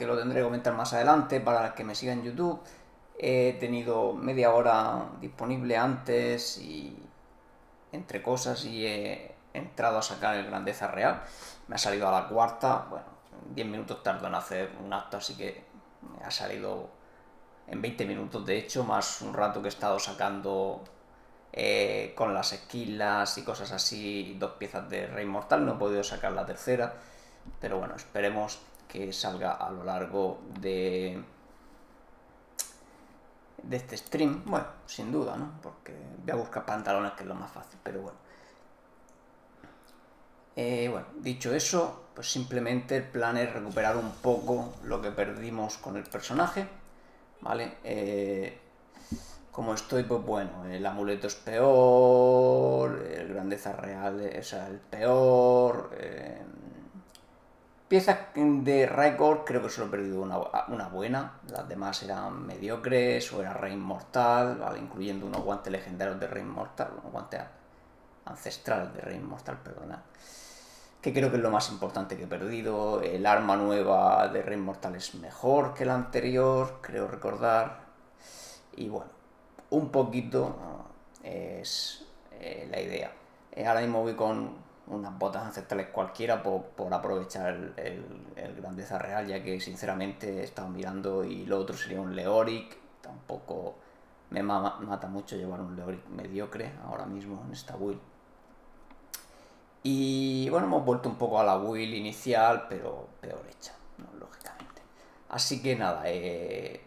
que lo tendré que comentar más adelante para que me sigan en YouTube. He tenido media hora disponible antes y entre cosas y he entrado a sacar el Grandeza Real. Me ha salido a la cuarta, bueno, 10 minutos tardo en hacer un acto, así que me ha salido en 20 minutos de hecho, más un rato que he estado sacando eh, con las esquilas y cosas así, dos piezas de Rey Mortal, no he podido sacar la tercera, pero bueno, esperemos que salga a lo largo de de este stream, bueno, sin duda, ¿no? Porque voy a buscar pantalones que es lo más fácil, pero bueno. Eh, bueno, dicho eso, pues simplemente el plan es recuperar un poco lo que perdimos con el personaje, ¿vale? Eh, como estoy, pues bueno, el amuleto es peor, el grandeza real es el peor, eh, Piezas de récord, creo que solo he perdido una, buena, las demás eran mediocres o era Rey Mortal, ¿vale? incluyendo unos guantes legendarios de Rey Mortal, unos guantes ancestrales de Rey Mortal, perdona. Que creo que es lo más importante que he perdido. El arma nueva de Rey Mortal es mejor que la anterior, creo recordar. Y bueno, un poquito es eh, la idea. Eh, ahora mismo voy con unas botas ancestrales cualquiera por, aprovechar el, grandeza real, ya que sinceramente he estado mirando y lo otro sería un Leoric, tampoco me mata mucho llevar un Leoric mediocre ahora mismo en esta build. Y bueno, hemos vuelto un poco a la build inicial, pero peor hecha, lógicamente. Así que nada, eh,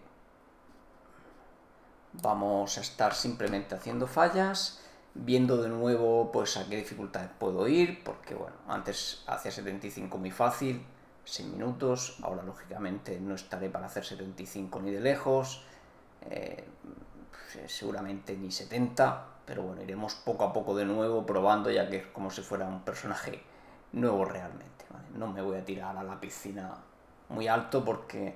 vamos a estar simplemente haciendo fallas viendo de nuevo pues a qué dificultades puedo ir, porque bueno, antes hacía 75 muy fácil, 6 minutos, ahora lógicamente no estaré para hacer 75 ni de lejos, eh, seguramente ni 70, pero bueno, iremos poco a poco de nuevo probando ya que es como si fuera un personaje nuevo realmente, no me voy a tirar a la piscina muy alto porque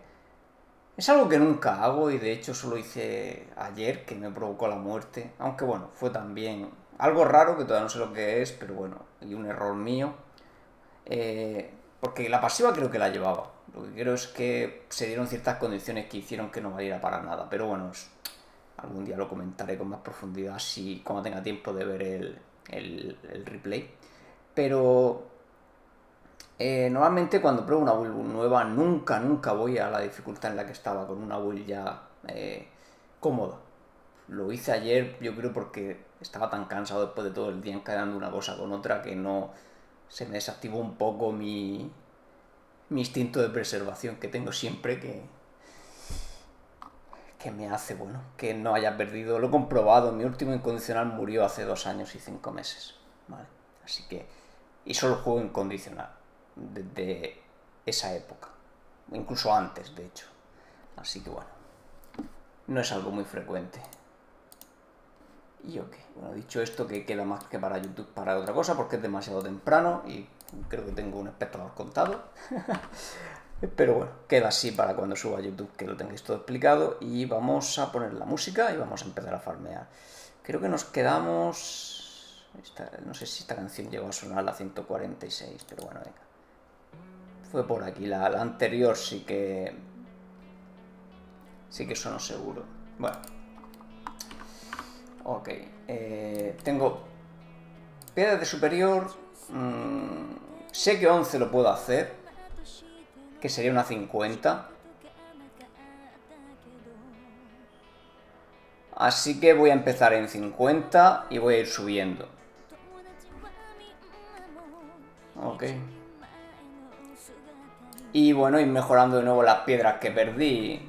es algo que nunca hago y de hecho solo hice ayer que me provocó la muerte. Aunque bueno, fue también algo raro que todavía no sé lo que es, pero bueno, y un error mío. Eh, porque la pasiva creo que la llevaba. Lo que quiero es que se dieron ciertas condiciones que hicieron que no valiera para nada. Pero bueno, algún día lo comentaré con más profundidad si cuando tenga tiempo de ver el, el replay. Pero eh, normalmente cuando pruebo una build nueva nunca, nunca voy a la dificultad en la que estaba con una build ya eh, cómoda. Lo hice ayer, yo creo porque estaba tan cansado después de todo el día encadenando una cosa con otra que no se me desactivó un poco mi, mi instinto de preservación que tengo siempre que, que me hace, bueno, que no haya perdido. Lo he comprobado, mi último incondicional murió hace dos años y cinco meses. Así que, y solo juego incondicional de esa época, incluso antes, de hecho. Así que bueno, no es algo muy frecuente. Y ok, bueno, dicho esto, que queda más que para YouTube para otra cosa, porque es demasiado temprano y creo que tengo un espectador contado. Pero bueno, queda así para cuando suba a YouTube que lo tengáis todo explicado. Y vamos a poner la música y vamos a empezar a farmear. Creo que nos quedamos... no sé si esta canción llegó a sonar a la 146, pero bueno, venga. Fue por aquí. La, anterior sí que... Sí que sonó seguro. Bueno. Ok. Eh, tengo... Piedra de superior... Mm, sé que 11 lo puedo hacer. Que sería una 50. Así que voy a empezar en 50 y voy a ir subiendo. Ok. Y bueno, ir mejorando de nuevo las piedras que perdí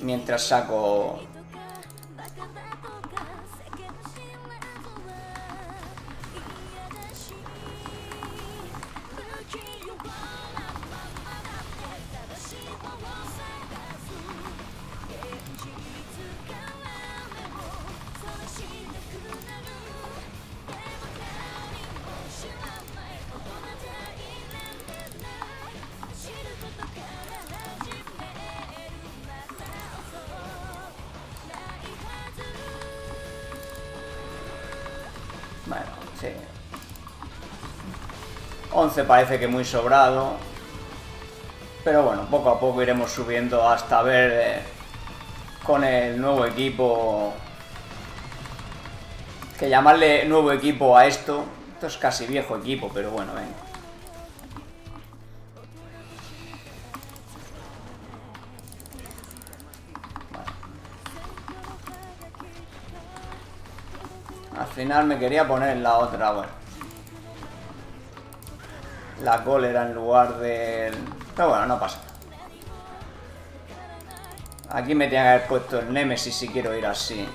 mientras saco 11 parece que muy sobrado. Pero bueno, poco a poco iremos subiendo hasta ver eh, con el nuevo equipo... Que llamarle nuevo equipo a esto... Esto es casi viejo equipo, pero bueno, venga. Al final me quería poner la otra, bueno. La cólera en lugar del... Pero bueno, no pasa Aquí me tenía que haber puesto el Nemesis si quiero ir así.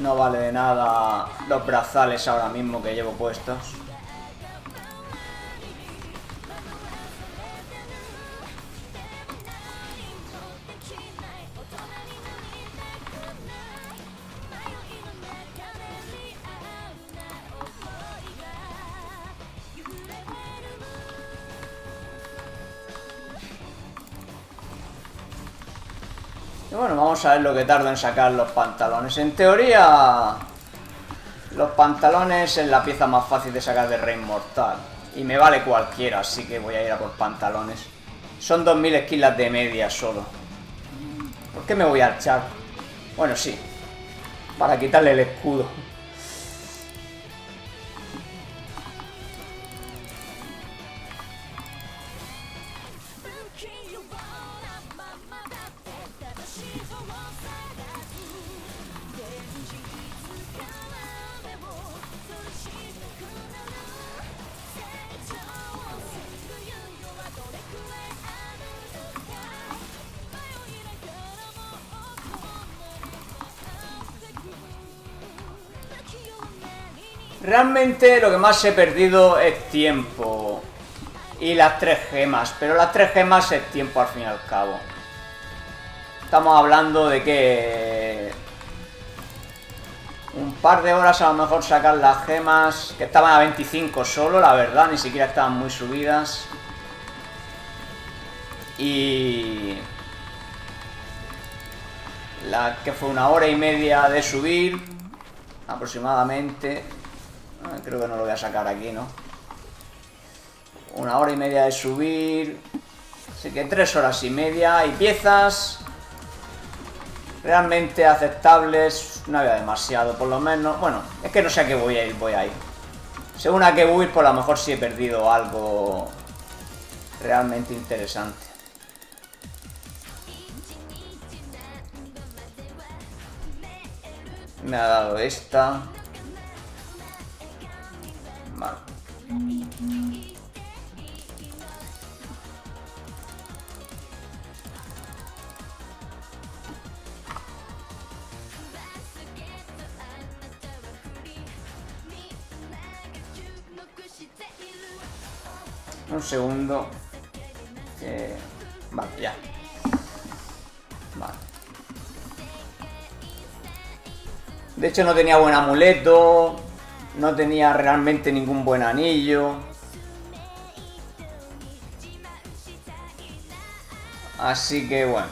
No vale de nada los brazales ahora mismo que llevo puestos. A ver lo que tardo en sacar los pantalones. En teoría, los pantalones es la pieza más fácil de sacar de Rey Mortal. Y me vale cualquiera, así que voy a ir a por pantalones. Son 2000 esquilas de media solo. ¿Por qué me voy a echar? Bueno, sí. Para quitarle el escudo. Lo que más he perdido es tiempo. Y las tres gemas. Pero las tres gemas es tiempo al fin y al cabo. Estamos hablando de que... Un par de horas a lo mejor sacar las gemas. Que estaban a 25 solo, la verdad. Ni siquiera estaban muy subidas. Y... La que fue una hora y media de subir. Aproximadamente. Ah, creo que no lo voy a sacar aquí, ¿no? Una hora y media de subir. Así que tres horas y media. Y piezas realmente aceptables. No había demasiado, por lo menos. Bueno, es que no sé a qué voy a ir, voy a ir. Según a qué voy, por lo mejor sí he perdido algo realmente interesante. Me ha dado esta. Un segundo. Vale, ya. Vale. De hecho no tenía buen amuleto. No tenía realmente ningún buen anillo. Así que bueno.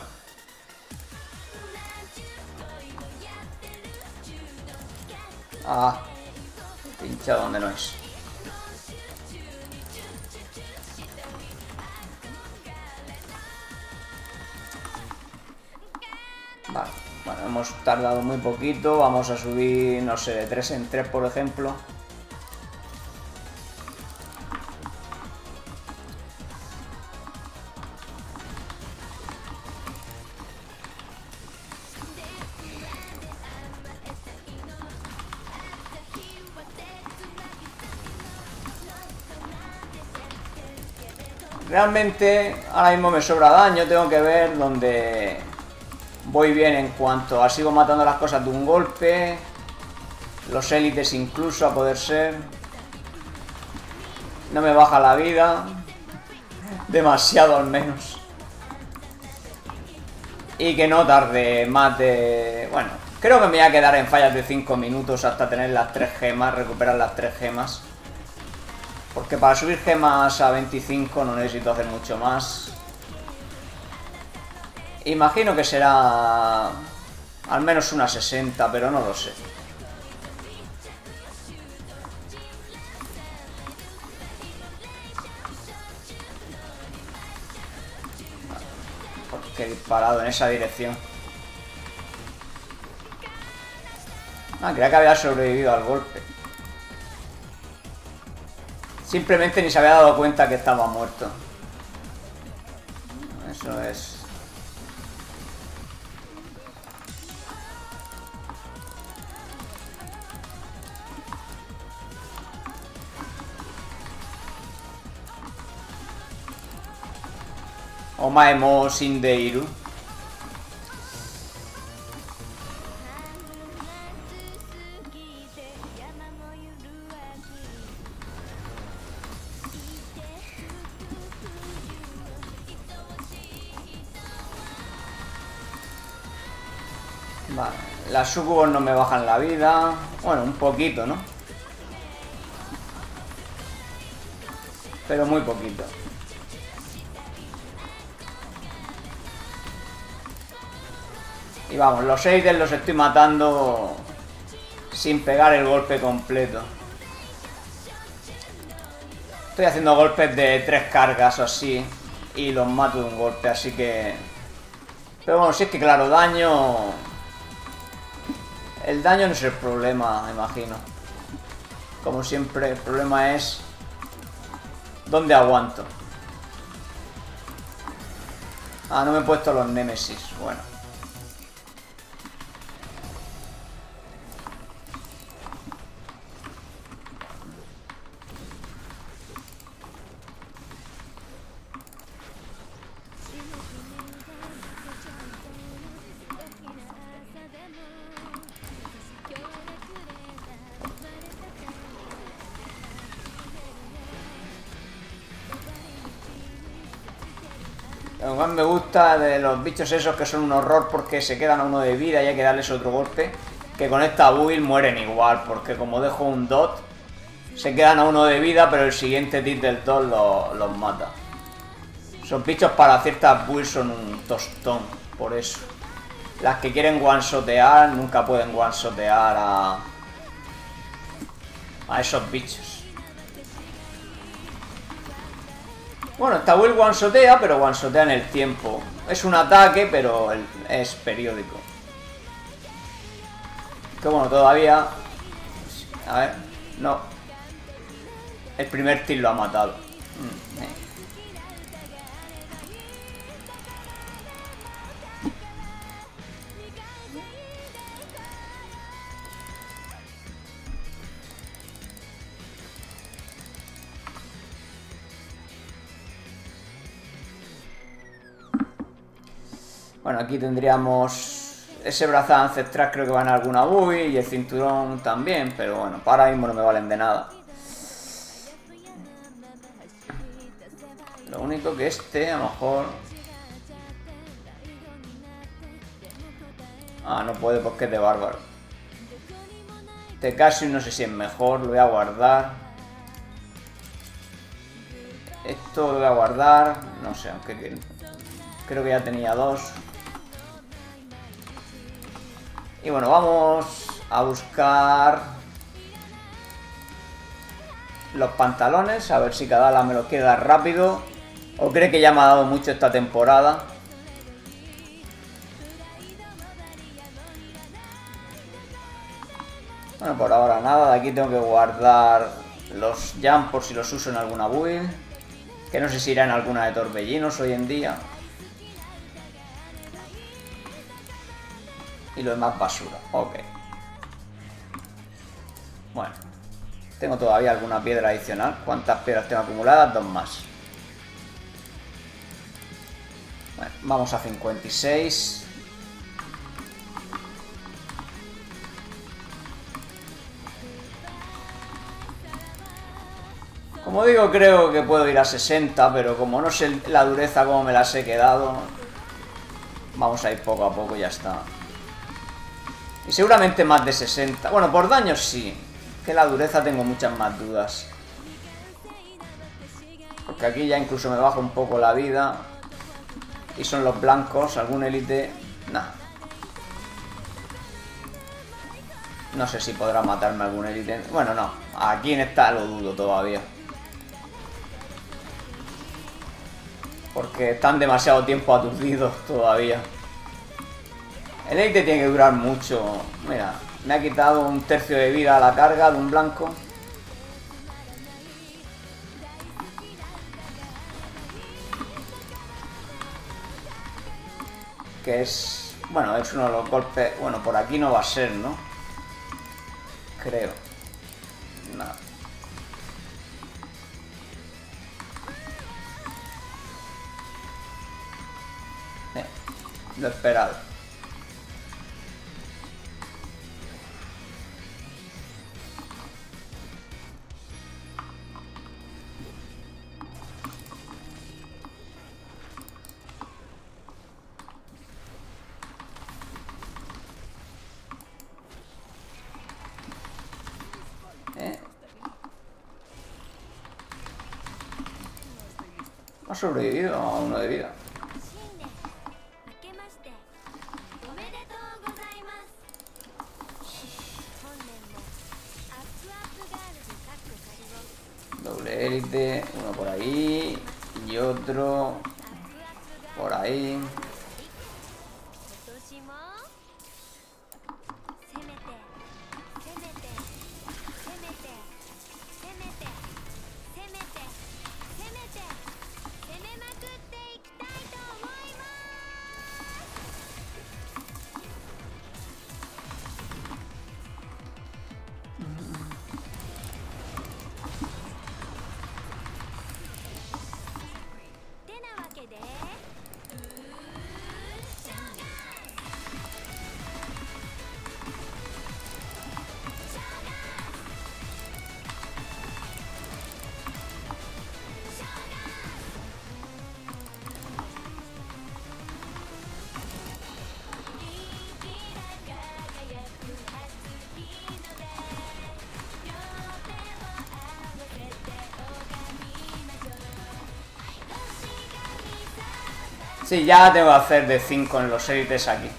Ah, pinchado donde no es. Vale. Bueno, hemos tardado muy poquito, vamos a subir, no sé, de 3 en 3 por ejemplo. Realmente ahora mismo me sobra daño, tengo que ver dónde Voy bien en cuanto a sigo matando las cosas de un golpe. Los élites incluso a poder ser. No me baja la vida. Demasiado al menos. Y que no tarde más de... Bueno, creo que me voy a quedar en fallas de 5 minutos hasta tener las 3 gemas, recuperar las 3 gemas. Porque para subir gemas a 25 no necesito hacer mucho más. Imagino que será al menos una 60, pero no lo sé. Porque he disparado en esa dirección. Ah, creía que había sobrevivido al golpe. Simplemente ni se había dado cuenta que estaba muerto. Eso es... Omae mo Sindeiru. Vale, las sucubos no me bajan la vida. Bueno, un poquito, ¿no? Pero muy poquito. Y vamos, los Eiders los estoy matando sin pegar el golpe completo. Estoy haciendo golpes de tres cargas o así y los mato de un golpe, así que... Pero bueno, si es que claro, daño... El daño no es el problema, imagino. Como siempre, el problema es... ¿Dónde aguanto? Ah, no me he puesto los Nemesis. Bueno. Más me gusta de los bichos esos que son un horror porque se quedan a uno de vida y hay que darles otro golpe. Que con esta build mueren igual, porque como dejo un dot, se quedan a uno de vida, pero el siguiente tit del dot los mata. Esos bichos para ciertas builds son un tostón, por eso. Las que quieren one-shotear nunca pueden one-shotear a, a esos bichos. Bueno, Will one-shotea, pero one-shotea en el tiempo. Es un ataque, pero es periódico. Que bueno, todavía... A ver, no. El primer tilt lo ha matado. Bueno, aquí tendríamos ese brazal ancestral, creo que van a alguna UI y el cinturón también, pero bueno, para mismo no me valen de nada. Lo único que este, a lo mejor... Ah, no puede porque es de bárbaro. Este casi no sé si es mejor, lo voy a guardar. Esto lo voy a guardar, no sé, aunque creo que ya tenía dos. Y bueno, vamos a buscar los pantalones, a ver si cada ala me lo queda rápido. ¿O cree que ya me ha dado mucho esta temporada? Bueno, por ahora nada. De aquí tengo que guardar los jump por si los uso en alguna build. Que no sé si irá en alguna de torbellinos hoy en día. Y lo demás basura. Ok. Bueno. Tengo todavía alguna piedra adicional. ¿Cuántas piedras tengo acumuladas? Dos más. Bueno, vamos a 56. Como digo, creo que puedo ir a 60, pero como no sé la dureza como me las he quedado, vamos a ir poco a poco y ya está. Y seguramente más de 60. Bueno, por daño sí. Que la dureza tengo muchas más dudas. Porque aquí ya incluso me baja un poco la vida. Y son los blancos. Algún élite... Nah. No sé si podrá matarme algún élite. Bueno, no. Aquí en esta lo dudo todavía. Porque están demasiado tiempo aturdidos todavía. El Elite tiene que durar mucho. Mira, me ha quitado un tercio de vida a la carga de un blanco. Que es... Bueno, es uno de los golpes... Bueno, por aquí no va a ser, ¿no? Creo. No. Lo esperado. Sobrevivido a uno de vida. Doble élite, uno por ahí y otro por ahí. Sí, ya tengo que hacer de 5 en los élites aquí.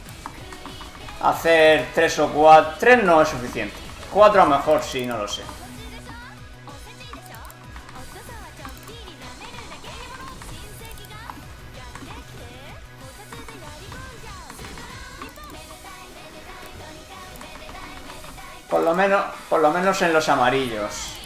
Hacer 3 o 4... 3 no es suficiente. 4 a lo mejor sí, no lo sé. Por lo menos, por lo menos en los amarillos.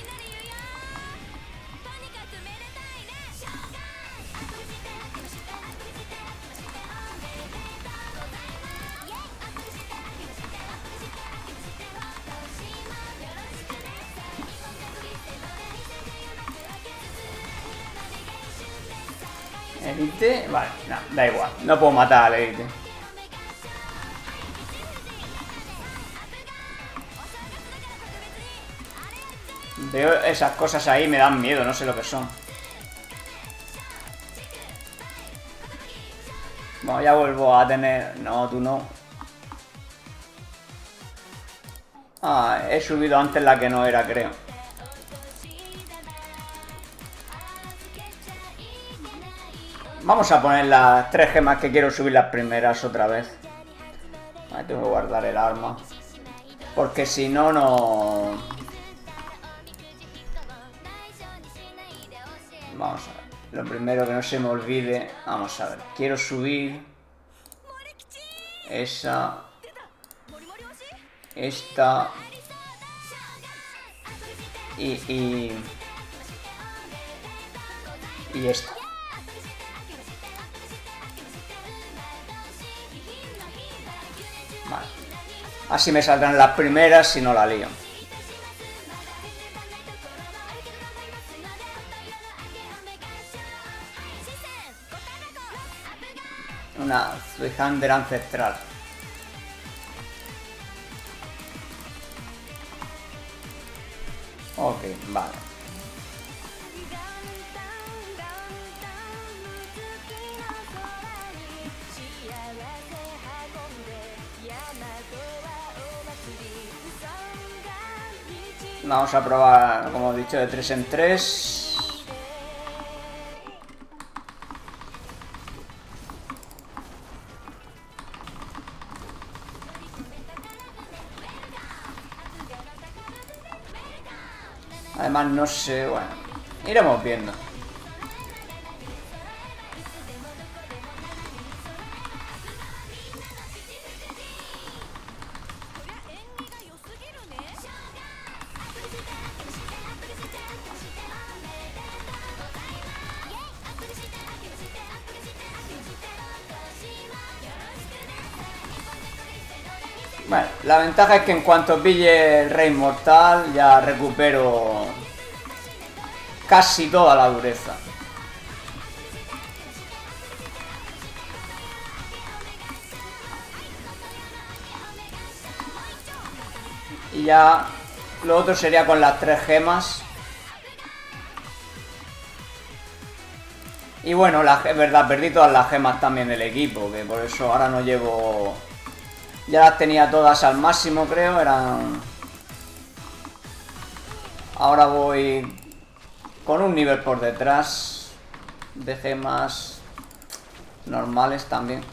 No puedo matar al Elite. Veo esas cosas ahí me dan miedo, no sé lo que son. Bueno, ya vuelvo a tener... No, tú no. Ah, he subido antes la que no era, creo. Vamos a poner las tres gemas que quiero subir las primeras otra vez. Tengo que guardar el arma. Porque si no, no... Vamos a ver. Lo primero que no se me olvide... Vamos a ver. Quiero subir... Esa... Esta... Y... Y, y esta. Así me saldrán las primeras si no la lío. Una Thunder ancestral. Ok, vale. Vamos a probar, como he dicho, de 3 en 3. Además, no sé, bueno, iremos viendo. La ventaja es que en cuanto pille el rey mortal ya recupero casi toda la dureza. Y ya lo otro sería con las tres gemas. Y bueno, la, es verdad, perdí todas las gemas también del equipo, que por eso ahora no llevo... Ya las tenía todas al máximo, creo, eran... Ahora voy con un nivel por detrás de gemas normales también.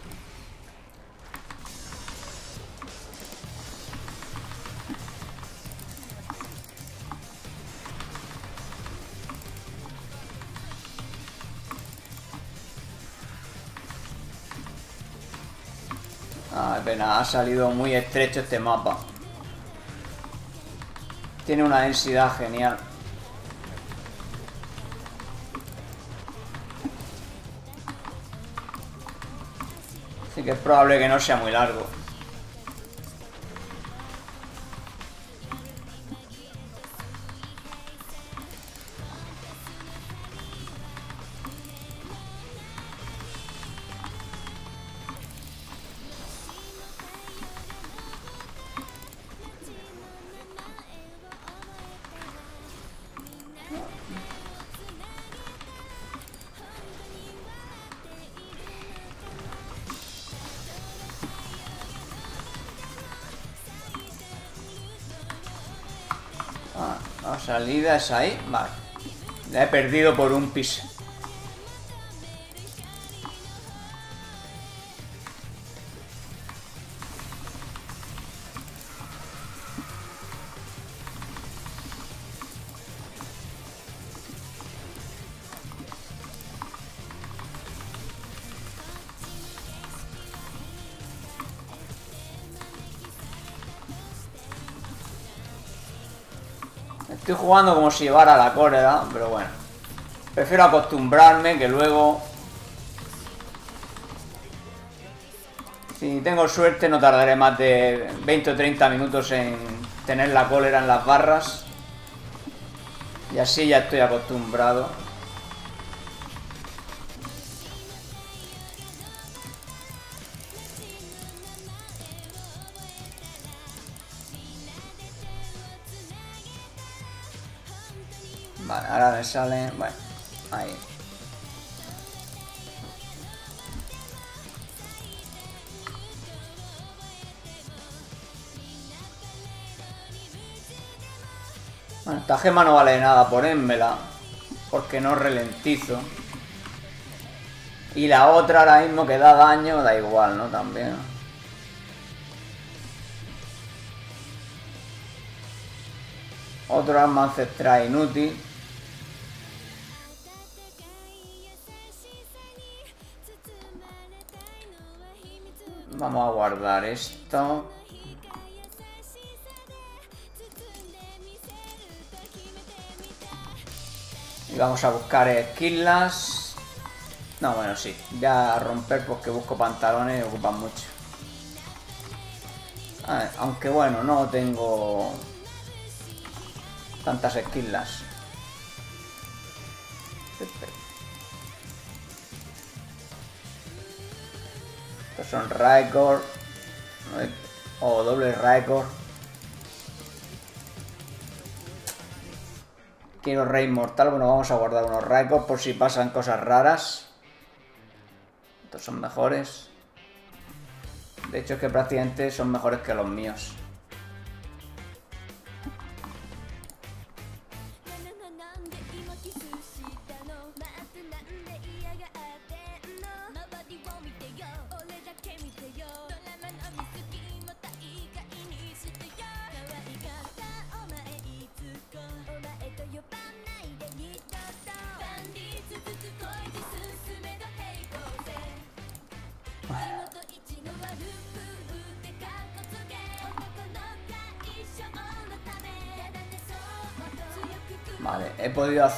Ha salido muy estrecho este mapa. Tiene una densidad genial. Así que es probable que no sea muy largo. Ahí. Vale. La he perdido por un piso. Jugando como si llevara la cólera, pero bueno. Prefiero acostumbrarme que luego... Si tengo suerte no tardaré más de 20 o 30 minutos en tener la cólera en las barras. Y así ya estoy acostumbrado. Sale... Bueno, ahí. Bueno, esta gema no vale nada, ponérmela. Porque no ralentizo. Y la otra ahora mismo que da daño, da igual, ¿no? También. Otro arma ancestral inútil. Vamos a guardar esto. Y vamos a buscar esquilas. No, bueno, sí. Voy a romper porque busco pantalones y ocupan mucho. Ah, aunque bueno, no tengo tantas esquilas. Son Raikor. O doble Raikor. Quiero Rey Mortal. Bueno, vamos a guardar unos Raikor por si pasan cosas raras. Estos son mejores. De hecho es que prácticamente son mejores que los míos.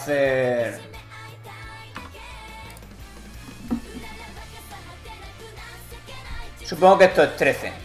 Hacer... Supongo que esto es 13.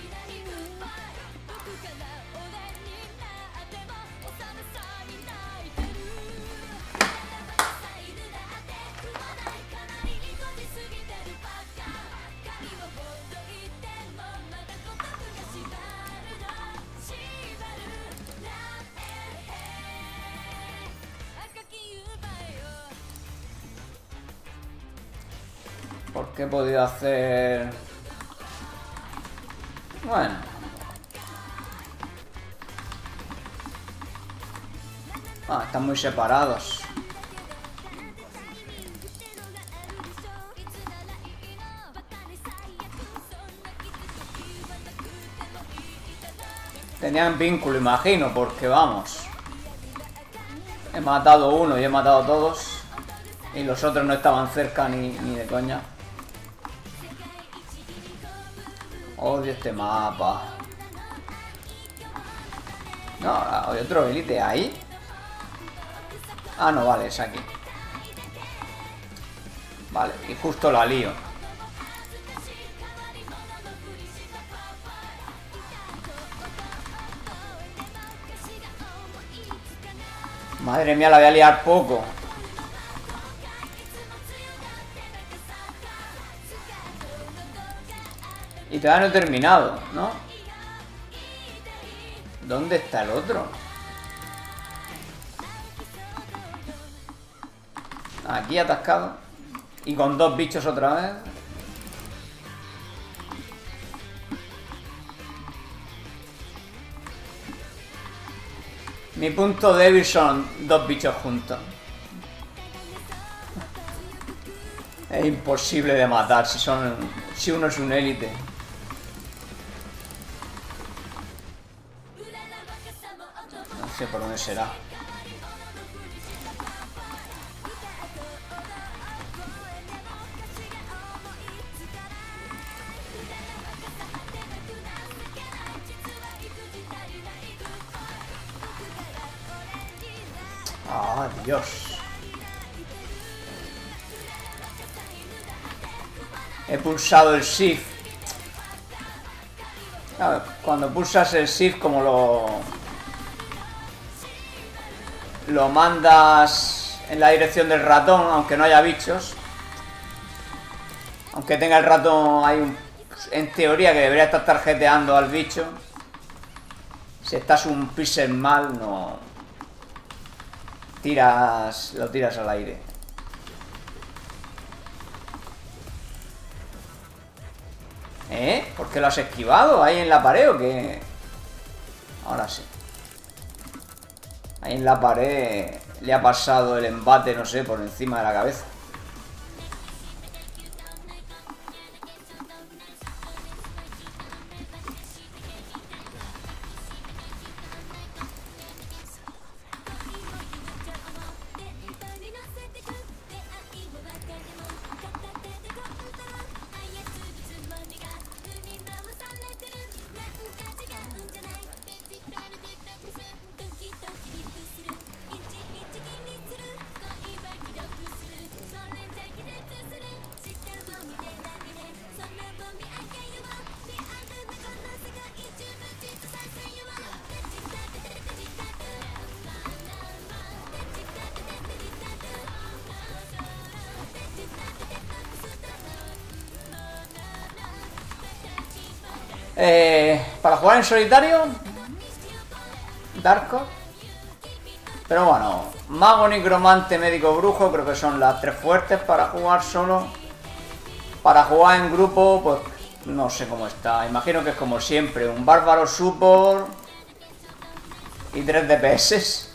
Porque he podido hacer... Bueno. Ah, están muy separados. Tenían vínculo, imagino, porque vamos. He matado uno y he matado a todos. Y los otros no estaban cerca ni, ni de coña. Odio este mapa. No, hay otro élite ahí. Ah, no, vale, es aquí. Vale, y justo la lío. Madre mía, la voy a liar poco. Todavía no he terminado, ¿no? ¿Dónde está el otro? Aquí atascado. Y con dos bichos otra vez. Mi punto débil son dos bichos juntos. Es imposible de matar si son si uno es un élite. Será. Ah, Dios. He pulsado el Shift. Cuando pulsas el Shift como lo... Lo mandas en la dirección del ratón, aunque no haya bichos. Aunque tenga el ratón, hay un... En teoría que debería estar tarjeteando al bicho. Si estás un pixel mal, no tiras lo tiras al aire. ¿Eh? ¿Por qué lo has esquivado? ¿Ahí en la pared o qué? Ahora sí. En la pared le ha pasado el embate, no sé, por encima de la cabeza. En solitario, Darko. Pero bueno, Mago, Nigromante, Médico, Brujo, creo que son las tres fuertes para jugar solo. Para jugar en grupo, pues no sé cómo está. Imagino que es como siempre, un Bárbaro Support y tres DPS.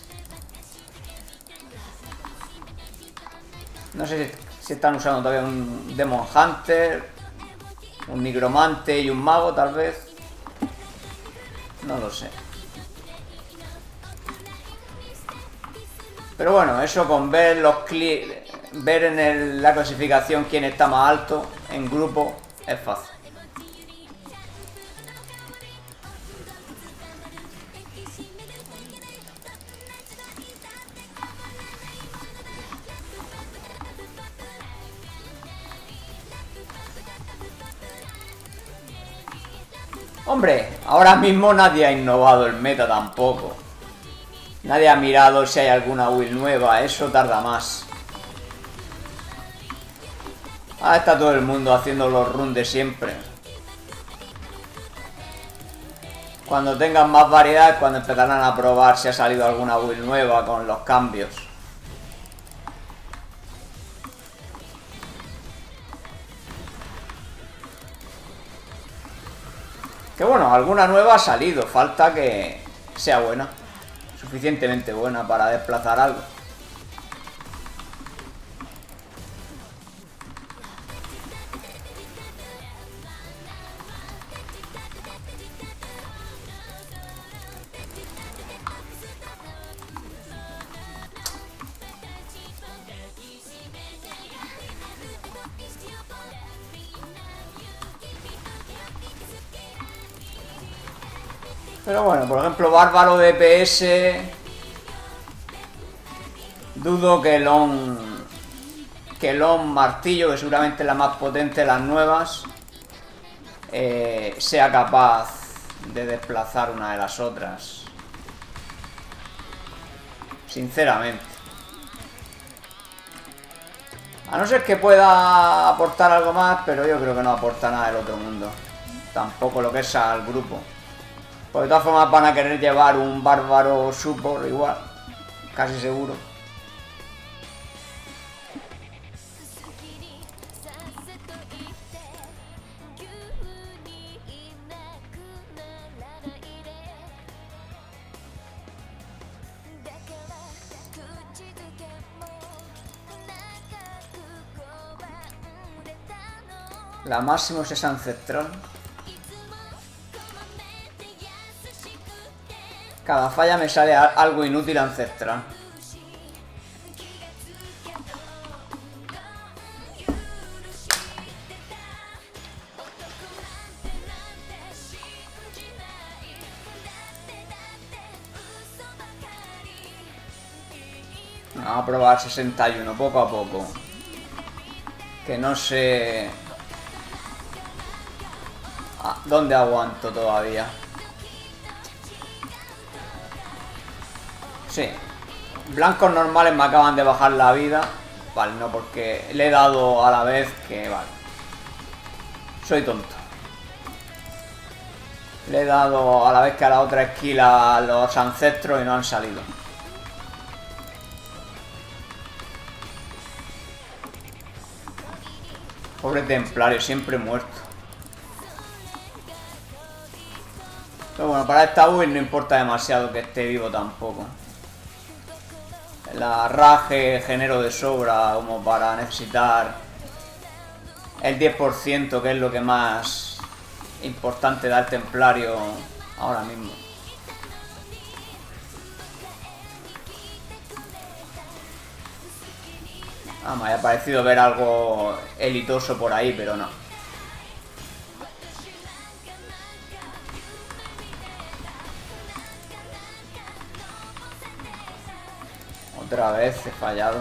No sé si, si están usando todavía un Demon Hunter un nigromante y un mago, tal vez. No lo sé. Pero bueno, eso con ver los ver en la clasificación quién está más alto en grupo es fácil. Hombre, ahora mismo nadie ha innovado el meta tampoco. Nadie ha mirado si hay alguna will nueva, eso tarda más. Ahora está todo el mundo haciendo los runs de siempre. Cuando tengan más variedad, cuando empezarán a probar si ha salido alguna will nueva con los cambios. Que bueno, alguna nueva ha salido, falta que sea buena. Suficientemente buena para desplazar algo. Pero bueno, por ejemplo, Bárbaro DPS. Dudo que Lon. Que Lon Martillo, que seguramente es la más potente de las nuevas. Eh, sea capaz de desplazar una de las otras. Sinceramente. A no ser que pueda aportar algo más, pero yo creo que no aporta nada del otro mundo. Tampoco lo que es al grupo. Porque de todas formas van a querer llevar un bárbaro support igual. Casi seguro. La máximo es ancestral. Cada falla me sale algo inútil ancestral. Vamos a probar 61 poco a poco. Que no sé... Ah, ¿Dónde aguanto todavía? Sí. Blancos normales me acaban de bajar la vida. Vale, no porque le he dado a la vez que... Vale. Soy tonto. Le he dado a la vez que a la otra esquila a los ancestros y no han salido. Pobre templario, siempre muerto. Pero bueno, para esta build no importa demasiado que esté vivo tampoco la raje genero de sobra como para necesitar el 10% que es lo que más importante da el templario ahora mismo. Ah, me ha parecido ver algo elitoso por ahí, pero no. Otra vez he fallado.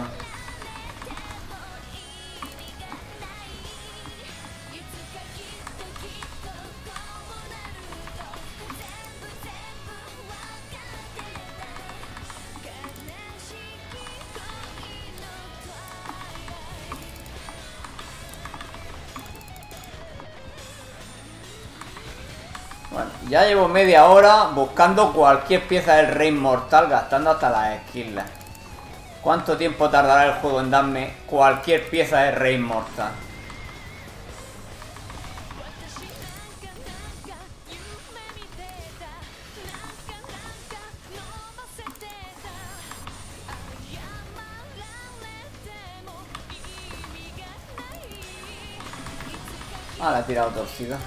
Bueno, ya llevo media hora buscando cualquier pieza del rey mortal gastando hasta las esquilas. ¿Cuánto tiempo tardará el juego en darme cualquier pieza de rey mortal? Ah, la he tirado torcida.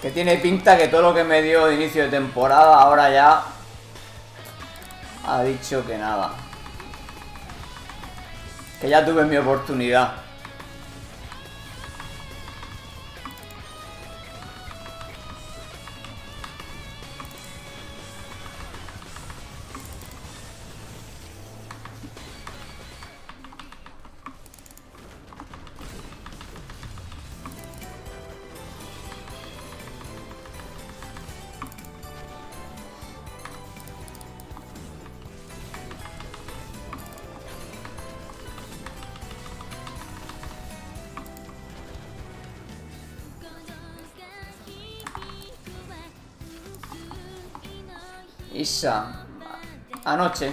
Que tiene pinta que todo lo que me dio de inicio de temporada ahora ya ha dicho que nada. Que ya tuve mi oportunidad. noche.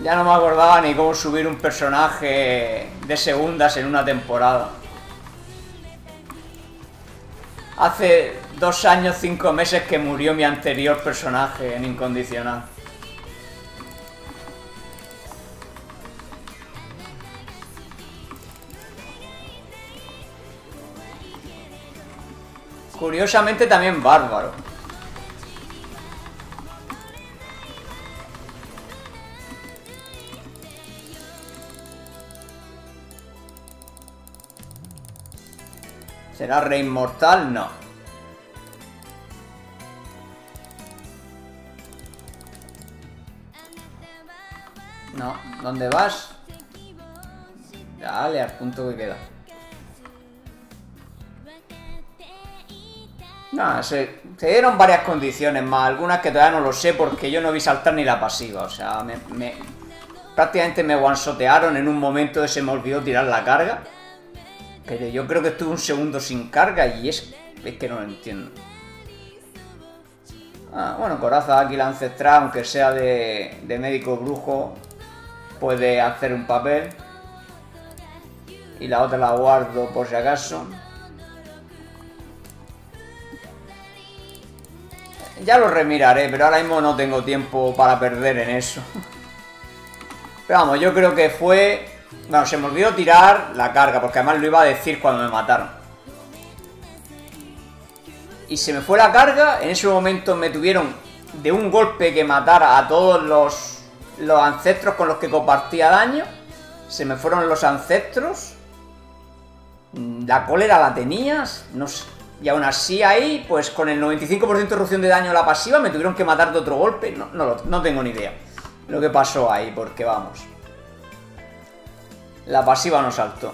Ya no me acordaba ni cómo subir un personaje de segundas en una temporada. Hace dos años, cinco meses que murió mi anterior personaje en incondicional. Curiosamente también bárbaro. ¿Será rey inmortal? No. No. ¿Dónde vas? Dale, al punto que queda. No, se, se, dieron varias condiciones más, algunas que todavía no lo sé porque yo no vi saltar ni la pasiva, o sea, me, prácticamente me guansotearon en un momento se me olvidó tirar la carga. Pero yo creo que estuve un segundo sin carga y es, es que no lo entiendo. Ah, bueno, Coraza Águila Ancestral, aunque sea de, de médico brujo, puede hacer un papel. Y la otra la guardo por si acaso. Ya lo remiraré, pero ahora mismo no tengo tiempo para perder en eso. Pero vamos, yo creo que fue... Bueno, se me olvidó tirar la carga, porque además lo iba a decir cuando me mataron. Y se me fue la carga, en ese momento me tuvieron de un golpe que matara a todos los, los ancestros con los que compartía daño. Se me fueron los ancestros. La cólera la tenías, no sé, y aún así ahí, pues con el 95% de reducción de daño a la pasiva me tuvieron que matar de otro golpe. No, no, no tengo ni idea lo que pasó ahí, porque vamos. La pasiva no saltó.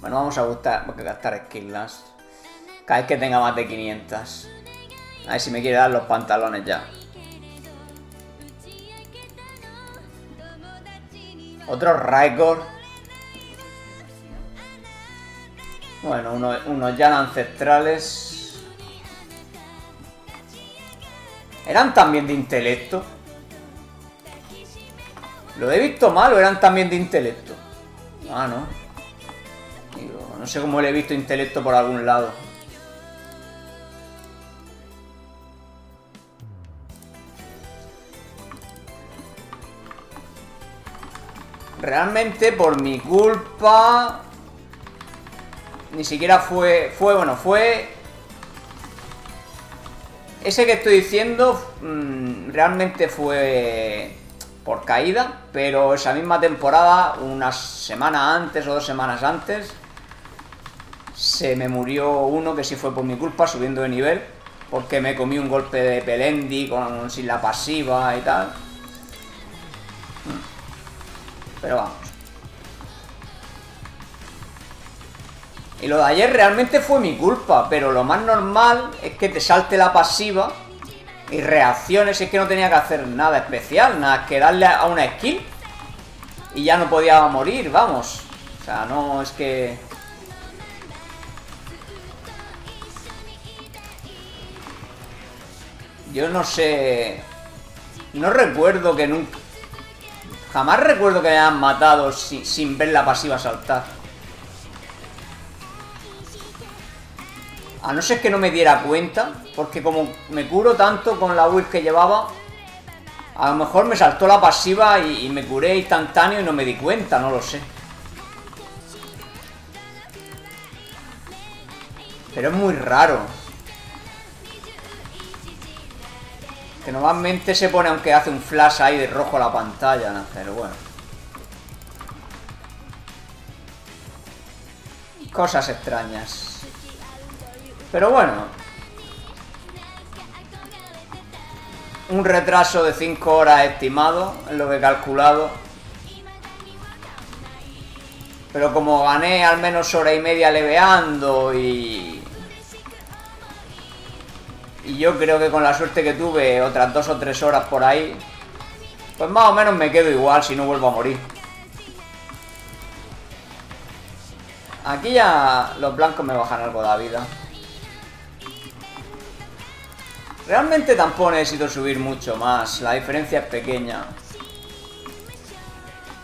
Bueno, vamos a, gustar, a gastar skills. Cada vez que tenga más de 500. A ver si me quiere dar los pantalones ya. Otro Raigor. Bueno, unos, ya ancestrales. ¿Eran también de intelecto? ¿Lo he visto mal o eran también de intelecto? Ah, no. no sé cómo le he visto intelecto por algún lado. Realmente por mi culpa ni siquiera fue... Fue, bueno, fue... Ese que estoy diciendo mm, realmente fue por caída, pero esa misma temporada, una semana antes o dos semanas antes, se me murió uno que sí fue por mi culpa, subiendo de nivel, porque me comí un golpe de Pelendi con, sin la pasiva y tal. Pero vamos. Y lo de ayer realmente fue mi culpa, pero lo más normal es que te salte la pasiva y reacciones, es que no tenía que hacer nada especial, nada que darle a una skill y ya no podía morir, vamos. O sea, no es que... Yo no sé... No recuerdo que nunca... Jamás recuerdo que me hayan matado sin ver la pasiva saltar. A no ser que no me diera cuenta, porque como me curo tanto con la build que llevaba, a lo mejor me saltó la pasiva y, me curé instantáneo y no me di cuenta, no lo sé. Pero es muy raro. Que normalmente se pone aunque hace un flash ahí de rojo la pantalla, pero bueno. Cosas extrañas. Pero bueno. Un retraso de 5 horas estimado, es lo que he calculado. Pero como gané al menos hora y media leveando y... Y yo creo que con la suerte que tuve otras dos o tres horas por ahí, pues más o menos me quedo igual si no vuelvo a morir. Aquí ya los blancos me bajan algo de la vida. Realmente tampoco necesito subir mucho más, la diferencia es pequeña.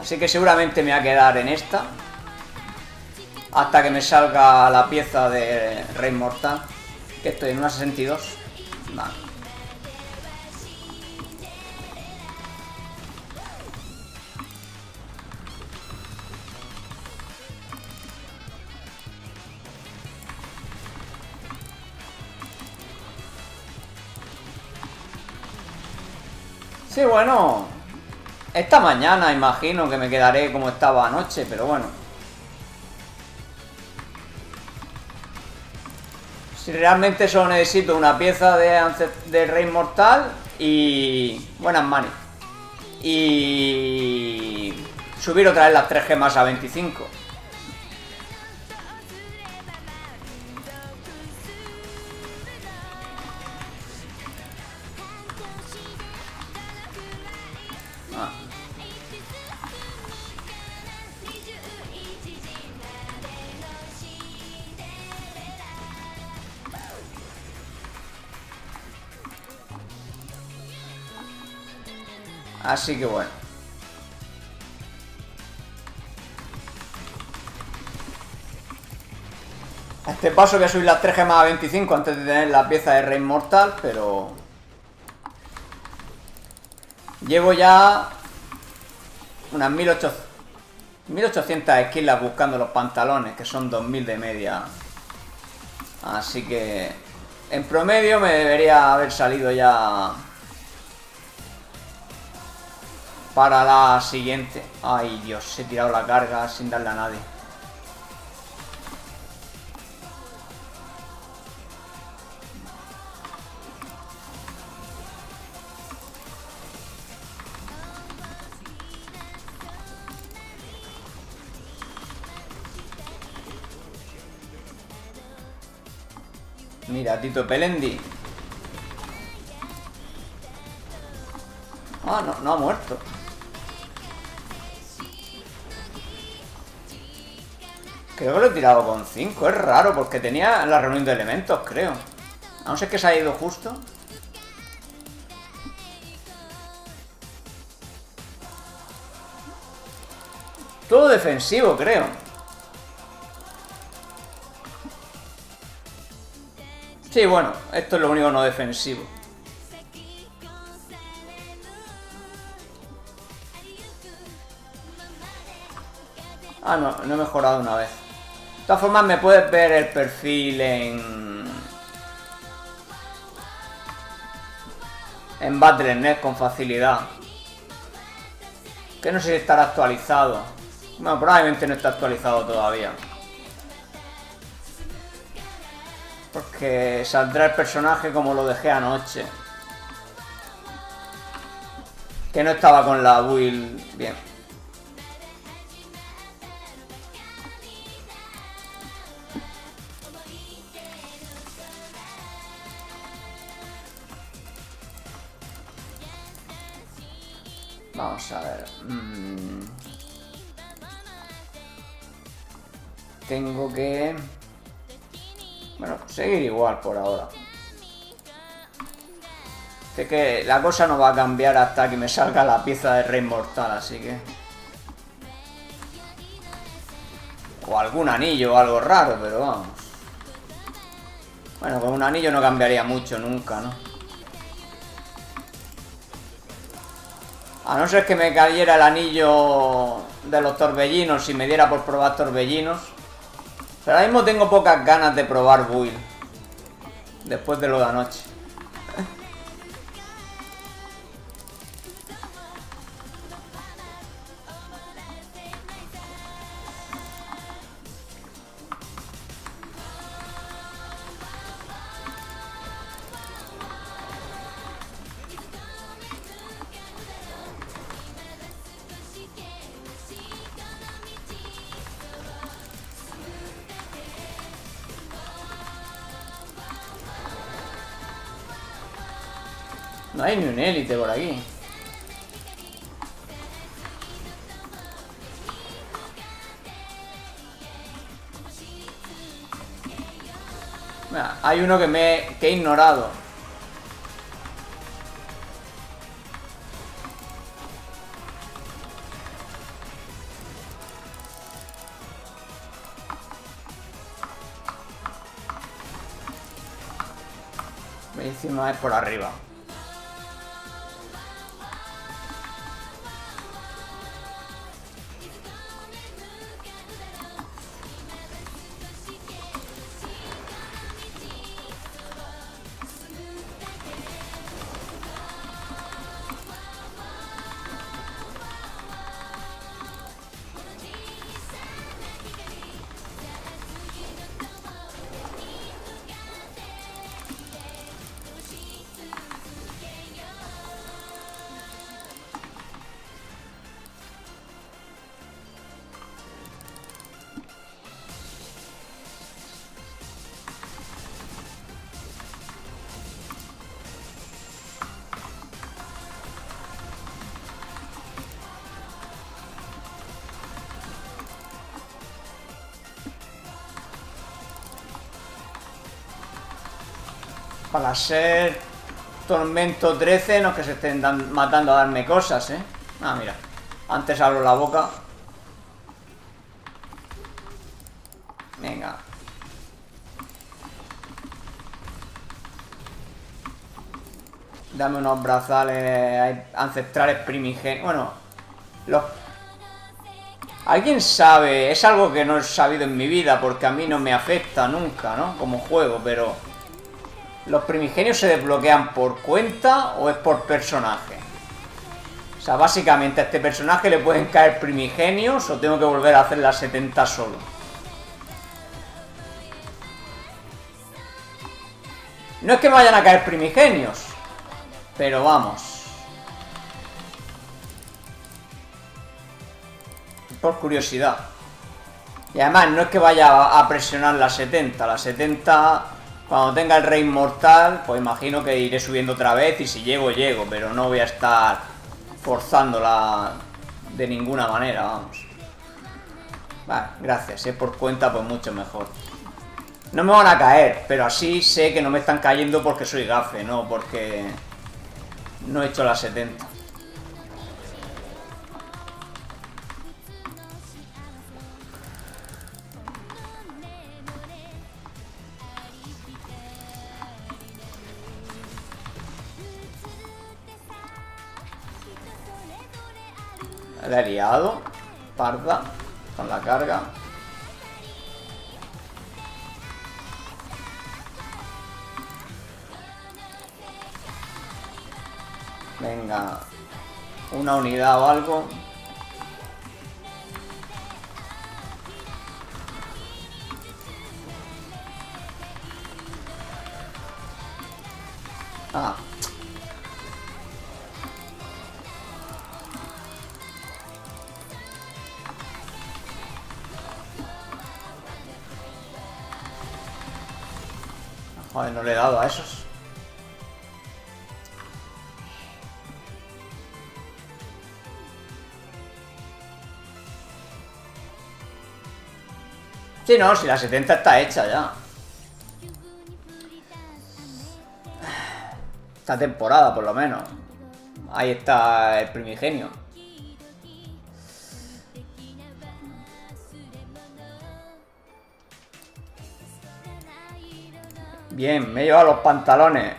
Así que seguramente me voy a quedar en esta. Hasta que me salga la pieza de Rey Mortal. Que estoy en una 62. Vale. Sí, bueno. Esta mañana imagino que me quedaré como estaba anoche, pero bueno. Si realmente solo necesito una pieza de, de Rey Mortal y buenas manos. Y subir otra vez las 3 gemas a 25. Así que bueno. A este paso voy a subir las 3 gemas a 25 antes de tener la pieza de Rey Mortal, pero... Llevo ya unas 1800, 1800 esquilas buscando los pantalones, que son 2000 de media. Así que en promedio me debería haber salido ya para la siguiente. Ay, Dios, he tirado la carga sin darle a nadie. Mira, Tito Pelendi. Ah, no, no ha muerto. Creo que lo he tirado con 5. Es raro porque tenía la reunión de elementos, creo. A no ser que se ha ido justo. Todo defensivo, creo. Sí, bueno, esto es lo único no defensivo. Ah, no, no he mejorado una vez. De todas formas, me puedes ver el perfil en... En Battle.net con facilidad. Que no sé si estará actualizado. Bueno, probablemente no está actualizado todavía. Porque saldrá el personaje como lo dejé anoche. Que no estaba con la build bien. Vamos a ver. Mm. Tengo que... Bueno, seguir igual por ahora. Sé que la cosa no va a cambiar hasta que me salga la pieza de Rey Mortal, así que... O algún anillo o algo raro, pero vamos. Bueno, con un anillo no cambiaría mucho nunca, ¿no? A no ser que me cayera el anillo de los torbellinos y me diera por probar torbellinos. Pero ahora mismo tengo pocas ganas de probar build. Después de lo de anoche. hay ni un élite por aquí. Mira, hay uno que me que he ignorado. Encima es por arriba. Para ser Tormento 13, no es que se estén matando a darme cosas, ¿eh? Ah, mira. Antes abro la boca. Venga. Dame unos brazales ancestrales primigenios. Bueno, los... ¿Alguien sabe? Es algo que no he sabido en mi vida porque a mí no me afecta nunca, ¿no? Como juego, pero... ¿Los primigenios se desbloquean por cuenta o es por personaje? O sea, básicamente a este personaje le pueden caer primigenios o tengo que volver a hacer las 70 solo. No es que me vayan a caer primigenios, pero vamos. Por curiosidad. Y además no es que vaya a presionar las 70, las 70 cuando tenga el rey mortal, pues imagino que iré subiendo otra vez y si llego, llego, pero no voy a estar forzándola de ninguna manera, vamos. Vale, gracias, es por cuenta, pues mucho mejor. No me van a caer, pero así sé que no me están cayendo porque soy gafe, no porque no he hecho las 70. Liado. Parda. Con la carga. Venga. Una unidad o algo. Ah, Joder, no le he dado a esos. Sí, no, si la 70 está hecha ya. Esta temporada, por lo menos. Ahí está el primigenio. Bien, me he llevado los pantalones.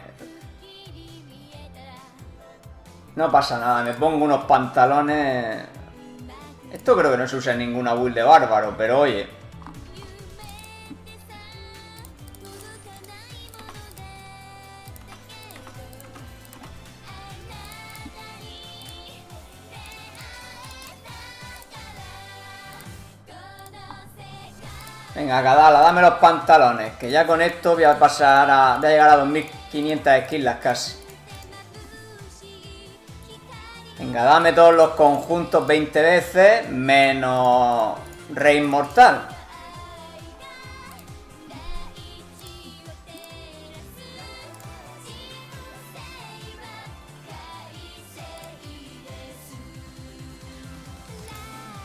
No pasa nada, me pongo unos pantalones... Esto creo que no se usa en ninguna build de bárbaro, pero oye... Venga, Cadala, dame los pantalones, que ya con esto voy a pasar a... voy a llegar a 2500 esquilas casi. Venga, dame todos los conjuntos 20 veces, menos Rey Inmortal.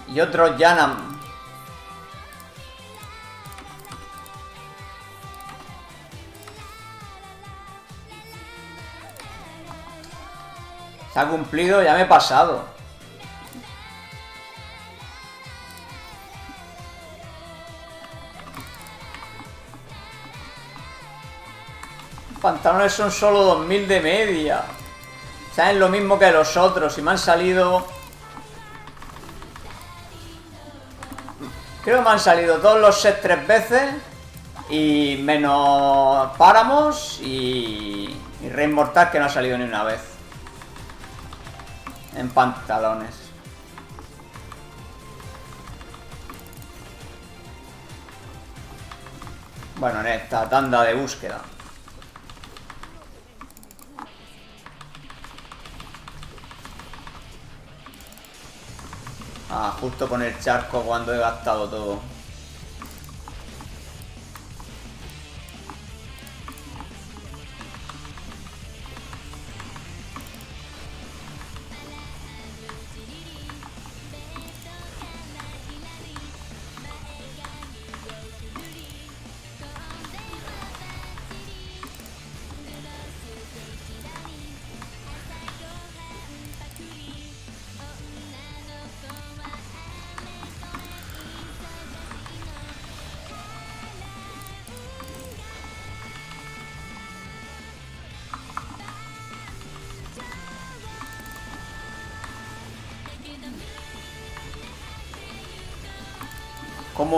Y otros Yanam. Ha cumplido, ya me he pasado. pantalones son solo 2000 de media. Saben lo mismo que los otros y me han salido... Creo que me han salido todos los sets tres veces y menos páramos y, y Rey Mortal que no ha salido ni una vez. En pantalones. Bueno, en esta tanda de búsqueda. Ah, justo con el charco cuando he gastado todo.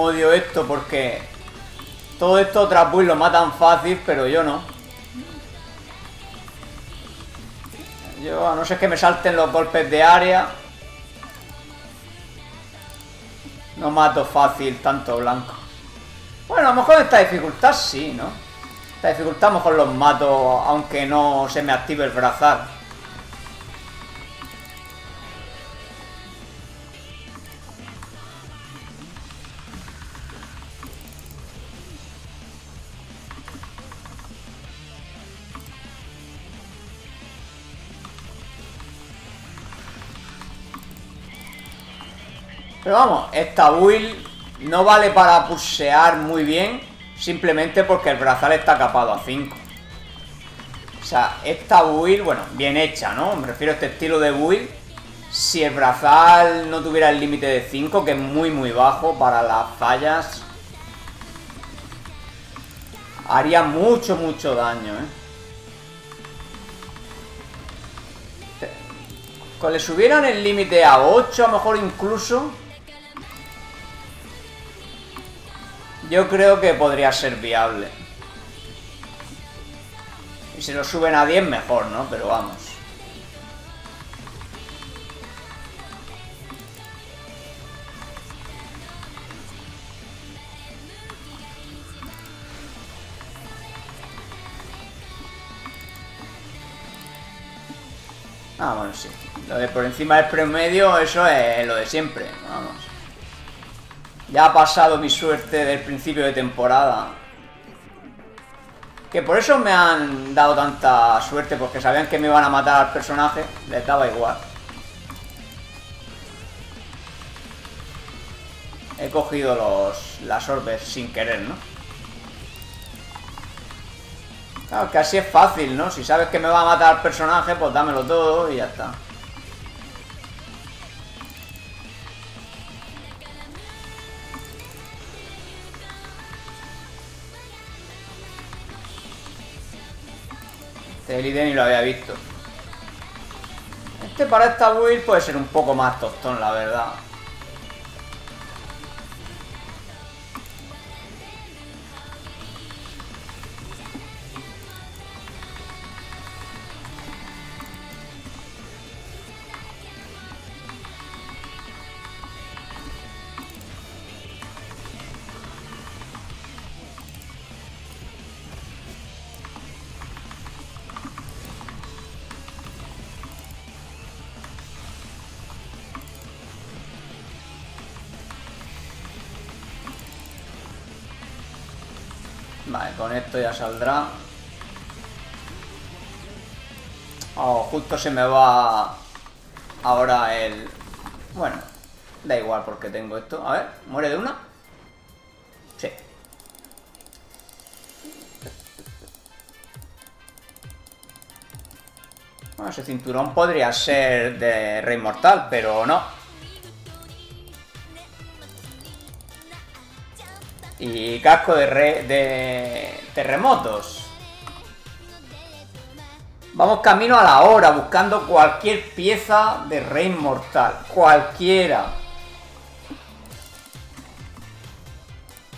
Odio esto porque todo esto tras lo matan fácil, pero yo no. Yo, a no ser que me salten los golpes de área, no mato fácil tanto blanco. Bueno, a lo mejor esta dificultad sí, ¿no? Esta dificultad a lo mejor los mato aunque no se me active el brazal. Pero vamos, esta build no vale para pusear muy bien Simplemente porque el brazal está capado a 5 O sea, esta build, bueno, bien hecha, ¿no? Me refiero a este estilo de build Si el brazal no tuviera el límite de 5 Que es muy muy bajo para las fallas Haría mucho, mucho daño, ¿eh? Con le subieran el límite a 8, a lo mejor incluso Yo creo que podría ser viable. Y si lo suben a 10, mejor, ¿no? Pero vamos. Ah, bueno, sí. Lo de por encima del promedio, eso es lo de siempre. Vamos. Ya ha pasado mi suerte del principio de temporada. Que por eso me han dado tanta suerte, porque sabían que me iban a matar al personaje. Les daba igual. He cogido los, las orbes sin querer, ¿no? Claro, que así es fácil, ¿no? Si sabes que me va a matar al personaje, pues dámelo todo y ya está. Este ni lo había visto. Este para esta build puede ser un poco más tostón, la verdad. Con esto ya saldrá. Oh, justo se me va ahora el... Bueno, da igual porque tengo esto. A ver, ¿muere de una? Sí. Bueno, ese cinturón podría ser de Rey Mortal, pero no. Y casco de, re, de terremotos. Vamos camino a la hora, buscando cualquier pieza de rey mortal. Cualquiera.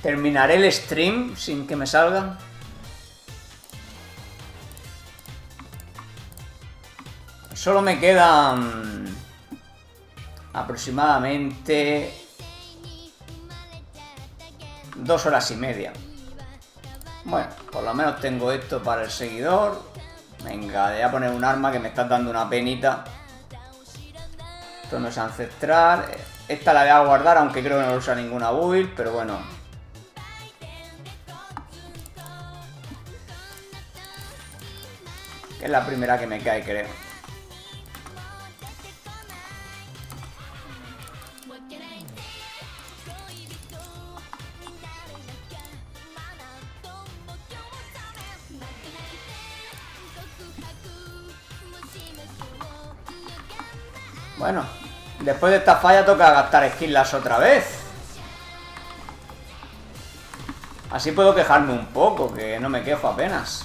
Terminaré el stream sin que me salgan. Solo me quedan aproximadamente dos horas y media. Bueno, por lo menos tengo esto para el seguidor. Venga, voy a poner un arma que me está dando una penita. Esto no es ancestral. Esta la voy a guardar, aunque creo que no usa ninguna build, pero bueno. es la primera que me cae, creo. Bueno, después de esta falla toca gastar skills otra vez. Así puedo quejarme un poco, que no me quejo apenas.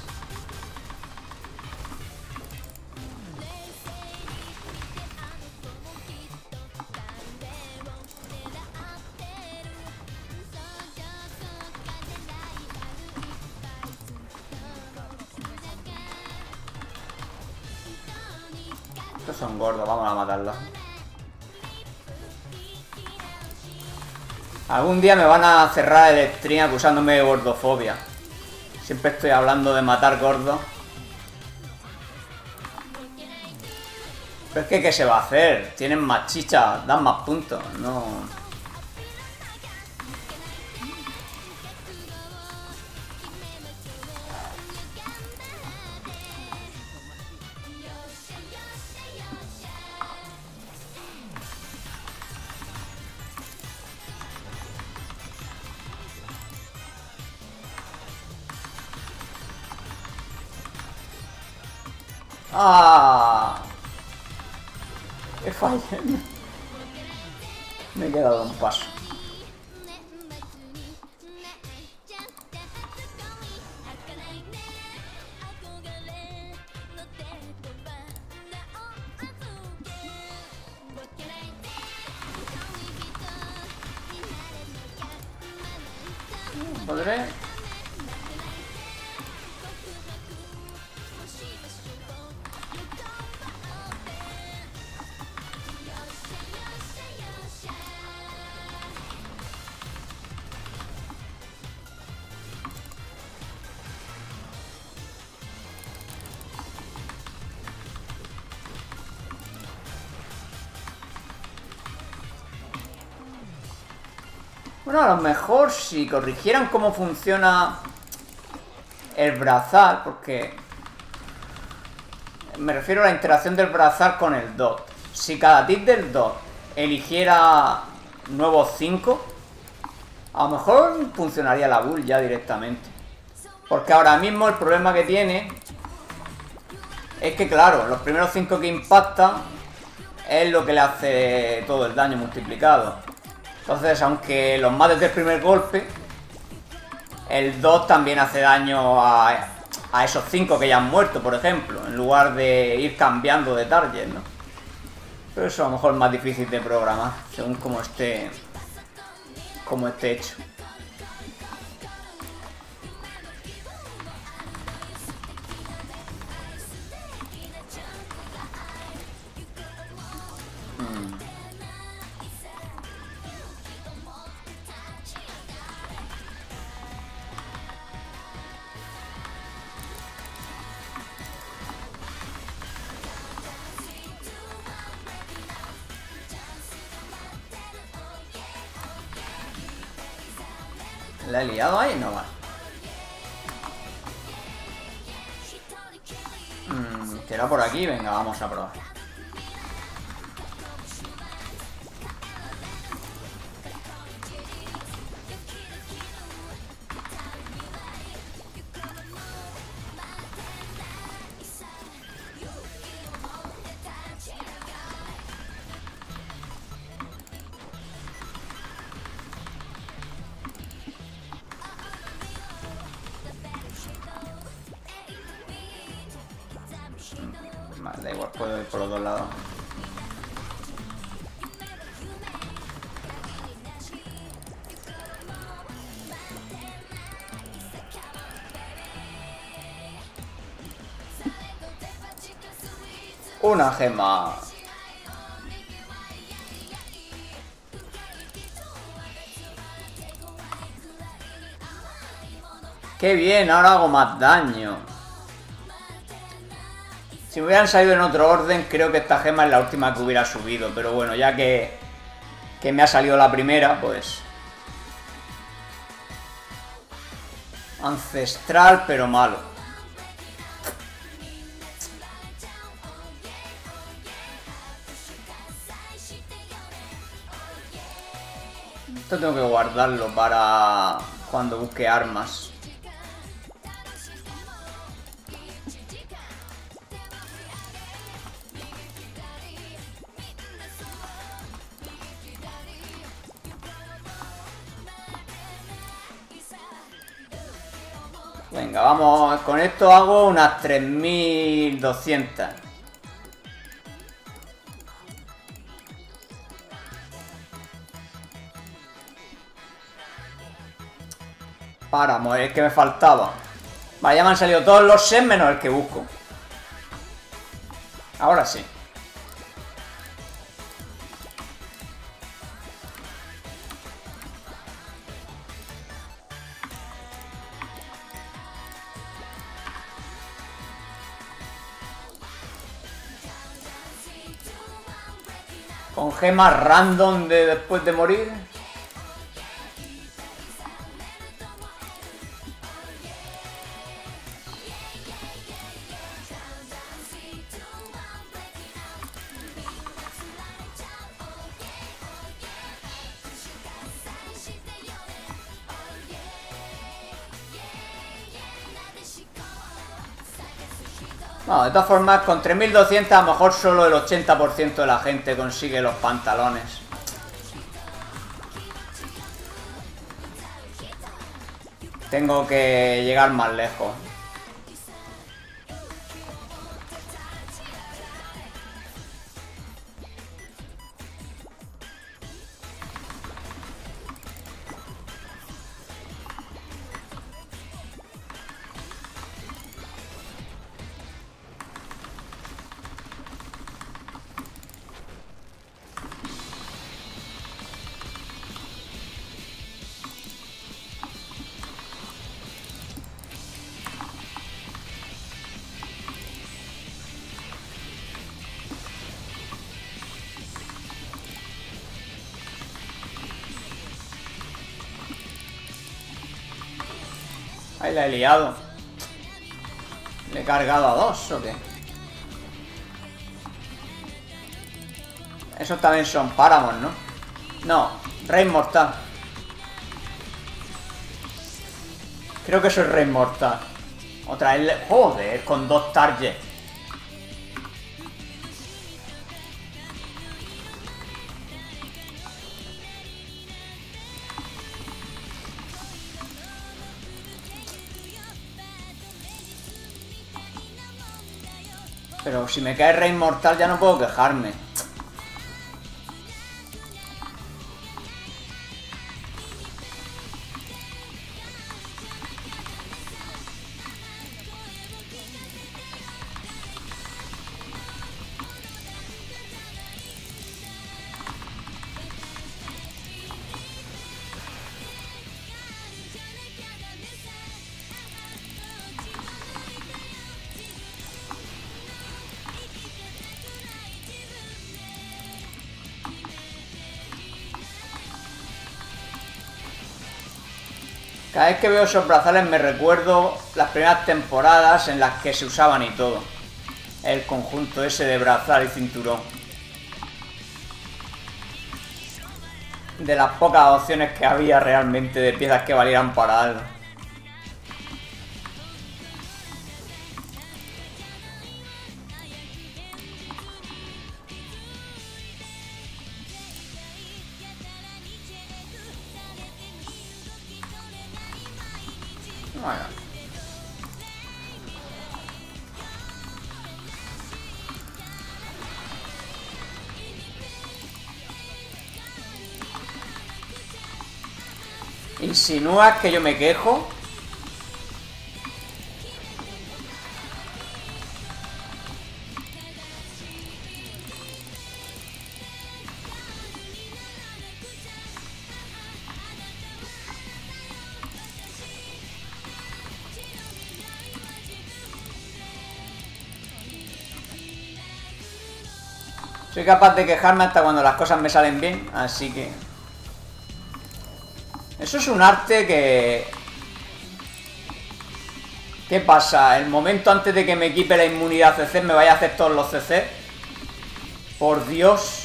Son gordos, vamos a matarlos. Algún día me van a cerrar el stream acusándome de gordofobia. Siempre estoy hablando de matar gordos. Pero es que, ¿qué se va a hacer? Tienen más chicha, dan más puntos, no... mejor si corrigieran cómo funciona el brazal, porque me refiero a la interacción del brazal con el dot. Si cada tip del dot eligiera nuevos 5, a lo mejor funcionaría la bull ya directamente. Porque ahora mismo el problema que tiene es que, claro, los primeros 5 que impactan es lo que le hace todo el daño multiplicado. Entonces, aunque los mates del primer golpe, el 2 también hace daño a, esos 5 que ya han muerto, por ejemplo, en lugar de ir cambiando de target, ¿no? Pero eso a lo mejor es más difícil de programar, según como esté, como esté hecho. Vamos a probar. Gema. ¡Qué bien! Ahora hago más daño. Si me hubieran salido en otro orden, creo que esta gema es la última que hubiera subido. Pero bueno, ya que, que me ha salido la primera, pues... Ancestral, pero malo. Tengo que guardarlo para cuando busque armas. Venga, vamos, con esto hago unas 3200. Páramo, es que me faltaba. Vale, ya me han salido todos los 6 menos el que busco. Ahora sí. Con gemas random de después de morir. De todas formas, con 3200 a lo mejor solo el 80% de la gente consigue los pantalones. Tengo que llegar más lejos. Ahí la he liado. ¿Le he cargado a dos o qué? Esos también son páramos, ¿no? No, Rey Mortal. Creo que es Rey Mortal. Otra vez... Joder, con dos targets. Si me cae Rey Mortal ya no puedo quejarme. Cada vez que veo esos brazales me recuerdo las primeras temporadas en las que se usaban y todo. El conjunto ese de brazal y cinturón. De las pocas opciones que había realmente de piezas que valieran para algo. ¿Insinúas que yo me quejo? Soy capaz de quejarme hasta cuando las cosas me salen bien, así que... Eso es un arte que... ¿Qué pasa? El momento antes de que me equipe la inmunidad CC me vaya a hacer todos los CC. Por Dios.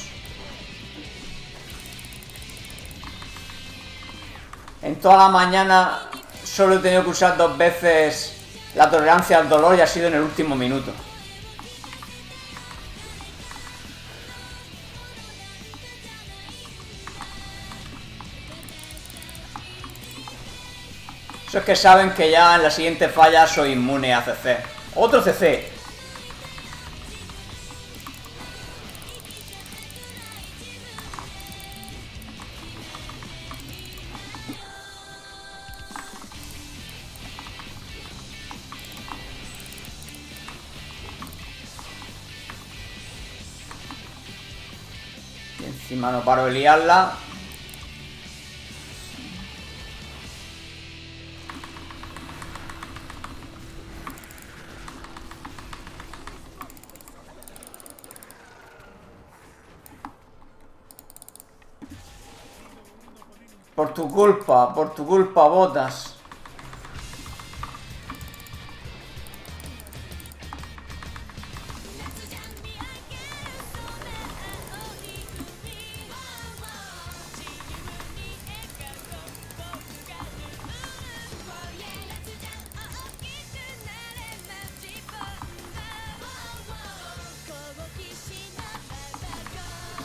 En toda la mañana solo he tenido que usar dos veces la tolerancia al dolor y ha sido en el último minuto. Es que saben que ya en la siguiente falla soy inmune a CC. Otro CC. Encima no paro de liarla. Tu culpa, por tu culpa, botas.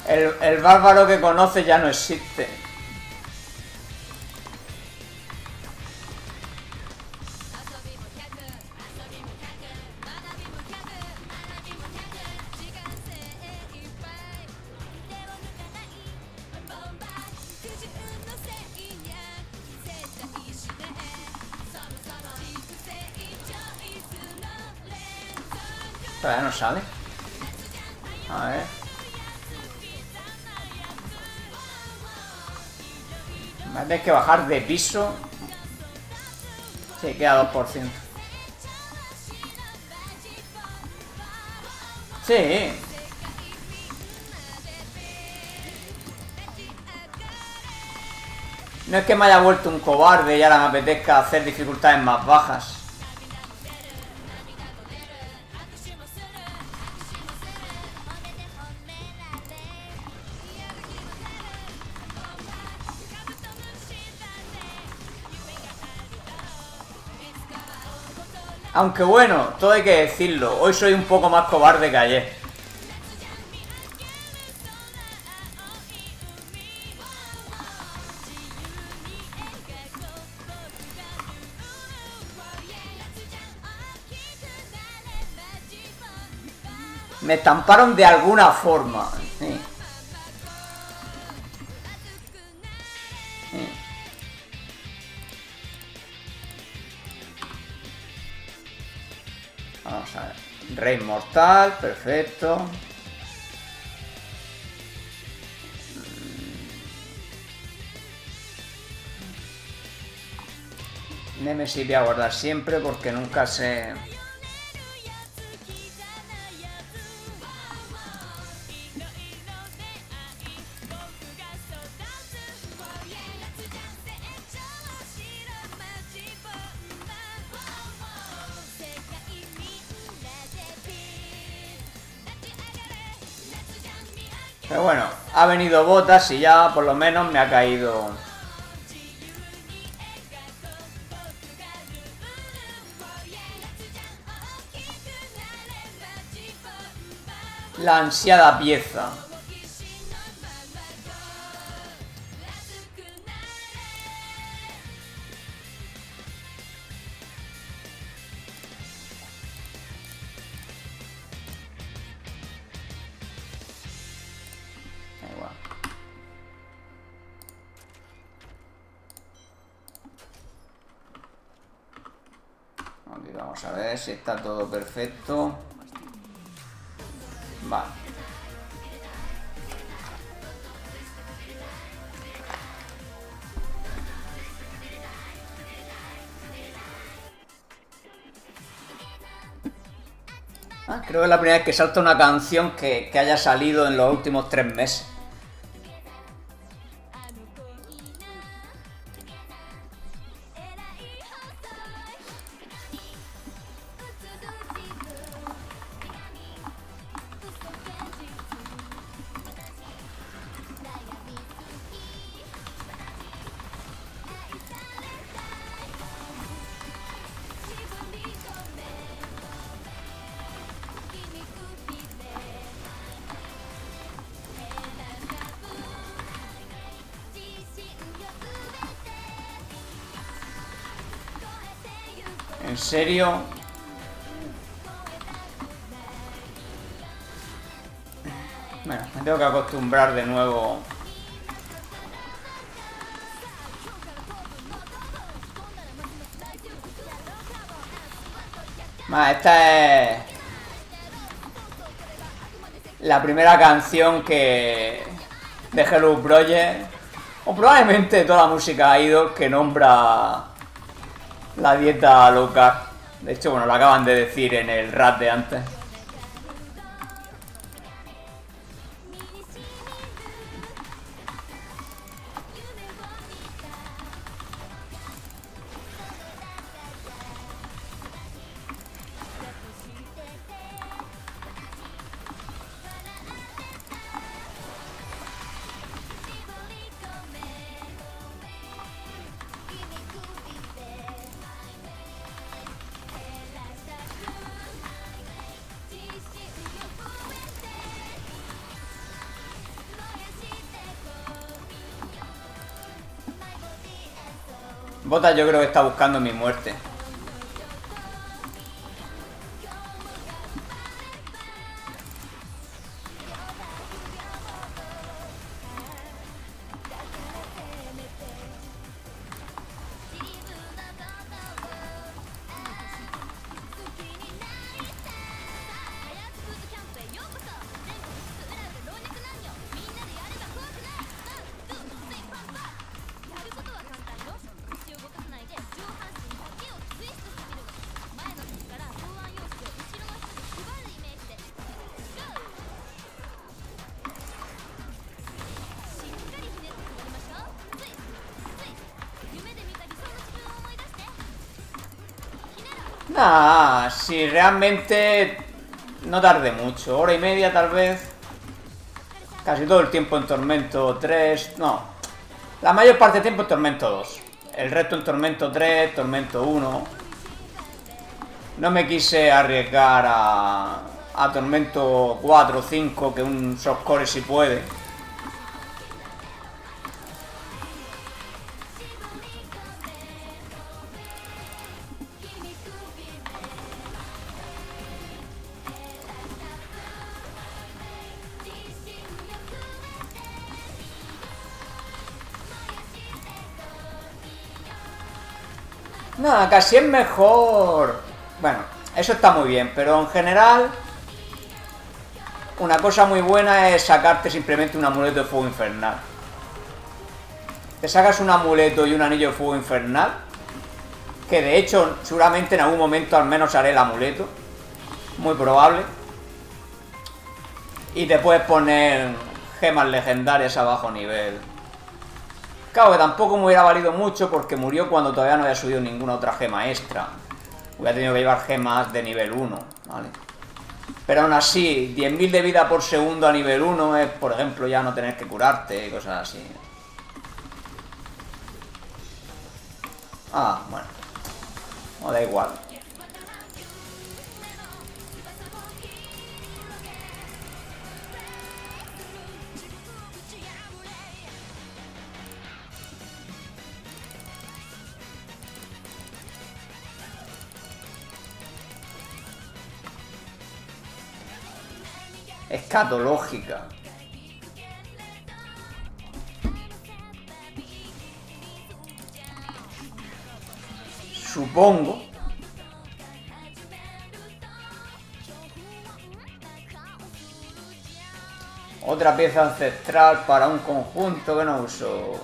El, el bárbaro que conoce ya no existe. Sale. A ver. A tener que bajar de piso. Sí, queda 2%. Sí. No es que me haya vuelto un cobarde y ahora me apetezca hacer dificultades más bajas. Aunque bueno, todo hay que decirlo, hoy soy un poco más cobarde que ayer. Me estamparon de alguna forma. Mortal, perfecto. Nemesis voy a guardar siempre porque nunca se... Pero bueno, ha venido botas y ya por lo menos me ha caído... La ansiada pieza. Está todo perfecto. Vale. Ah, creo que es la primera vez que salta una canción que, que haya salido en los últimos tres meses. Serio? Bueno, me tengo que acostumbrar de nuevo. Más, esta es la primera canción que de Hello Project o probablemente toda la música ha ido que nombra la dieta low carb. De hecho, bueno, lo acaban de decir en el rap de antes. Yo creo que está buscando mi muerte. Nah, si realmente no tarde mucho, hora y media tal vez. Casi todo el tiempo en Tormento 3, no. La mayor parte del tiempo en Tormento 2. El resto en Tormento 3, Tormento 1. No me quise arriesgar a, a Tormento 4 o 5, que un softcore si puede. Nada, casi es mejor. Bueno, eso está muy bien, pero en general. Una cosa muy buena es sacarte simplemente un amuleto de fuego infernal. Te sacas un amuleto y un anillo de fuego infernal. Que de hecho, seguramente en algún momento al menos haré el amuleto. Muy probable. Y te puedes poner gemas legendarias a bajo nivel. Claro que tampoco me hubiera valido mucho porque murió cuando todavía no había subido ninguna otra gema extra. Hubiera tenido que llevar gemas de nivel 1, ¿vale? Pero aún así, 10.000 de vida por segundo a nivel 1 es, por ejemplo, ya no tener que curarte y cosas así. Ah, bueno. No da igual. escatológica. Supongo Otra pieza ancestral para un conjunto que no uso.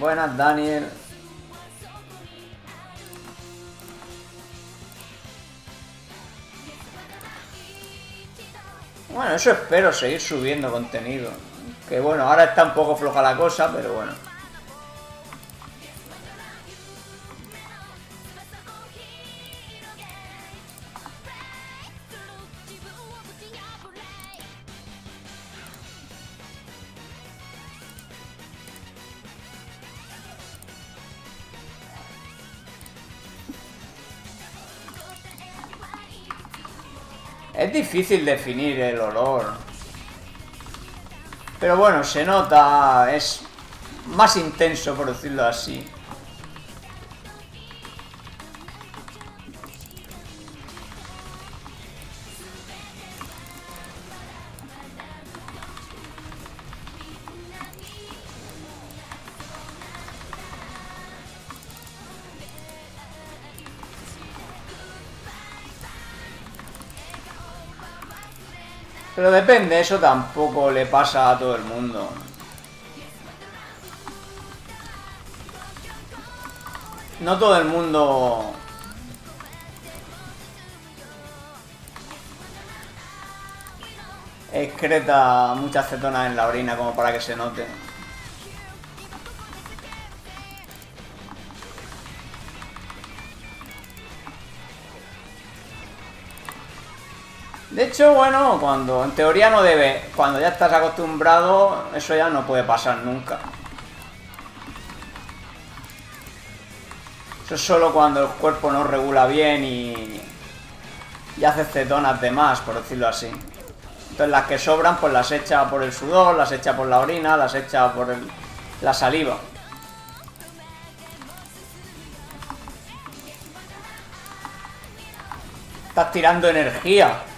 Buenas, Daniel. Bueno, eso espero, seguir subiendo contenido. Que bueno, ahora está un poco floja la cosa, pero bueno. Es difícil definir el olor. Pero bueno, se nota, es más intenso por decirlo así. Pero depende, eso tampoco le pasa a todo el mundo. No todo el mundo... excreta muchas cetonas en la orina como para que se note. Bueno, cuando en teoría no debe, cuando ya estás acostumbrado, eso ya no puede pasar nunca. Eso es solo cuando el cuerpo no regula bien y, y hace cetonas de más, por decirlo así. Entonces las que sobran, pues las echa por el sudor, las echa por la orina, las echa por la saliva. Estás tirando energía.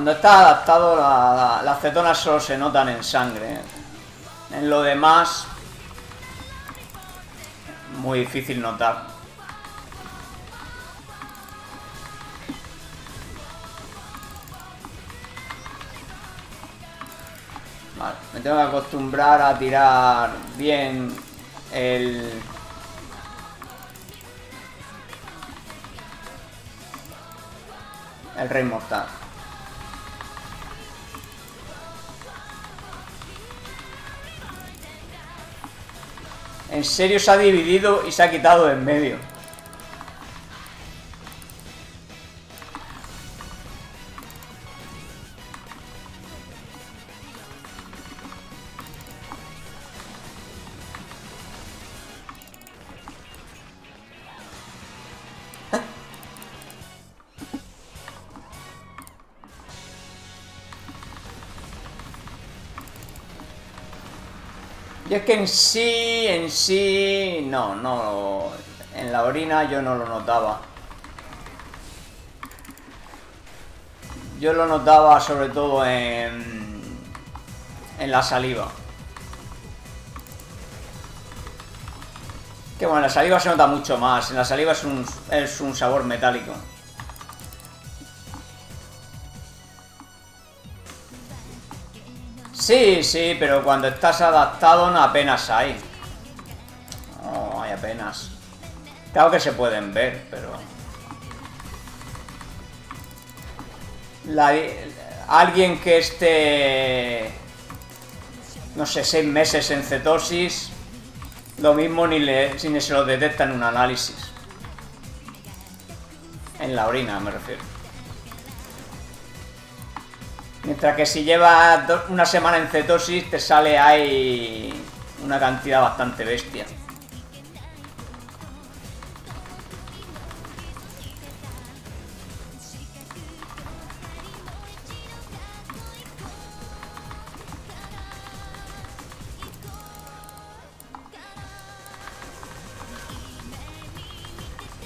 Cuando está adaptado, las cetonas solo se notan en sangre. En lo demás, muy difícil notar. Vale, me tengo que acostumbrar a tirar bien el... El rey mortal. En serio se ha dividido y se ha quitado en medio. Y es que en sí, en sí, no, no, en la orina yo no lo notaba. Yo lo notaba sobre todo en, en la saliva. Que bueno, en la saliva se nota mucho más, en la saliva es un, es un sabor metálico. Sí, sí, pero cuando estás adaptado no apenas hay. No, hay apenas. Claro que se pueden ver, pero... alguien que esté... No sé, seis meses en cetosis... Lo mismo ni, le, ni se lo detecta en un análisis. En la orina, me refiero. Mientras que si llevas una semana en cetosis te sale ahí una cantidad bastante bestia.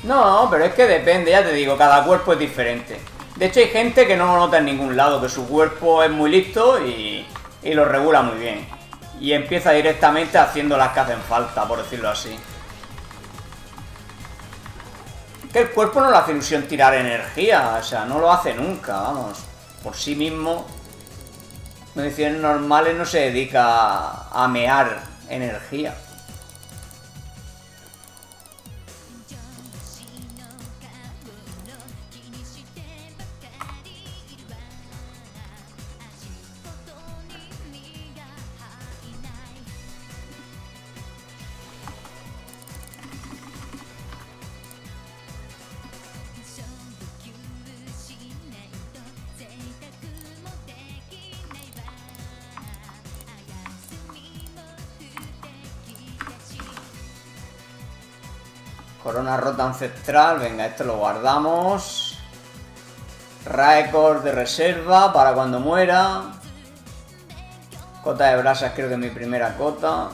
No, pero es que depende, ya te digo, cada cuerpo es diferente. De hecho hay gente que no lo nota en ningún lado, que su cuerpo es muy listo y, lo regula muy bien. Y empieza directamente haciendo las que hacen falta, por decirlo así. Que el cuerpo no le hace ilusión tirar energía, o sea, no lo hace nunca, vamos. Por sí mismo, mediciones normales no se dedica a mear energía. Corona rota ancestral, venga, esto lo guardamos. Record de reserva para cuando muera. Cota de brasas creo que es mi primera cota.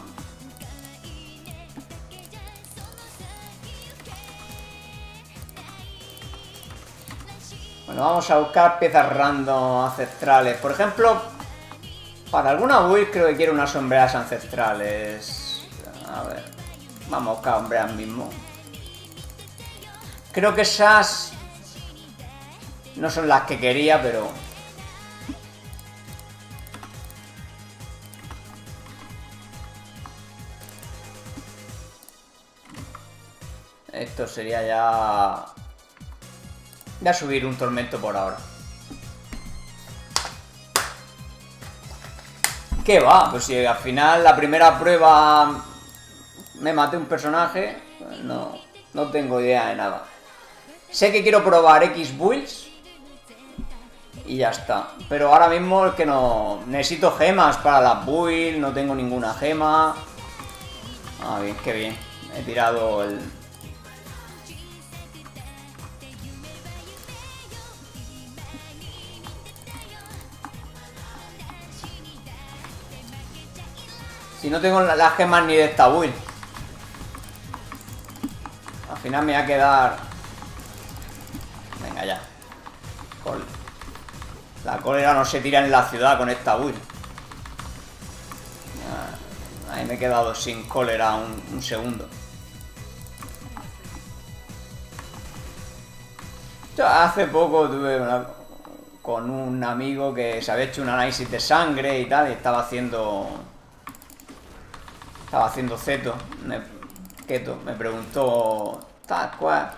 Bueno, vamos a buscar piezas random ancestrales. Por ejemplo, para alguna build creo que quiero unas sombreras ancestrales. A ver, vamos a buscar sombreras mismo. Creo que esas no son las que quería, pero... Esto sería ya... Ya subir un tormento por ahora. ¿Qué va? Pues si al final la primera prueba me maté un personaje, pues no, no tengo idea de nada. Sé que quiero probar X builds. Y ya está. Pero ahora mismo es que no... Necesito gemas para las builds. No tengo ninguna gema. Ah, bien, qué bien. He tirado el... Si no tengo las gemas ni de esta build. Al final me va a quedar ya. La cólera no se tira en la ciudad con esta build. Ahí me he quedado sin cólera un, segundo. hace poco tuve con un amigo que se había hecho un análisis de sangre y tal, y estaba haciendo... Estaba haciendo ceto, keto, me preguntó, tal cual,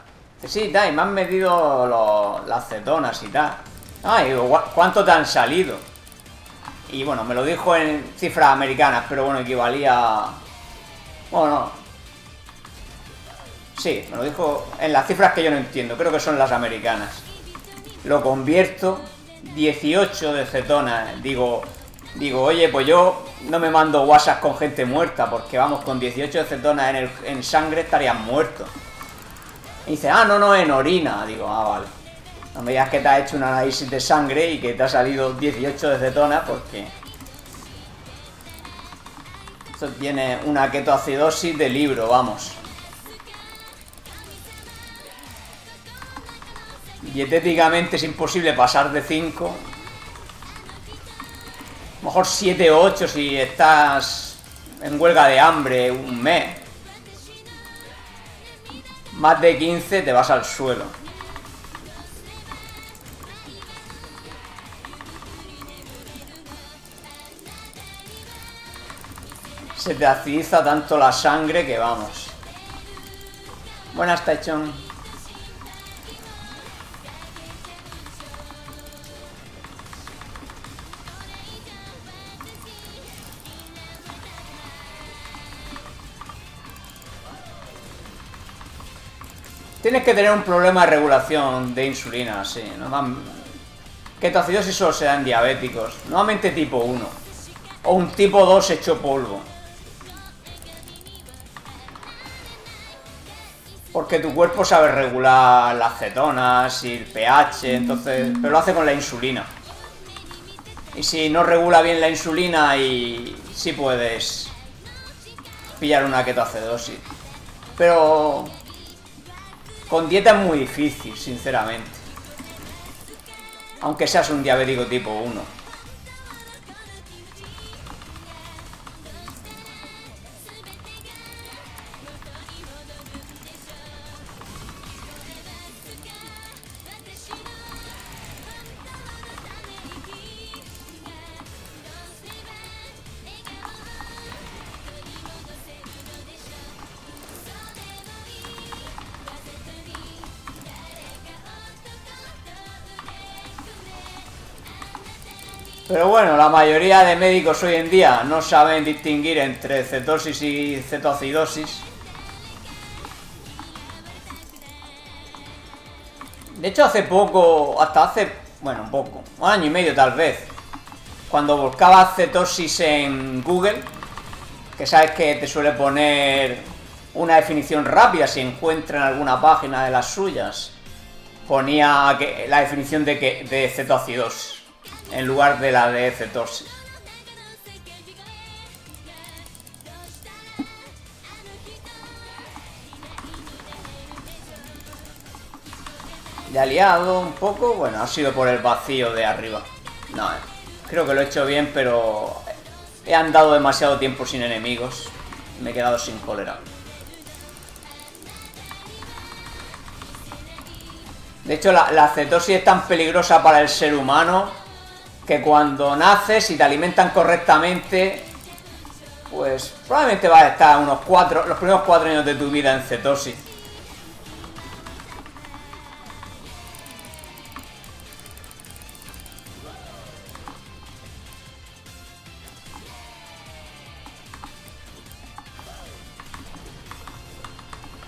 Sí, tal, me han medido las cetonas y tal. Ah, y ¿cuánto te han salido? Y bueno, me lo dijo en cifras americanas, pero bueno, equivalía... Bueno, Sí, me lo dijo en las cifras que yo no entiendo, creo que son las americanas. Lo convierto, 18 de cetonas. Digo, digo, oye, pues yo no me mando WhatsApp con gente muerta, porque vamos, con 18 de cetonas en, en sangre estarían muertos. Y dice, ah, no, no, en orina. Digo, ah, vale. No me digas que te has hecho un análisis de sangre y que te ha salido 18 de cetona porque... Esto tiene una ketoacidosis de libro, vamos. Dietéticamente es imposible pasar de 5. A lo mejor 7 o 8 si estás en huelga de hambre un mes. Más de 15 te vas al suelo. Se te acidiza tanto la sangre que vamos. Buenas, Tachón. Tienes que tener un problema de regulación de insulina, sí. Ketoacidosis solo se da en diabéticos. Normalmente tipo 1. O un tipo 2 hecho polvo. Porque tu cuerpo sabe regular las cetonas y el pH, entonces... Pero lo hace con la insulina. Y si no regula bien la insulina y sí puedes pillar una ketoacidosis. Pero con dieta es muy difícil, sinceramente. Aunque seas un diabético tipo 1. Pero bueno, la mayoría de médicos hoy en día no saben distinguir entre cetosis y cetoacidosis. De hecho, hace poco, hasta hace, bueno, poco, un año y medio tal vez, cuando buscaba cetosis en Google, que sabes que te suele poner una definición rápida si encuentra en alguna página de las suyas, ponía la definición de, que, de cetoacidosis en lugar de la de cetosis. Ya liado un poco, bueno, ha sido por el vacío de arriba. No, eh, creo que lo he hecho bien, pero he andado demasiado tiempo sin enemigos. Me he quedado sin cólera. De hecho, la, la cetosis es tan peligrosa para el ser humano que cuando naces y te alimentan correctamente, pues probablemente vas a estar unos cuatro, los primeros cuatro años de tu vida en cetosis.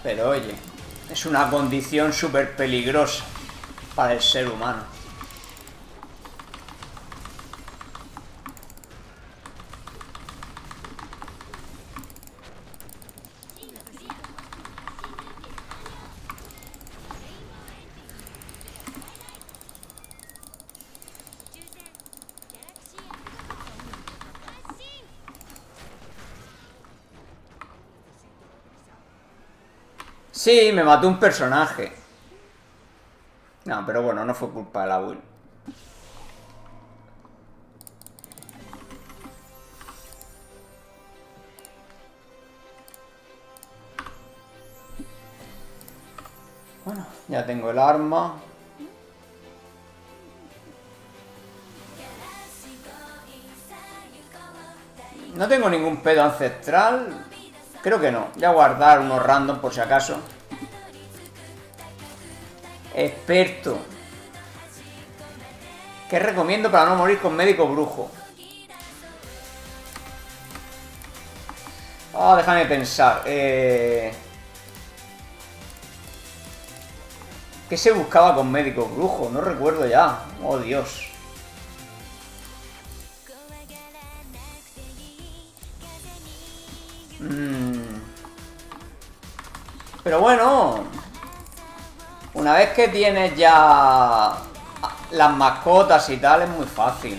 Pero oye, es una condición súper peligrosa para el ser humano. Sí, me mató un personaje. No, pero bueno, no fue culpa de la build. Bueno, ya tengo el arma. No tengo ningún pedo ancestral. Creo que no. Voy a guardar unos random por si acaso. Experto. ¿Qué recomiendo para no morir con médico brujo? Oh, déjame pensar. Eh... ¿Qué se buscaba con médico brujo? No recuerdo ya. Oh, Dios. Mm. Pero bueno, una vez que tienes ya las mascotas y tal, es muy fácil.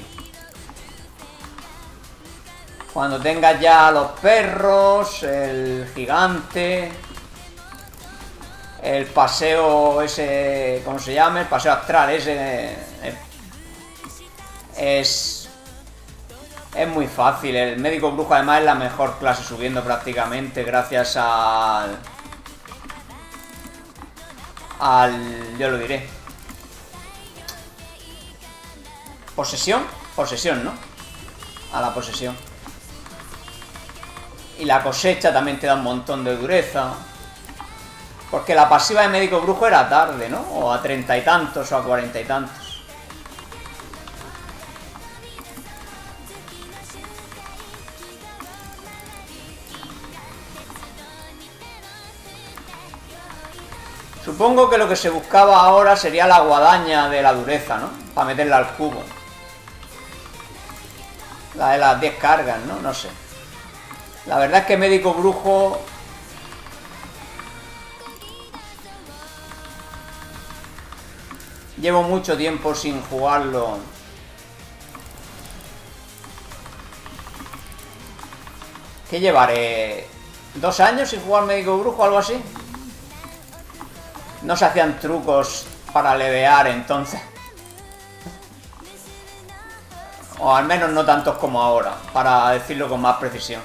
Cuando tengas ya los perros, el gigante, el paseo ese, ¿cómo se llama? El paseo astral ese, es, es muy fácil. El médico brujo además es la mejor clase subiendo prácticamente gracias al al... yo lo diré. Posesión. Posesión, ¿no? A la posesión. Y la cosecha también te da un montón de dureza. Porque la pasiva de médico brujo era tarde, ¿no? O a treinta y tantos o a cuarenta y tantos. Supongo que lo que se buscaba ahora sería la guadaña de la dureza, ¿no? Para meterla al cubo. La de las 10 cargas, ¿no? No sé. La verdad es que médico brujo... Llevo mucho tiempo sin jugarlo. ¿Qué llevaré? ¿Dos años sin jugar médico brujo o algo así? No se hacían trucos para levear entonces. O al menos no tantos como ahora, para decirlo con más precisión.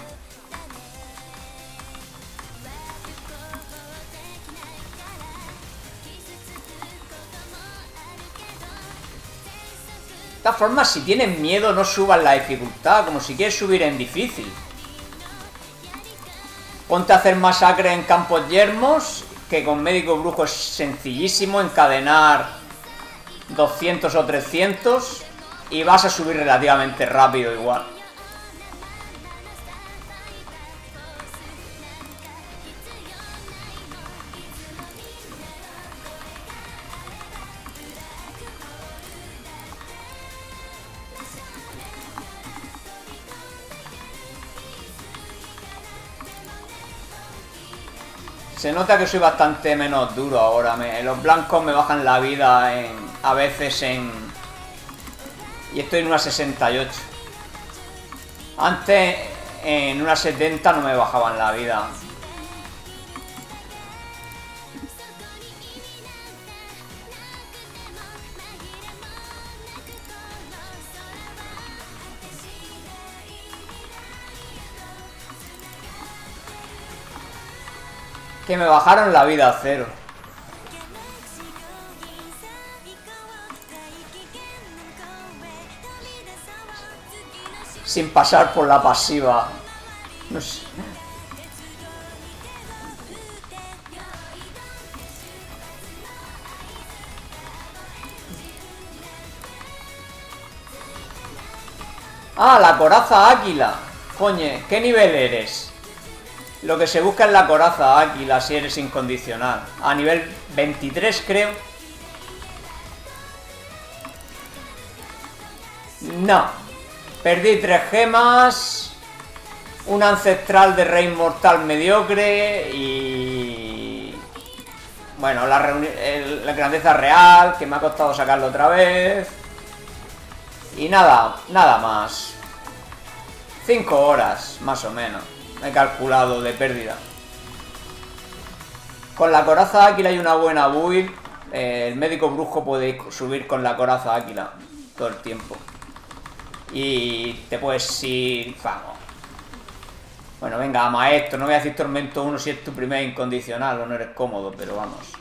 De todas formas, si tienes miedo, no subas la dificultad, como si quieres subir en difícil. Ponte a hacer masacre en campos yermos, que con médico brujo es sencillísimo encadenar 200 o 300 y vas a subir relativamente rápido igual. Se nota que soy bastante menos duro ahora. los blancos me bajan la vida en, a veces en... Y estoy en una 68. Antes en una 70 no me bajaban la vida. Que me bajaron la vida a cero. Sin pasar por la pasiva. No sé. Ah, la coraza águila. Coñe, ¿qué nivel eres? Lo que se busca es la coraza águila si eres incondicional. A nivel 23 creo. No. Perdí tres gemas. Un ancestral de rey mortal mediocre y... Bueno, la, la grandeza real, que me ha costado sacarlo otra vez. Y nada, nada más. Cinco horas, más o menos he calculado de pérdida. Con la coraza águila hay una buena build. Eh, el médico brujo puede subir con la coraza águila todo el tiempo. Y te puedes ir... Vamos. Bueno, venga, maestro. No voy a decir tormento 1 si es tu primer incondicional o no eres cómodo, pero vamos.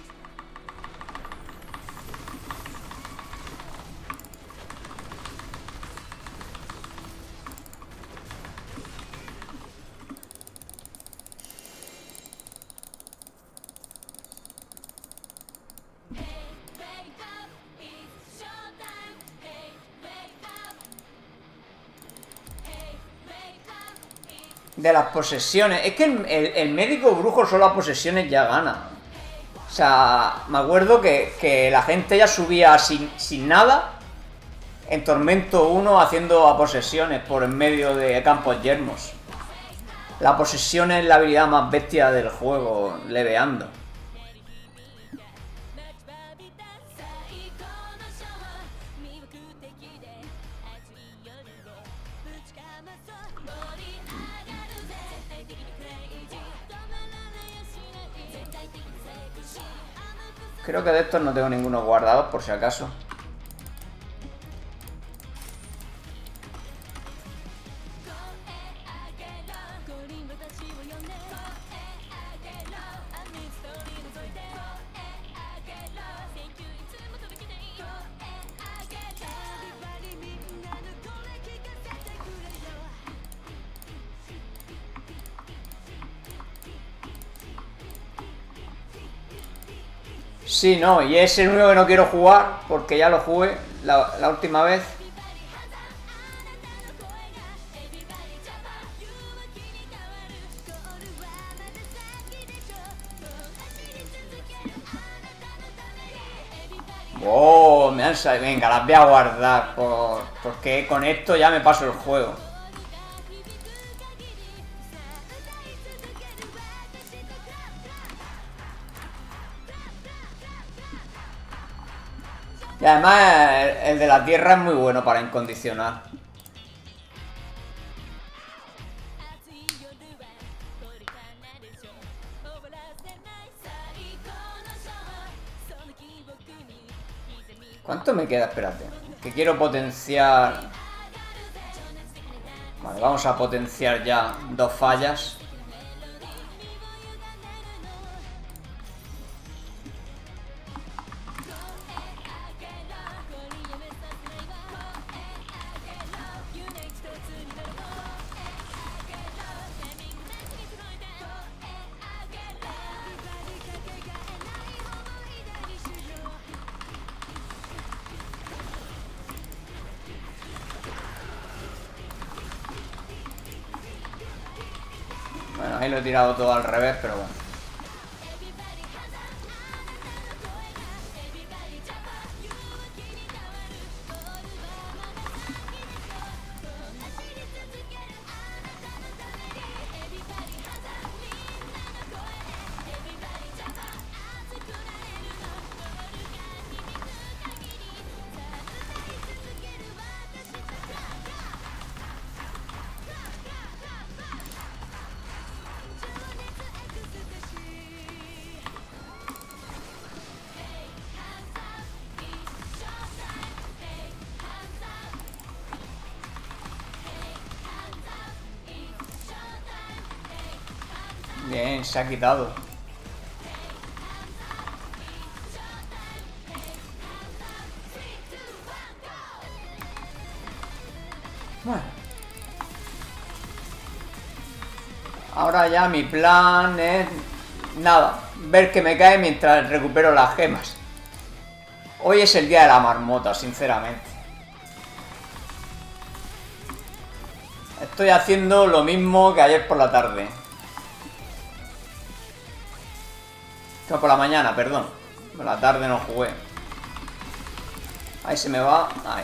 De las posesiones. Es que el, médico brujo solo a posesiones ya gana. O sea, me acuerdo que, la gente ya subía sin, sin, nada en Tormento 1 haciendo a posesiones por en medio de campos yermos. La posesión es la habilidad más bestia del juego, leveando. Creo que de estos no tengo ninguno guardado por si acaso. Sí, no, y es el único que no quiero jugar porque ya lo jugué la, última vez. Oh, me han salido. Venga, las voy a guardar porque con esto ya me paso el juego. Y además el de la tierra es muy bueno para incondicionar. ¿Cuánto me queda? Espérate. Que quiero potenciar... Vale, vamos a potenciar ya dos fallas. Tirado todo al revés, pero bueno. Se ha quitado. Bueno. Ahora ya mi plan es... Nada, ver que me cae mientras recupero las gemas. Hoy es el día de la marmota, sinceramente. Estoy haciendo lo mismo que ayer por la tarde. No, por la mañana, perdón. Por la tarde no jugué. Ahí se me va. Ahí.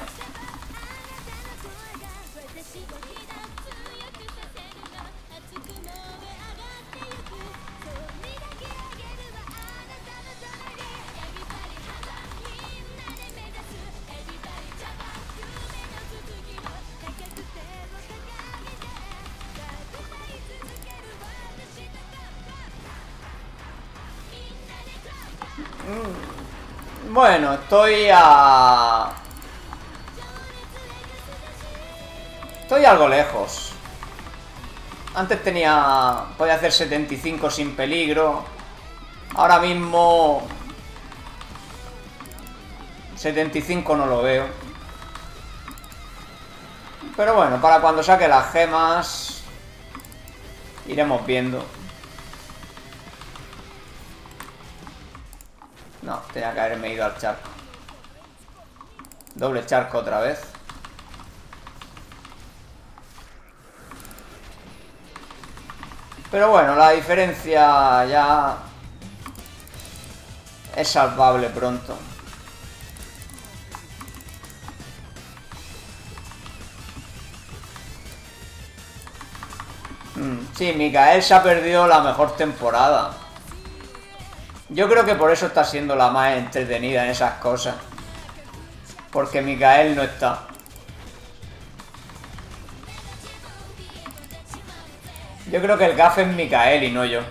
Estoy a... Estoy algo lejos. Antes tenía... Podía hacer 75 sin peligro. Ahora mismo... 75 no lo veo. Pero bueno, para cuando saque las gemas... Iremos viendo. No, tenía que haberme ido al charco. Doble charco otra vez. Pero bueno, la diferencia ya es salvable pronto. Mm, sí, Mikael se ha perdido la mejor temporada. Yo creo que por eso está siendo la más entretenida en esas cosas. Porque Mikael no está. Yo creo que el gafe es Mikael y no yo.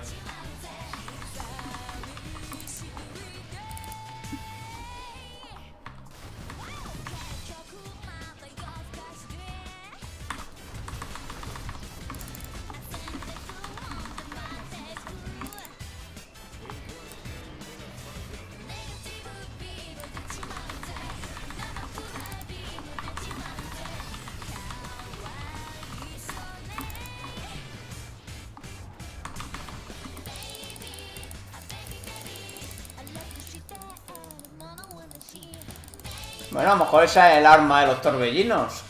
A lo mejor esa es el arma de los torbellinos.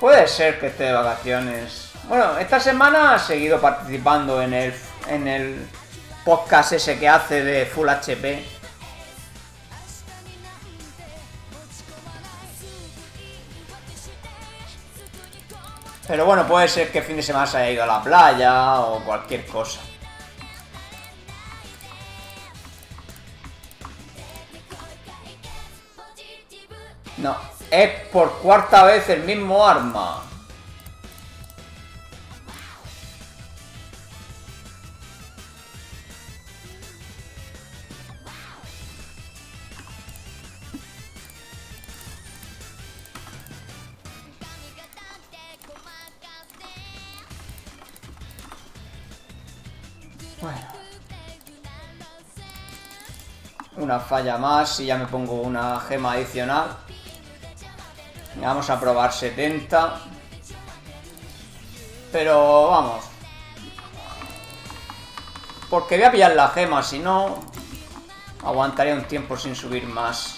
Puede ser que esté de vacaciones. Bueno, esta semana ha seguido participando en el, en el podcast ese que hace de Full HP. Pero bueno, puede ser que el fin de semana se haya ido a la playa o cualquier cosa. Es por cuarta vez el mismo arma. Una falla más y ya me pongo una gema adicional. Vamos a probar 70. Pero vamos. Porque voy a pillar la gema, si no... Aguantaré un tiempo sin subir más.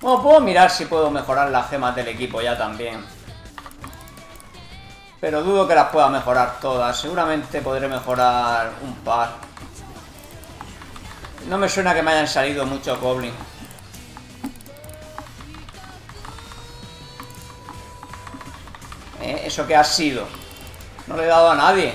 Bueno, puedo mirar si puedo mejorar las gemas del equipo ya también. Pero dudo que las pueda mejorar todas. Seguramente podré mejorar un par. No me suena que me hayan salido muchos goblins. ¿Eso qué ha sido? No le he dado a nadie.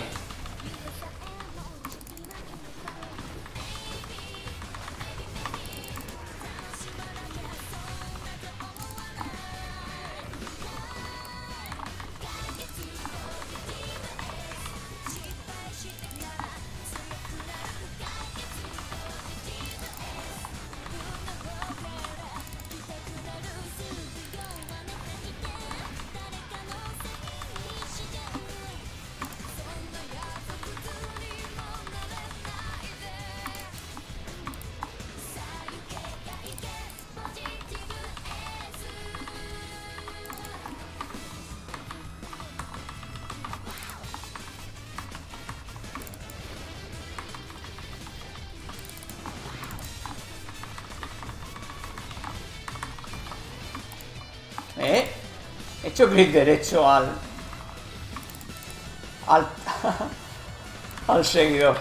Hecho clic derecho al... Al... al seguidor.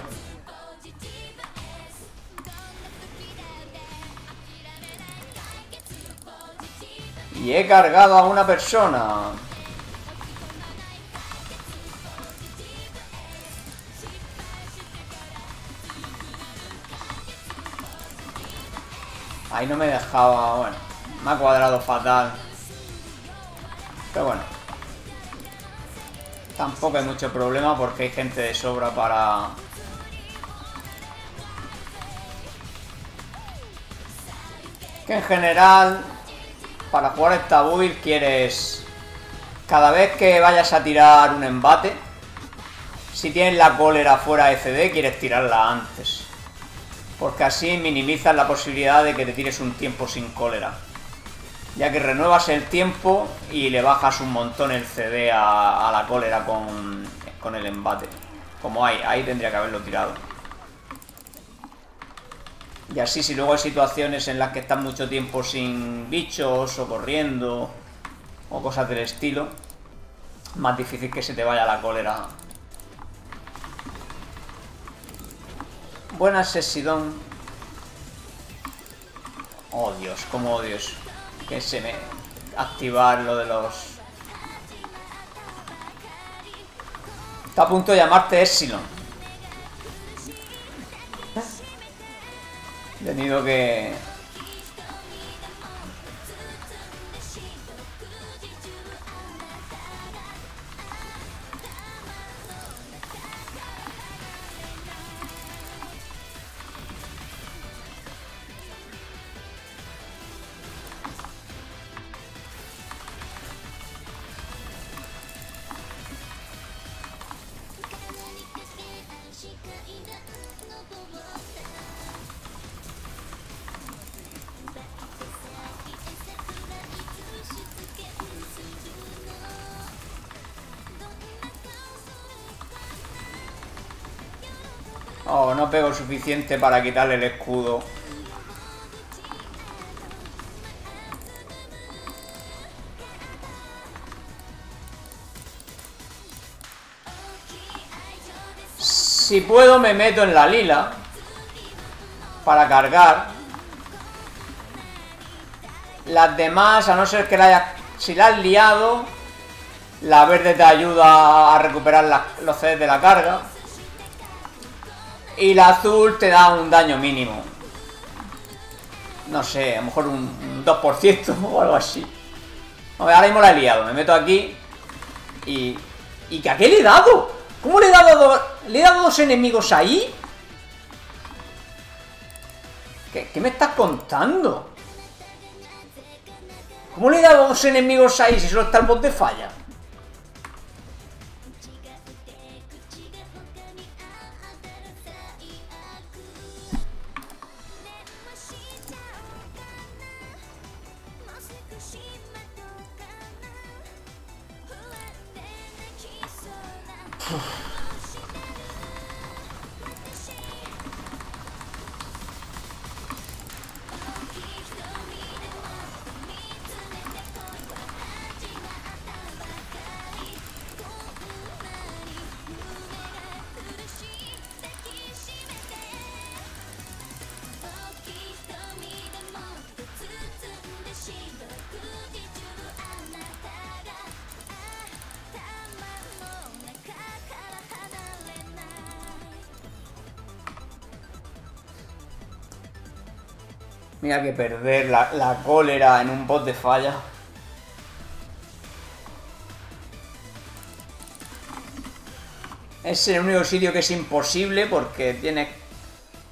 Y he cargado a una persona. Ahí no me dejaba, bueno, me ha cuadrado fatal. Pero bueno. Tampoco hay mucho problema porque hay gente de sobra para... Que en general, para jugar esta build quieres... Cada vez que vayas a tirar un embate, si tienes la cólera fuera de CD, quieres tirarla antes. Porque así minimizas la posibilidad de que te tires un tiempo sin cólera ya que renuevas el tiempo y le bajas un montón el CD a, la cólera con, con, el embate. Como hay, ahí tendría que haberlo tirado. Y así si luego hay situaciones en las que estás mucho tiempo sin bichos o corriendo o cosas del estilo, más difícil que se te vaya la cólera. Buenas, Sesidón. Oh Dios, cómo odio eso que se me activar lo de los... Está a punto de llamarte Epsilon. He tenido que Pego suficiente para quitarle el escudo. Si puedo me meto en la lila para cargar. Las demás, a no ser que la hayas... Si la has liado, la verde te ayuda a recuperar los CDs de la carga. Y la azul te da un daño mínimo. No sé, a lo mejor un, 2% o algo así. ahora mismo la he liado. Me meto aquí y... ¿Y que a qué le he dado? ¿Cómo le he dado dos... ¿Le he dado dos enemigos ahí? ¿Qué, ¿Qué me estás contando? ¿Cómo le he dado dos enemigos ahí si solo está el bot de falla? Mira que perder la, la cólera en un bot de falla. Es el único sitio que es imposible porque tiene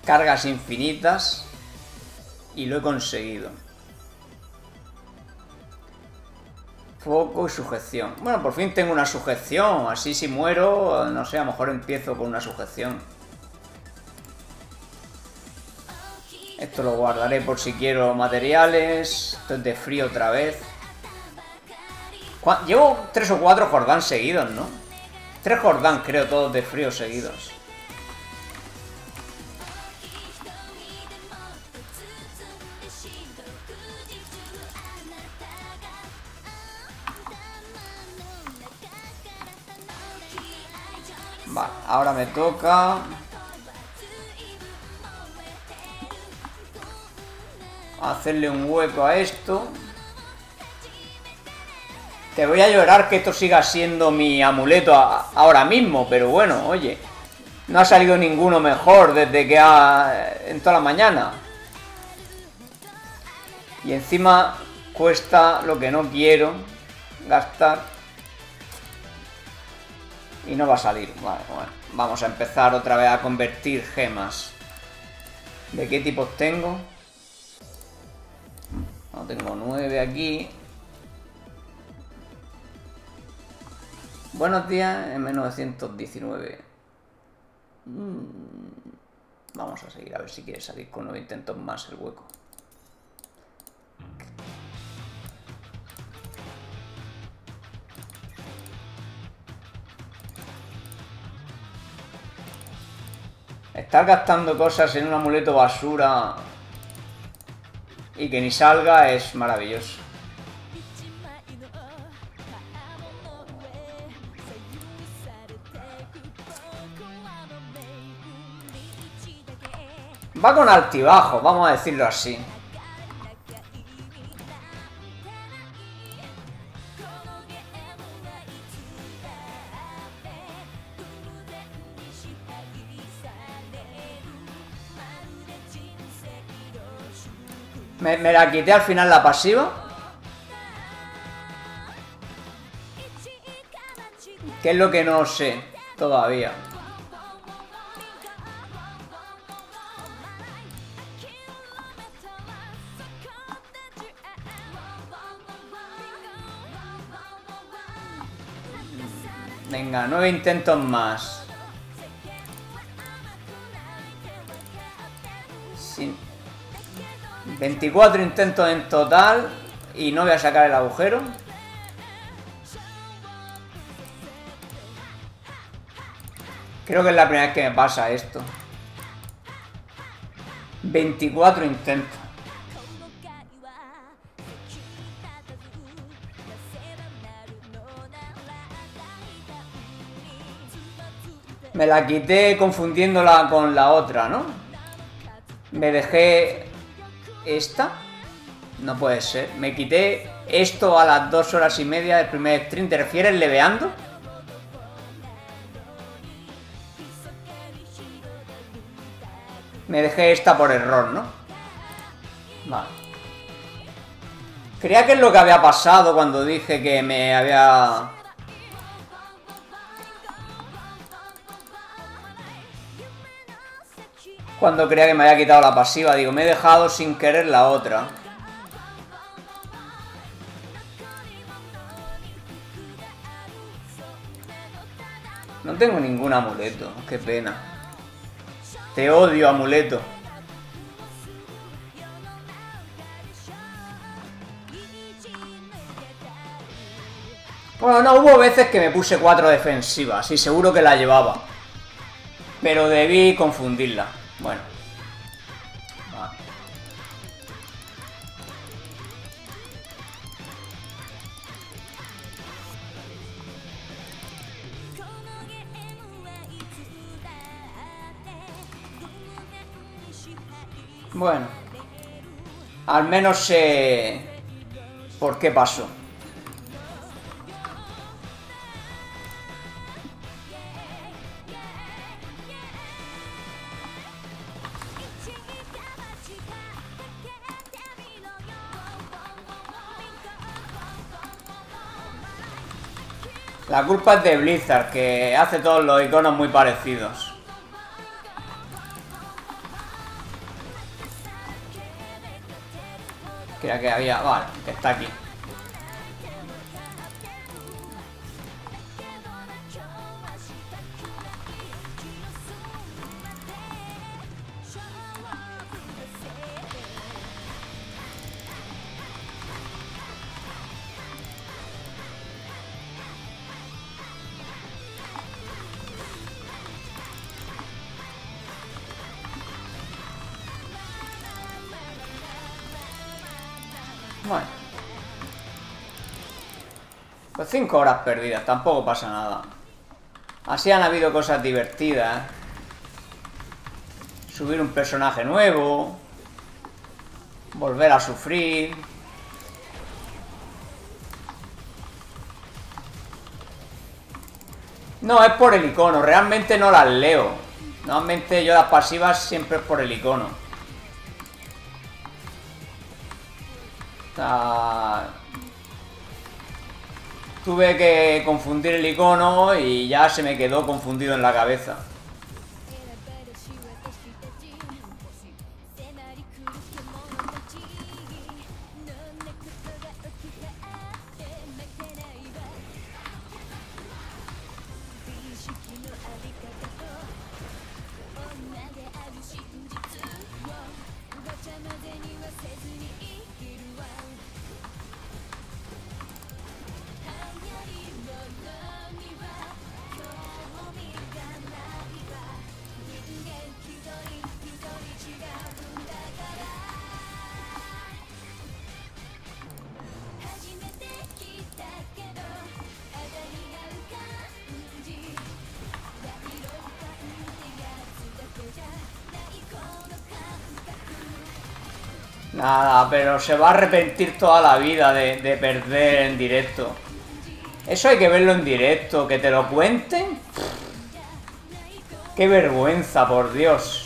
cargas infinitas. Y lo he conseguido. Foco y sujeción. Bueno, por fin tengo una sujeción. Así si muero, no sé, a lo mejor empiezo con una sujeción. Esto lo guardaré por si quiero materiales. Esto es de frío otra vez. Llevo tres o cuatro Jordán seguidos, ¿no? Tres Jordán, creo, todos de frío seguidos. Vale, ahora me toca... Hacerle un hueco a esto. Te voy a llorar que esto siga siendo mi amuleto ahora mismo, pero bueno, oye. No ha salido ninguno mejor desde que ha... en toda la mañana. Y encima cuesta lo que no quiero gastar. Y no va a salir. Vale, bueno. Vamos a empezar otra vez a convertir gemas. ¿De qué tipos tengo? No, tengo 9 aquí. Buenos días, M919. Mm, vamos a seguir a ver si quiere salir con 9 intentos más el hueco. Estar gastando cosas en un amuleto basura y que ni salga es maravilloso. Va con altibajo, vamos a decirlo así. Me, la quité al final la pasiva. ¿Qué es lo que no sé todavía? Venga, nueve intentos más. 24 intentos en total y no voy a sacar el agujero. Creo que es la primera vez que me pasa esto. 24 intentos. Me la quité confundiéndola con la otra, ¿no? Me dejé esta. No puede ser. Me quité esto a las dos horas y media del primer stream. ¿Te refieres leveando? Me dejé esta por error, ¿no? Vale. Creía que es lo que había pasado cuando dije que me había Cuando creía que me había quitado la pasiva, digo, me he dejado sin querer la otra. No tengo ningún amuleto, qué pena. Te odio, amuleto. Bueno, no, hubo veces que me puse cuatro defensivas y seguro que la llevaba. Pero debí confundirla. Bueno. Vale. Bueno. Al menos sé por qué pasó. La culpa es de Blizzard, que hace todos los iconos muy parecidos. Creía que había... Vale, que está aquí. 5 horas perdidas, tampoco pasa nada. Así han habido cosas divertidas. Subir un personaje nuevo. Volver a sufrir. No, es por el icono. Realmente no las leo. Normalmente yo las pasivas siempre es por el icono. Tuve que confundir el icono y ya se me quedó confundido en la cabeza. Pero se va a arrepentir toda la vida de, perder en directo. Eso hay que verlo en directo, que te lo cuenten. Qué vergüenza, por Dios.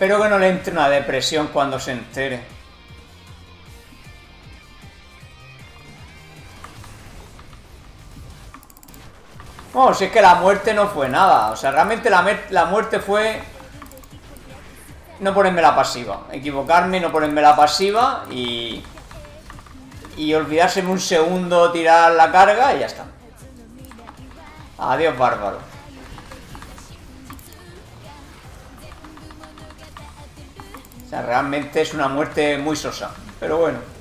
Espero que no le entre una depresión cuando se entere. Bueno, si es que la muerte no fue nada. O sea, realmente la, muerte fue... No ponerme la pasiva. Equivocarme, no ponerme la pasiva y... Y olvidarse un segundo tirar la carga y ya está. Adiós, bárbaro. Realmente es una muerte muy sosa. Pero bueno.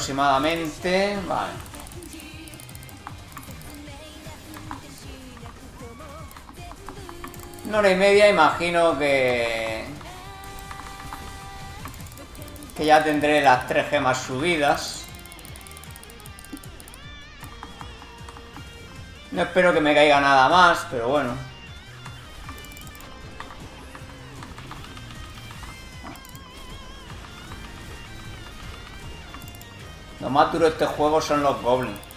Aproximadamente. Vale. Una hora y media imagino que... Que ya tendré las tres gemas subidas. No espero que me caiga nada más, pero bueno. Más duro de este juego son los goblins.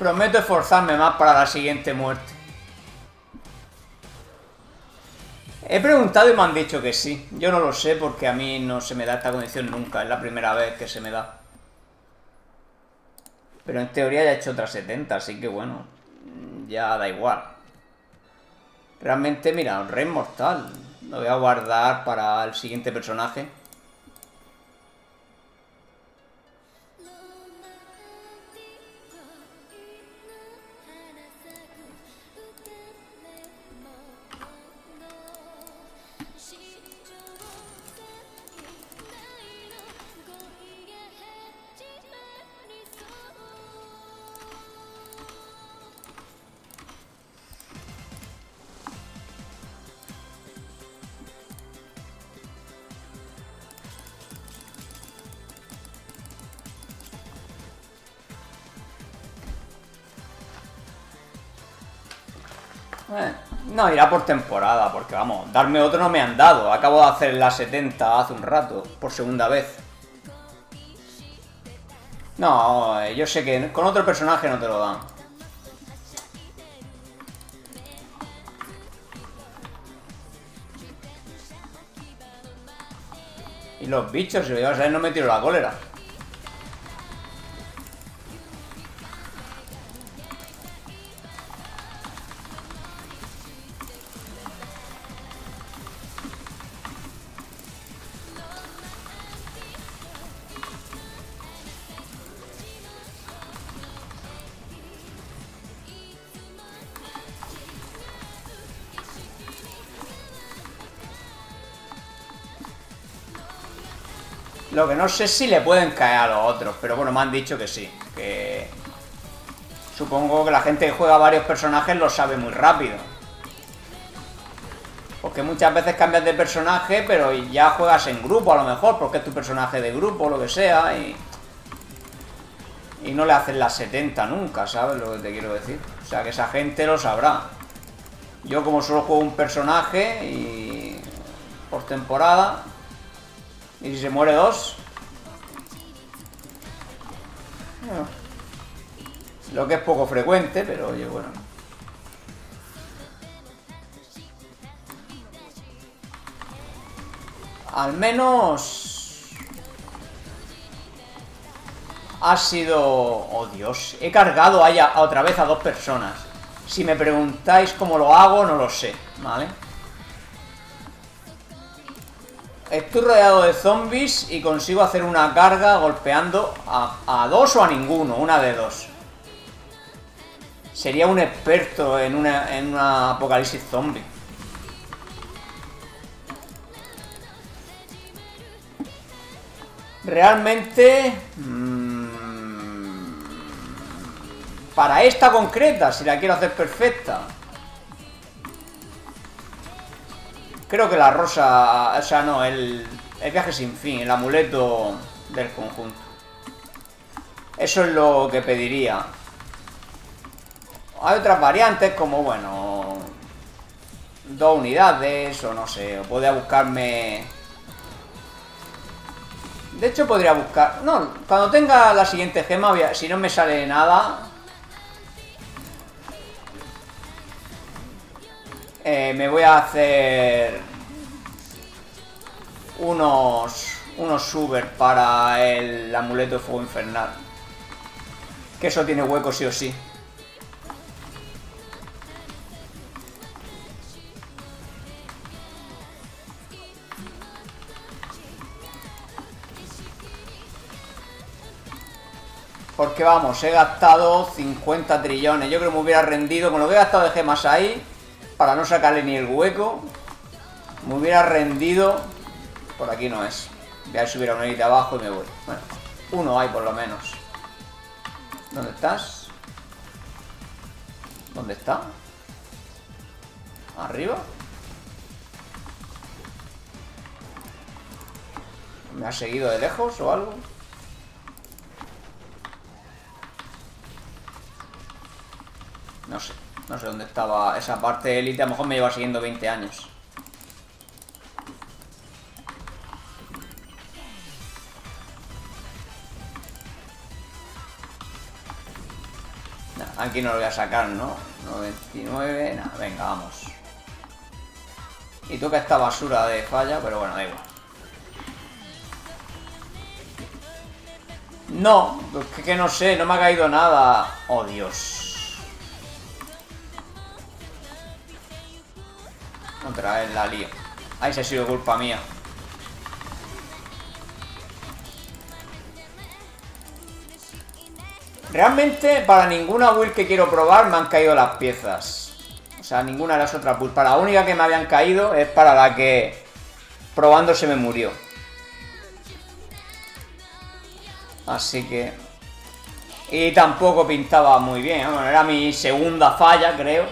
Prometo esforzarme más para la siguiente muerte. He preguntado y me han dicho que sí. Yo no lo sé porque a mí no se me da esta condición nunca. Es la primera vez que se me da. Pero en teoría ya he hecho otras 70, así que bueno, ya da igual. Realmente, mira, Rey Mortal. Lo voy a guardar para el siguiente personaje. No, irá por temporada, porque vamos, darme otro no me han dado. Acabo de hacer la 70 hace un rato, por segunda vez. No, eh, yo sé que con otro personaje no te lo dan. Y los bichos, si lo llevas a ver, no me tiro la cólera. Lo que no sé si le pueden caer a los otros, pero bueno, me han dicho que sí. Que supongo que la gente que juega varios personajes lo sabe muy rápido. Porque muchas veces cambias de personaje, pero ya juegas en grupo a lo mejor, porque es tu personaje de grupo o lo que sea, y... Y no le hacen las 70 nunca, ¿sabes lo que te quiero decir? O sea, que esa gente lo sabrá. Yo como solo juego un personaje y... Por temporada, ¿Y si se muere dos? Lo que es poco frecuente, pero oye, bueno. Al menos... Ha sido... Oh Dios, he cargado a otra vez a dos personas. Si me preguntáis cómo lo hago, no lo sé, ¿vale? Estoy rodeado de zombies y consigo hacer una carga golpeando a, dos o a ninguno, una de dos. Sería un experto en una, en una apocalipsis zombie. Realmente... Mmm, para esta concreta, si la quiero hacer perfecta Creo que la rosa... O sea, no, el, el viaje sin fin, el amuleto del conjunto. Eso es lo que pediría. Hay otras variantes como, bueno... Dos unidades, o no sé, o podría buscarme... De hecho podría buscar... No, cuando tenga la siguiente gema, si no me sale nada, Eh, me voy a hacer unos unos super para el amuleto de fuego infernal. Que eso tiene hueco sí o sí. Porque vamos, he gastado 50 trillones. Yo creo que me hubiera rendido con lo que he gastado de gemas ahí para no sacarle ni el hueco. Me hubiera rendido... Por aquí no es. Voy a subir a un de abajo y me voy. Bueno, uno hay por lo menos. ¿Dónde estás? ¿Dónde está? ¿Arriba? ¿Me ha seguido de lejos o algo? No sé, no sé dónde estaba esa parte élite, a lo mejor me lleva siguiendo 20 años. aquí no lo voy a sacar, ¿no? 99, nada, venga, vamos. Y toca esta basura de falla, pero bueno, da igual. No, que, que no sé, no me ha caído nada. Oh, Dios. Vez la lío. Ahí se ha sido culpa mía. Realmente para ninguna build que quiero probar me han caído las piezas. O sea, ninguna de las otras builds. Para la única que me habían caído es para la que probando se me murió. Así que... Y tampoco pintaba muy bien. era mi segunda falla, creo.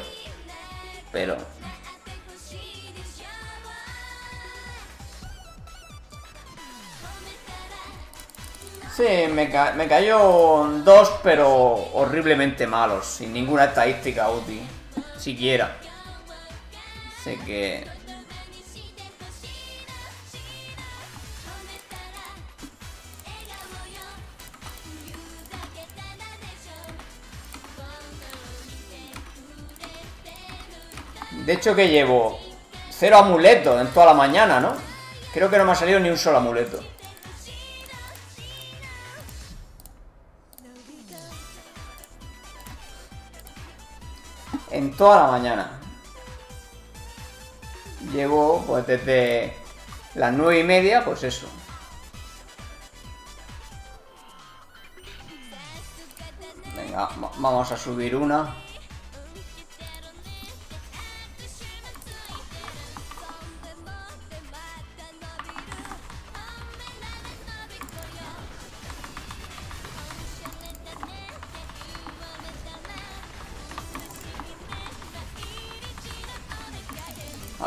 Pero Sí, me, cayó dos, pero horriblemente malos, sin ninguna estadística útil, siquiera. Sé que... De hecho que llevo cero amuletos en toda la mañana, ¿no? Creo que no me ha salido ni un solo amuleto. En toda la mañana. Llevo pues desde las nueve y media, pues eso. Venga, vamos a subir una.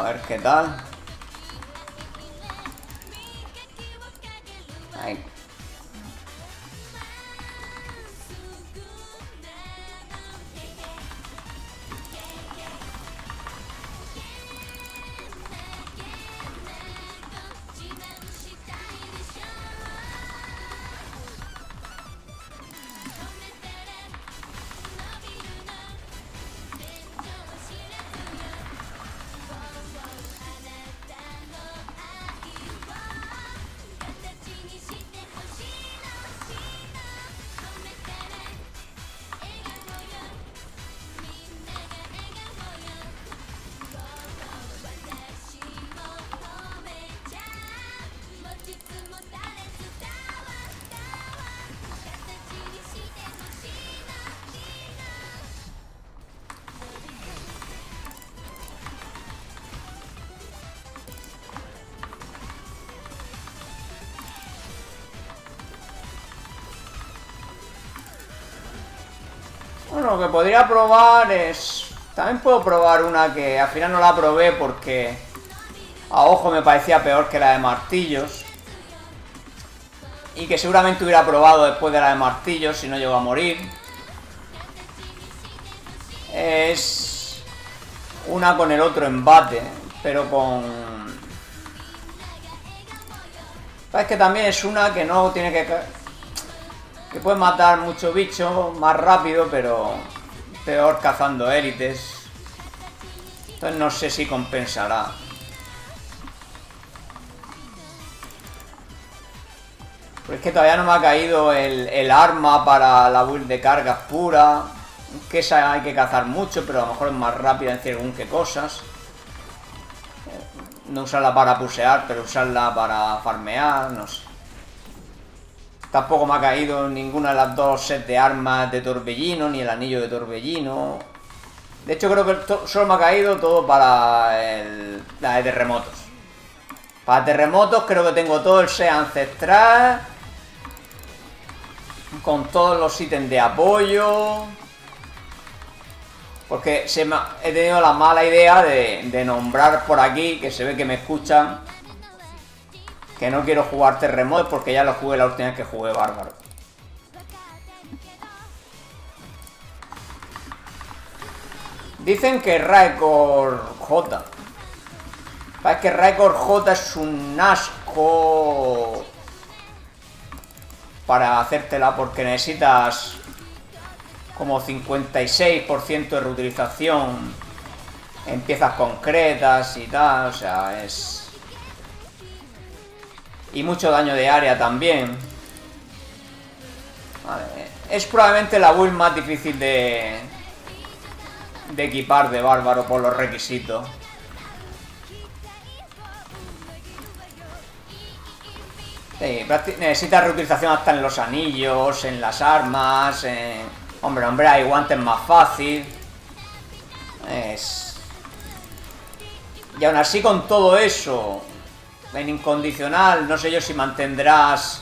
A ver qué tal. Ahí. Podría probar es... También puedo probar una que al final no la probé porque a ojo me parecía peor que la de martillos. Y que seguramente hubiera probado después de la de martillos si no llego a morir. Es una con el otro embate, pero con... Es que también es una que no tiene que que puede matar mucho bicho más rápido, pero peor cazando élites. Entonces no sé si compensará. Pues es que todavía no me ha caído el, arma para la build de cargas pura. Que esa hay que cazar mucho, pero a lo mejor es más rápida en según qué cosas. No usarla para pusear, pero usarla para farmear, no sé. Tampoco me ha caído ninguna de las dos sets de armas de Torbellino, ni el anillo de Torbellino. De hecho, creo que solo me ha caído todo para el, la de terremotos. Para terremotos creo que tengo todo el set ancestral. Con todos los ítems de apoyo. Porque se he tenido la mala idea de, nombrar por aquí, que se ve que me escuchan, que no quiero jugar terremotos porque ya lo jugué la última vez que jugué Bárbaro. Dicen que Raikor J. Es que Raikor J es un asco para hacértela porque necesitas como 56% de reutilización en piezas concretas y tal, o sea, es... Y mucho daño de área también. Vale. Es probablemente la build más difícil de... De equipar de bárbaro por los requisitos. Necesita reutilización hasta en los anillos, en las armas, Hombre, hombre, hay guantes más fácil. Es... Y aún así con todo eso, en incondicional, no sé yo si mantendrás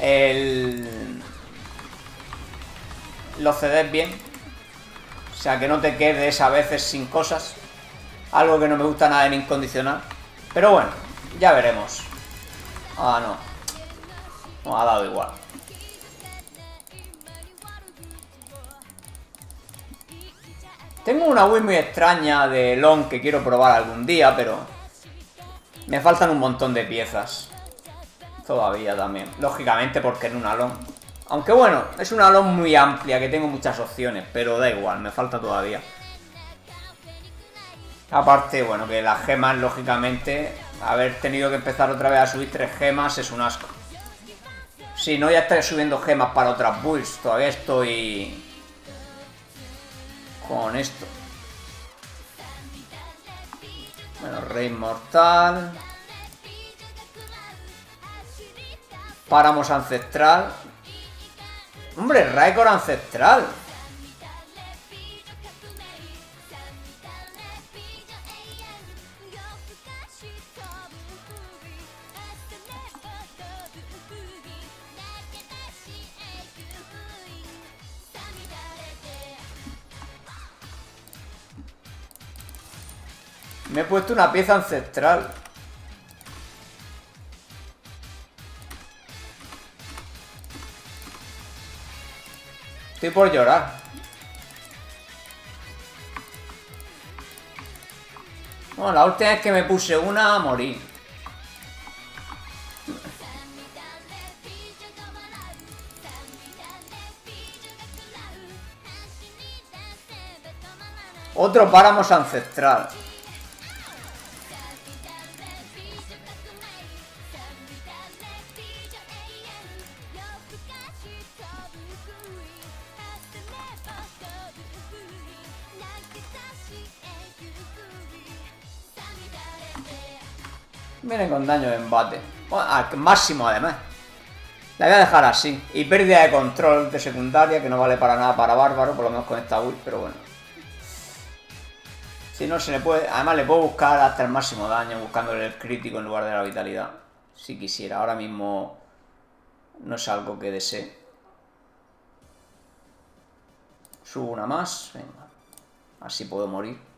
el... los CDs bien. O sea, que no te quedes a veces sin cosas. Algo que no me gusta nada en incondicional. Pero bueno, ya veremos. Ah, no. No ha dado igual. Tengo una Wii muy extraña de Long que quiero probar algún día, pero... Me faltan un montón de piezas. Todavía también. Lógicamente porque en una Long. Aunque bueno, es una Long muy amplia, que tengo muchas opciones, pero da igual, me falta todavía. Aparte, bueno, que las gemas, lógicamente, haber tenido que empezar otra vez a subir tres gemas es un asco. Si no, ya estaré subiendo gemas para otras builds. Todavía estoy con esto. Bueno, Rey Mortal. Páramos Ancestral. Hombre, Raikor Ancestral. Me he puesto una pieza ancestral. Estoy por llorar. Bueno, la última vez que me puse una, morí. Otro páramos ancestral. Viene con daño de embate. máximo además. La voy a dejar así. Y pérdida de control de secundaria, que no vale para nada para Bárbaro, por lo menos con esta build, pero bueno. Si no, se le puede... Además le puedo buscar hasta el máximo daño, buscándole el crítico en lugar de la vitalidad. Si quisiera. Ahora mismo no es algo que desee. Subo una más. Venga. Así puedo morir.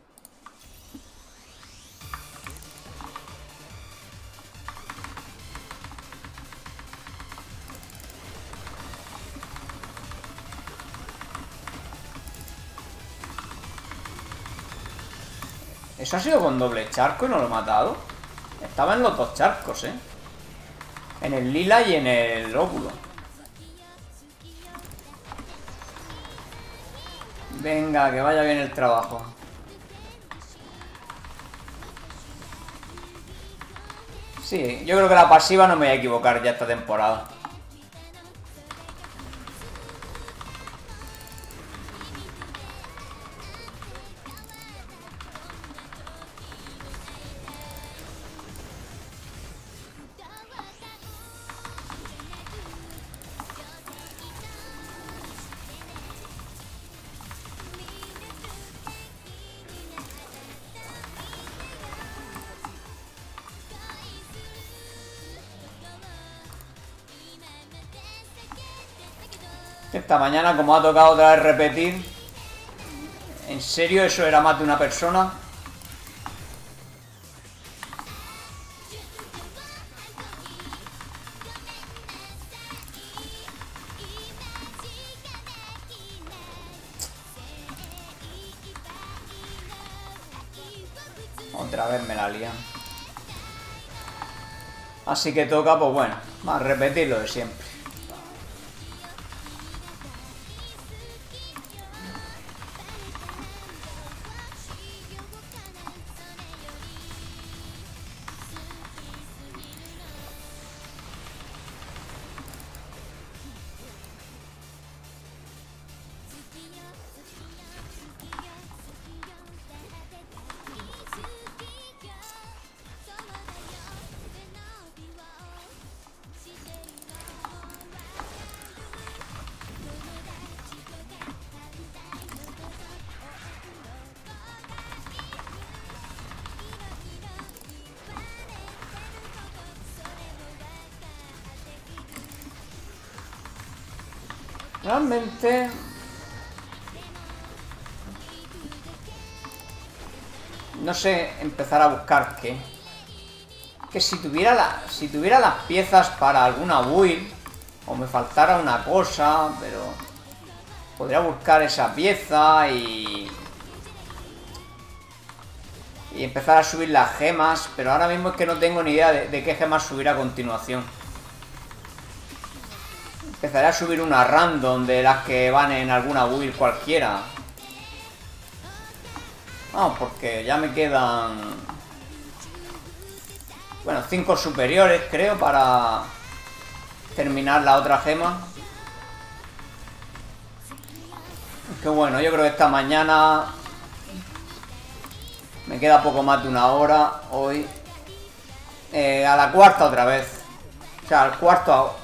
¿Eso ha sido con doble charco y no lo he matado? Estaba en los dos charcos, ¿eh? En el lila y en el óculo. Venga, que vaya bien el trabajo. Sí, yo creo que la pasiva no me voy a equivocar ya esta temporada. Esta mañana, como ha tocado otra vez repetir, ¿en serio eso era más de una persona? Otra vez me la lían. Así que toca, pues bueno, más repetir lo de siempre. No sé empezar a buscar qué. Que si tuviera, la, si tuviera las piezas para alguna build, o me faltara una cosa, pero... Podría buscar esa pieza y... Y empezar a subir las gemas, pero ahora mismo es que no tengo ni idea de, de qué gemas subir a continuación. Empezaré a subir una random de las que van en alguna build cualquiera. Vamos, porque ya me quedan... Bueno, cinco superiores creo para terminar la otra gema. Que bueno, yo creo que esta mañana me queda poco más de una hora hoy. Eh, a la cuarta otra vez. O sea, al cuarto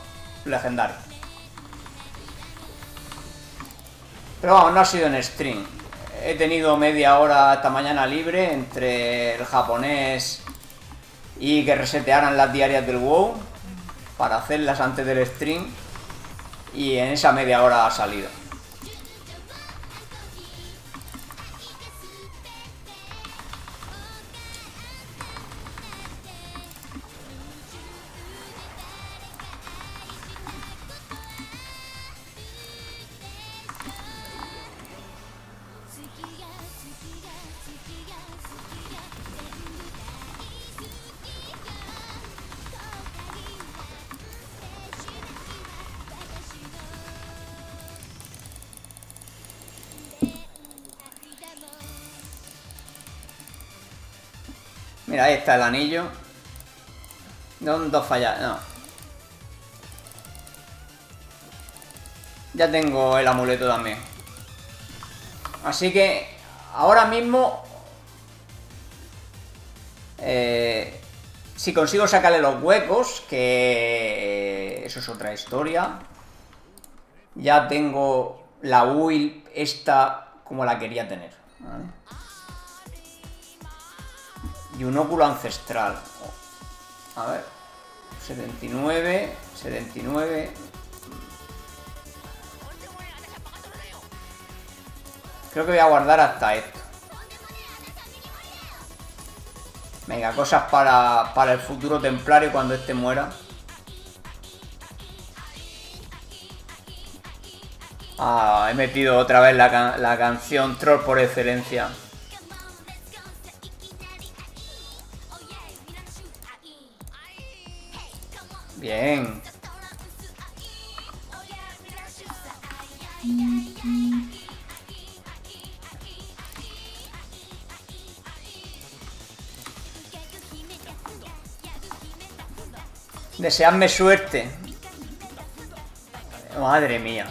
legendario. Pero vamos, no ha sido en stream. He tenido media hora esta mañana libre entre el japonés y que resetearan las diarias del WoW para hacerlas antes del stream y en esa media hora ha salido. Mira, ahí está el anillo. Dos fallas, no. Ya tengo el amuleto también. Así que ahora mismo... Eh, si consigo sacarle los huecos, que eso es otra historia. Ya tengo la will esta como la quería tener. Y un óculo ancestral. A ver. 79, 79. Creo que voy a guardar hasta esto. Venga, cosas para, para el futuro templario cuando este muera. Ah, he metido otra vez la, la canción Troll por excelencia. Bien. Suerte. Madre mía.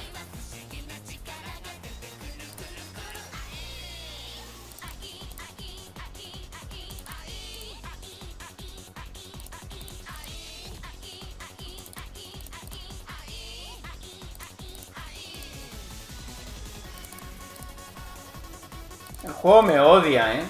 Oh, me odia, ¿eh?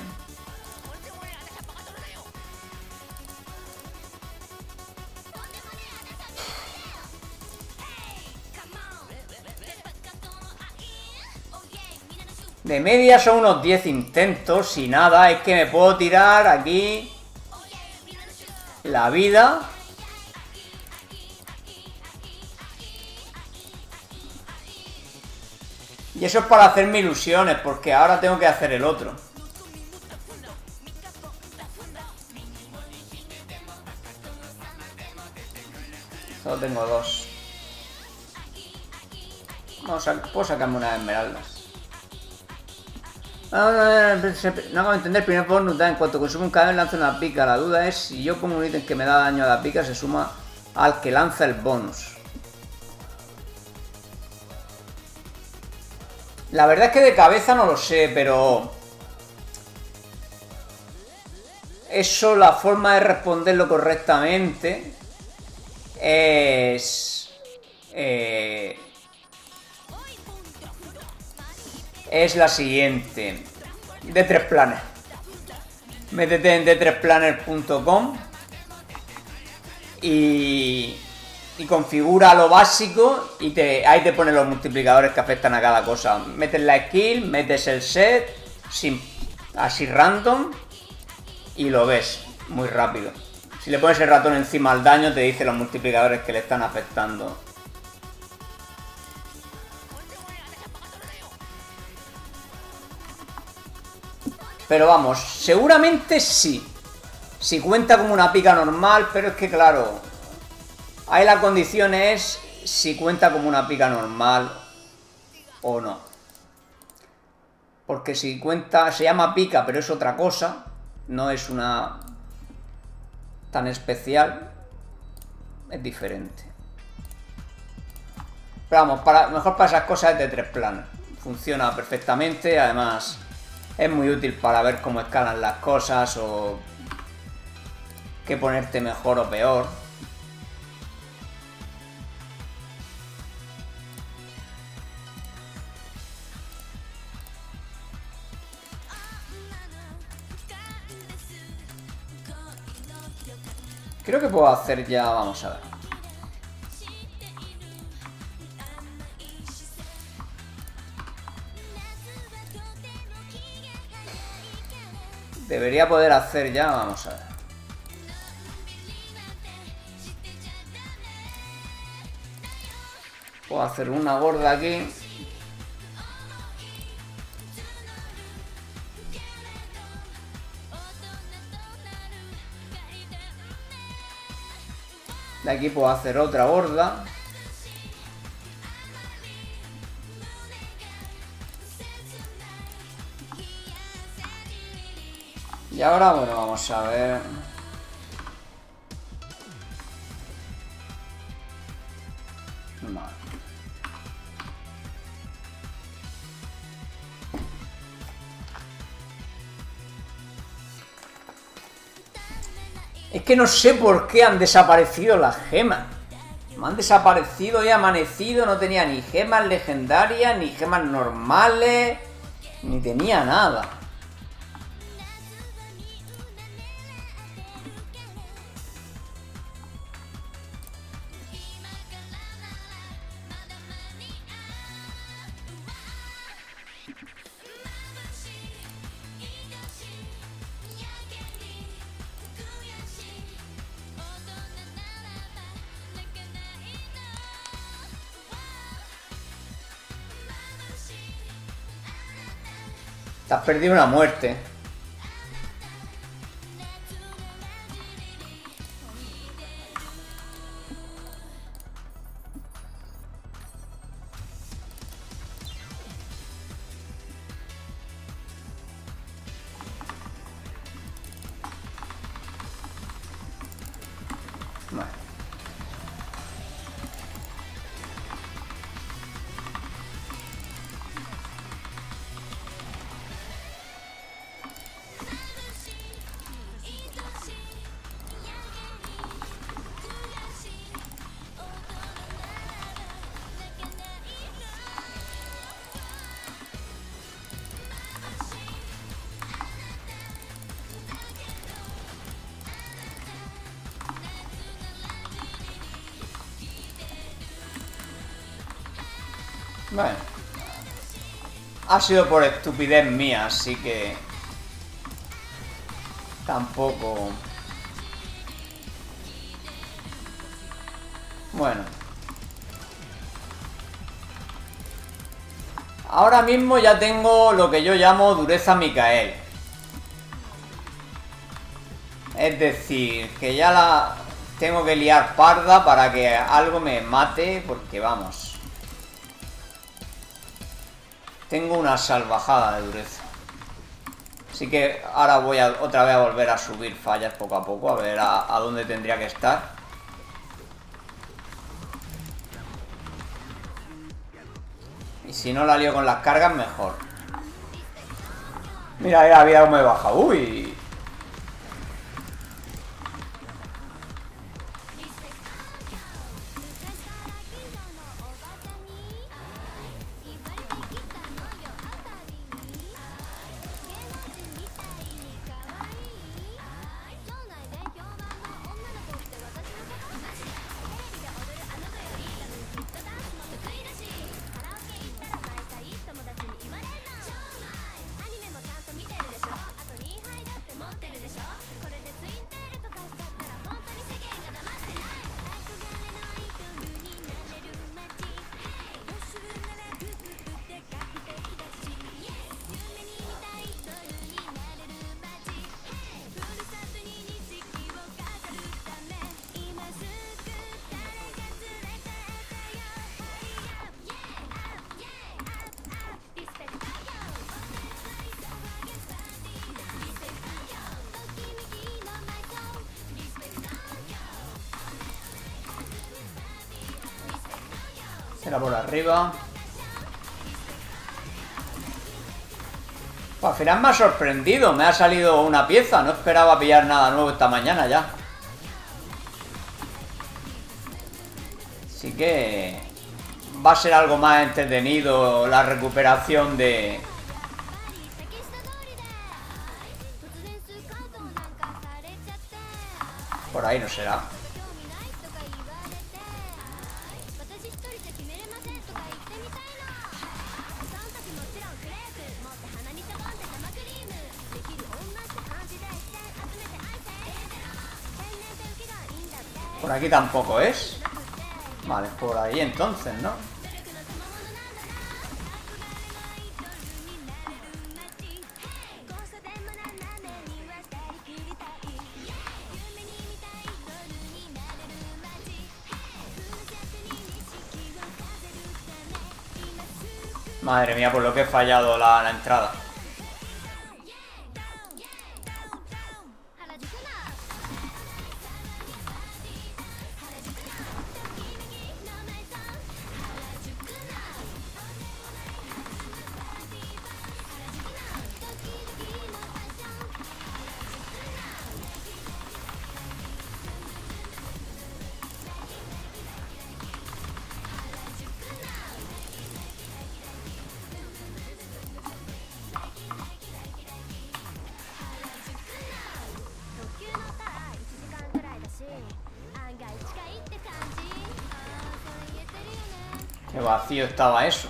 De media son unos 10 intentos y nada, es que me puedo tirar aquí la vida Y eso es para hacerme ilusiones, porque ahora tengo que hacer el otro. Solo tengo dos. Vamos a, puedo sacarme unas esmeraldas. No acabo de entender, primer bonus da en cuanto consume un cadáver lanza una pica. La duda es si yo como un ítem que me da daño a la pica se suma al que lanza el bonus. La verdad es que de cabeza no lo sé, pero... Eso, la forma de responderlo correctamente es... Eh, es la siguiente. De tres planes. Métete en d3planner.com y, y configura lo básico y te, ahí te pone los multiplicadores que afectan a cada cosa. Metes la skill, metes el set, sin, así random y lo ves muy rápido. Si le pones el ratón encima al daño te dice los multiplicadores que le están afectando Pero vamos, seguramente sí. Si cuenta como una pica normal, pero es que claro, ahí la condición es si cuenta como una pica normal o no. Porque si cuenta, se llama pica, pero es otra cosa, no es una tan especial, es diferente. Pero vamos, para, mejor para esas cosas es de tres planos. Funciona perfectamente, además es muy útil para ver cómo escalan las cosas o qué ponerte mejor o peor. Creo que puedo hacer ya, vamos a ver. Debería poder hacer ya, vamos a ver. Puedo hacer una gorda aquí. Aquí puedo hacer otra gorda. Y ahora, bueno, vamos a ver... Es que no sé por qué han desaparecido las gemas. Me han desaparecido y amanecido, no tenía ni gemas legendarias, ni gemas normales, ni tenía nada. Te has perdido una muerte. Ha sido por estupidez mía, así que... Tampoco... Bueno. Ahora mismo ya tengo lo que yo llamo dureza Micael. Es decir, que ya la tengo que liar parda para que algo me mate, porque vamos. Una salvajada de dureza. Así que ahora voy otra vez a volver a subir fallas poco a poco, a ver a, dónde tendría que estar. Y si no la lío con las cargas, mejor. Mira, la vida como me baja. Uy. Arriba. Pues al final me ha sorprendido, me ha salido una pieza, no esperaba pillar nada nuevo esta mañana ya. Así que va a ser algo más entretenido la recuperación de... Por ahí no será. Aquí tampoco es. Vale, por ahí entonces, ¿no? Madre mía, por lo que he fallado la, entrada. Vacío estaba eso.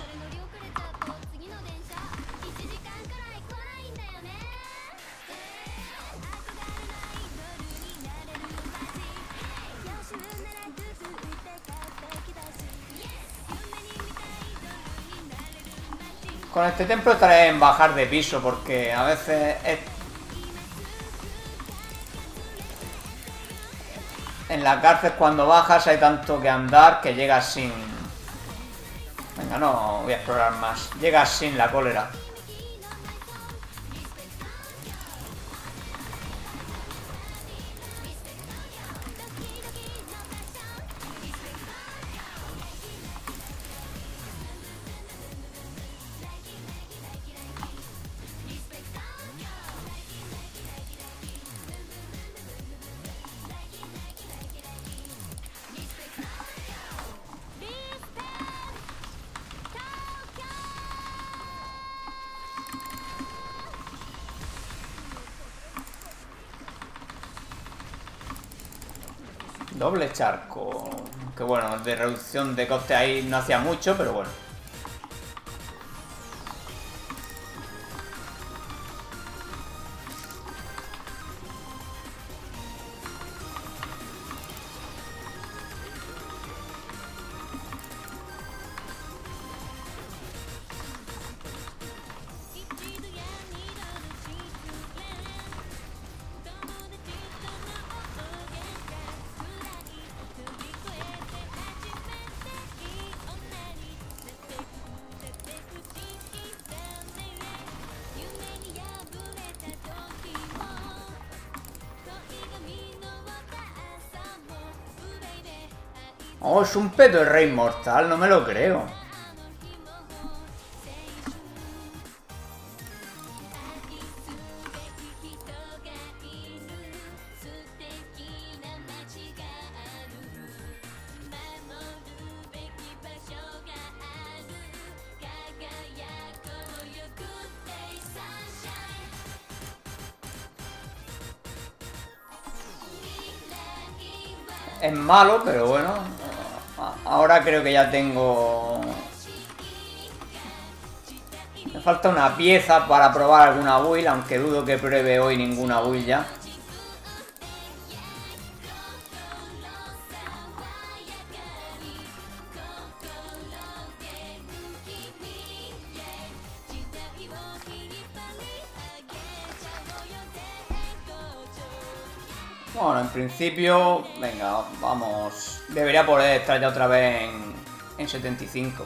Con este templo estaré en bajar de piso porque a veces es... En la cárcel cuando bajas hay tanto que andar que llegas sin... No voy a explorar más. Llegas sin la cólera. Doble charco. Que bueno, de reducción de coste ahí no hacía mucho, pero bueno. Oh, es un pedo el rey mortal, no me lo creo. Es malo, pero bueno. Ahora creo que ya tengo... Me falta una pieza para probar alguna build, aunque dudo que pruebe hoy ninguna build ya. Principio, venga, vamos. Debería poder estar ya otra vez en, en 75.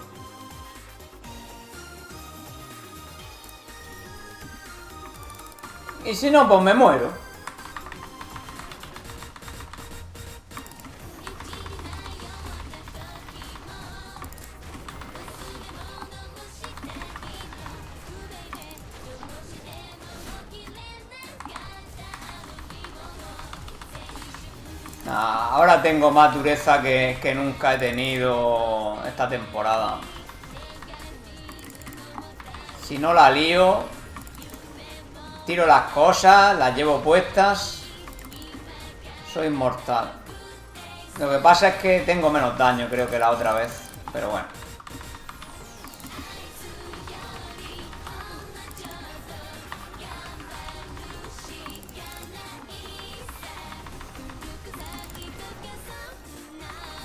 Y si no, pues me muero. Tengo más dureza que, nunca he tenido esta temporada. Si no la lío, tiro las cosas, las llevo puestas. Soy inmortal. Lo que pasa es que tengo menos daño, creo que la otra vez. Pero bueno.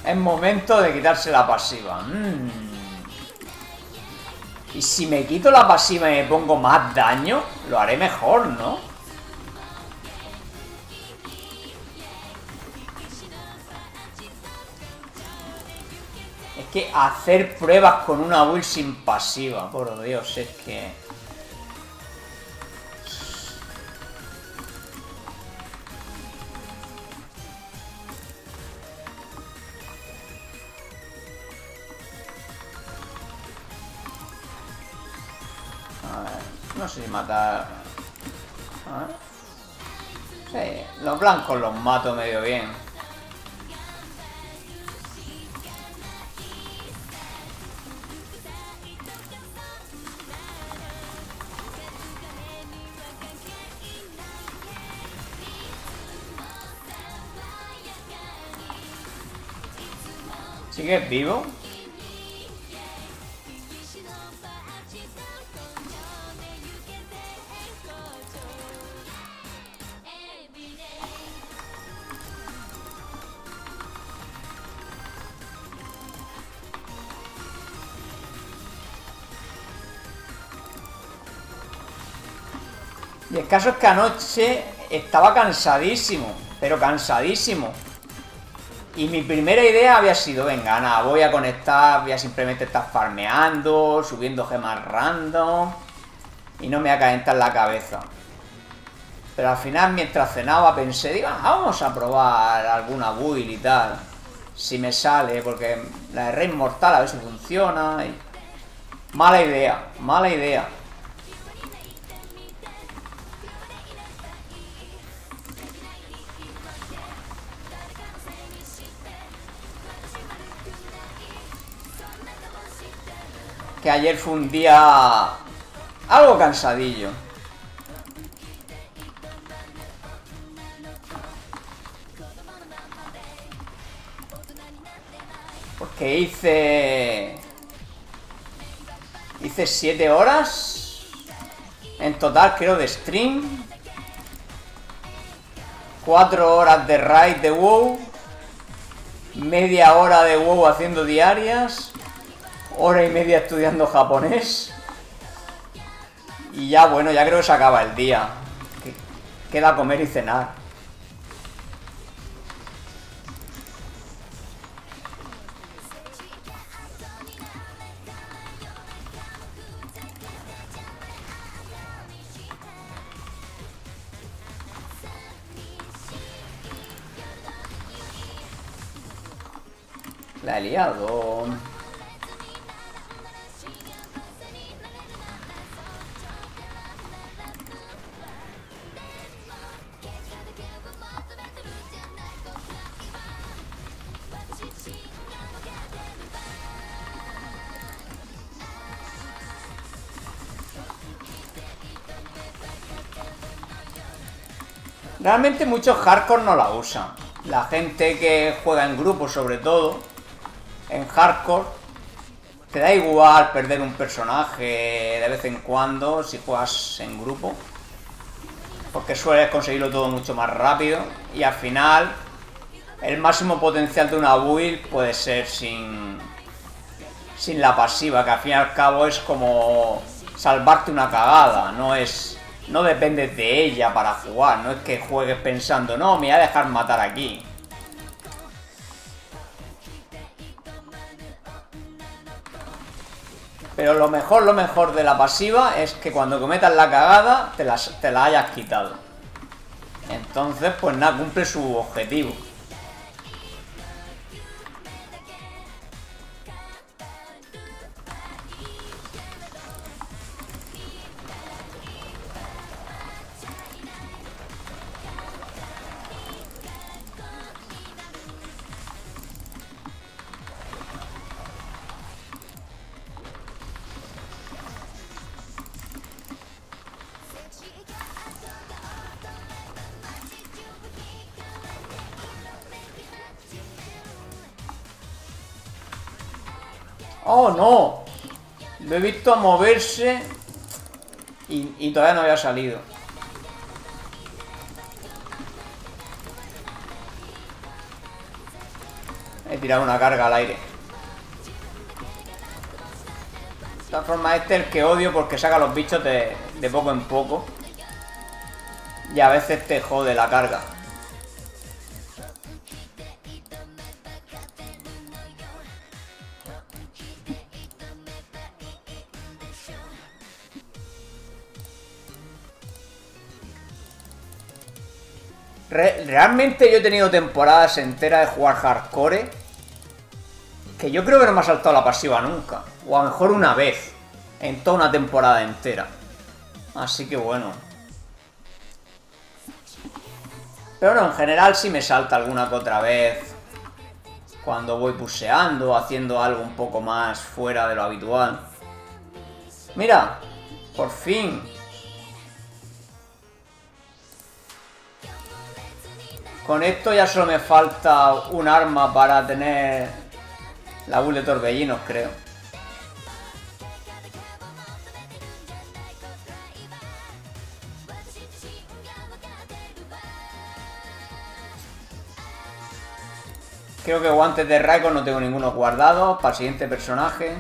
Es momento de quitarse la pasiva. Mm. Y si me quito la pasiva y me pongo más daño, lo haré mejor, ¿no? Es que hacer pruebas con una build sin pasiva, por Dios, es que... Matar... Sí, los blancos los mato medio bien. ¿Sigues vivo? Caso es que anoche estaba cansadísimo, pero cansadísimo. Y mi primera idea había sido, venga, nada, voy a conectar, voy a simplemente estar farmeando, subiendo gemas random. Y no me voy a calentar la cabeza. Pero al final, mientras cenaba, pensé, digo, ah, vamos a probar alguna build y tal. Si me sale, porque la de Rey Mortal a ver si funciona. Mala idea, mala idea. Que ayer fue un día algo cansadillo. Porque hice... Hice 7 horas. En total creo de stream. 4 horas de raid de WoW. Media hora de WoW haciendo diarias hora y media estudiando japonés. Y ya, bueno, ya creo que se acaba el día. Queda comer y cenar. La he. Realmente muchos hardcore no la usan. La gente que juega en grupo sobre todo, en hardcore, te da igual perder un personaje de vez en cuando si juegas en grupo. Porque sueles conseguirlo todo mucho más rápido. Y al final, el máximo potencial de una build puede ser sin, sin la pasiva, que al fin y al cabo es como salvarte una cagada, no es no dependes de ella para jugar, no es que juegues pensando, no, me voy a dejar matar aquí. Pero lo mejor, lo mejor de la pasiva es que cuando cometas la cagada te te la hayas quitado. Entonces, pues nada, cumple su objetivo. Visto moverse y, todavía no había salido. He tirado una carga al aire. De esta forma este es el que odio porque saca los bichos de poco en poco. Y a veces te jode la carga. Realmente yo he tenido temporadas enteras de jugar hardcore que yo creo que no me ha saltado la pasiva nunca. O a lo mejor una vez. En toda una temporada entera. Así que bueno. Pero no, en general sí me salta alguna que otra vez. Cuando voy puseando, haciendo algo un poco más fuera de lo habitual. Mira, por fin. Con esto ya solo me falta un arma para tener la bull de torbellinos, creo. Creo que guantes de Raikon no tengo ninguno guardado para el siguiente personaje.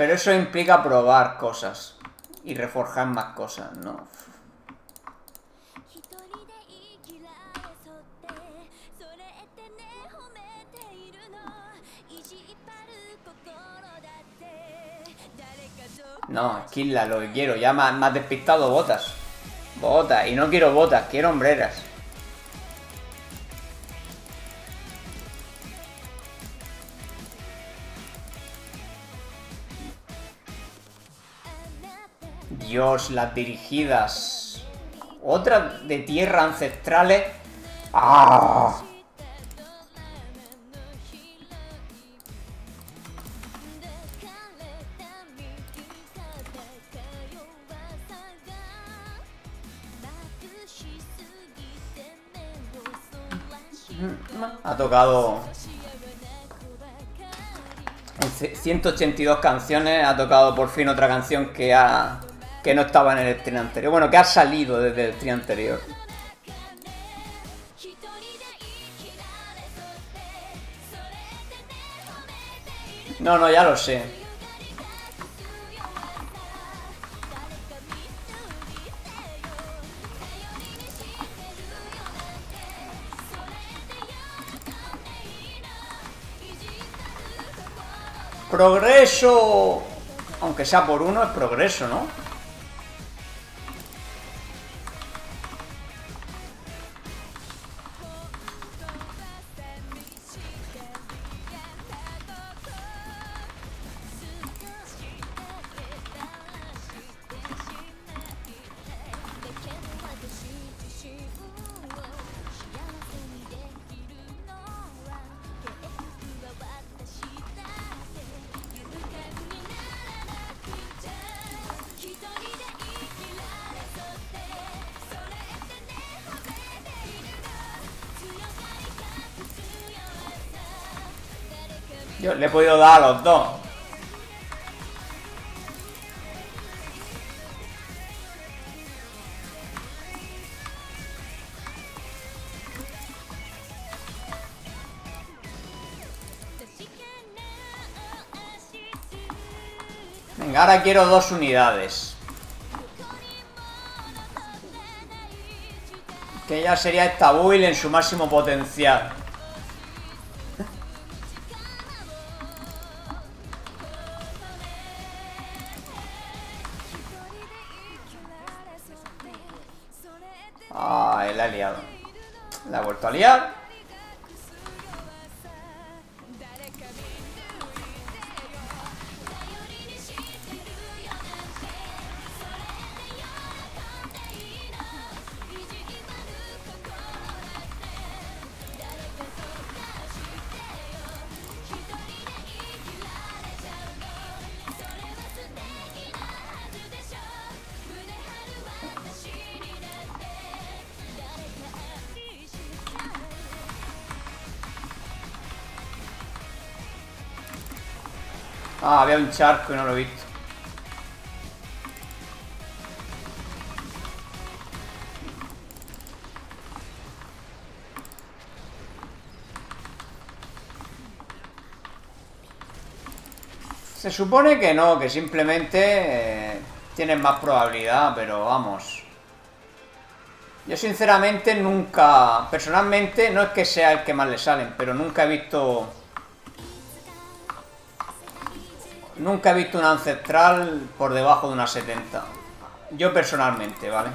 Pero eso implica probar cosas y reforjar más cosas, ¿no? No, Killa, lo que quiero. Ya me has despistado botas. Botas. Y no quiero botas, quiero hombreras. Dios, las dirigidas. Otra de tierra ancestrales. ¡Ah! Ha tocado... En 182 canciones ha tocado por fin otra canción que ha que no estaba en el stream anterior. Bueno, que ha salido desde el stream anterior. No, no, ya lo sé. ¡Progreso! aunque sea por uno, es progreso, ¿no? Le he podido dar a los dos. Venga, ahora quiero dos unidades. Que ya sería esta build en su máximo potencial. Había un charco y no lo he visto. Se supone que no, que simplemente eh, tienen más probabilidad, pero vamos. Yo sinceramente nunca, personalmente, no es que sea el que más le salen, pero nunca he visto... Nunca he visto un ancestral por debajo de una 70. Yo personalmente, ¿vale?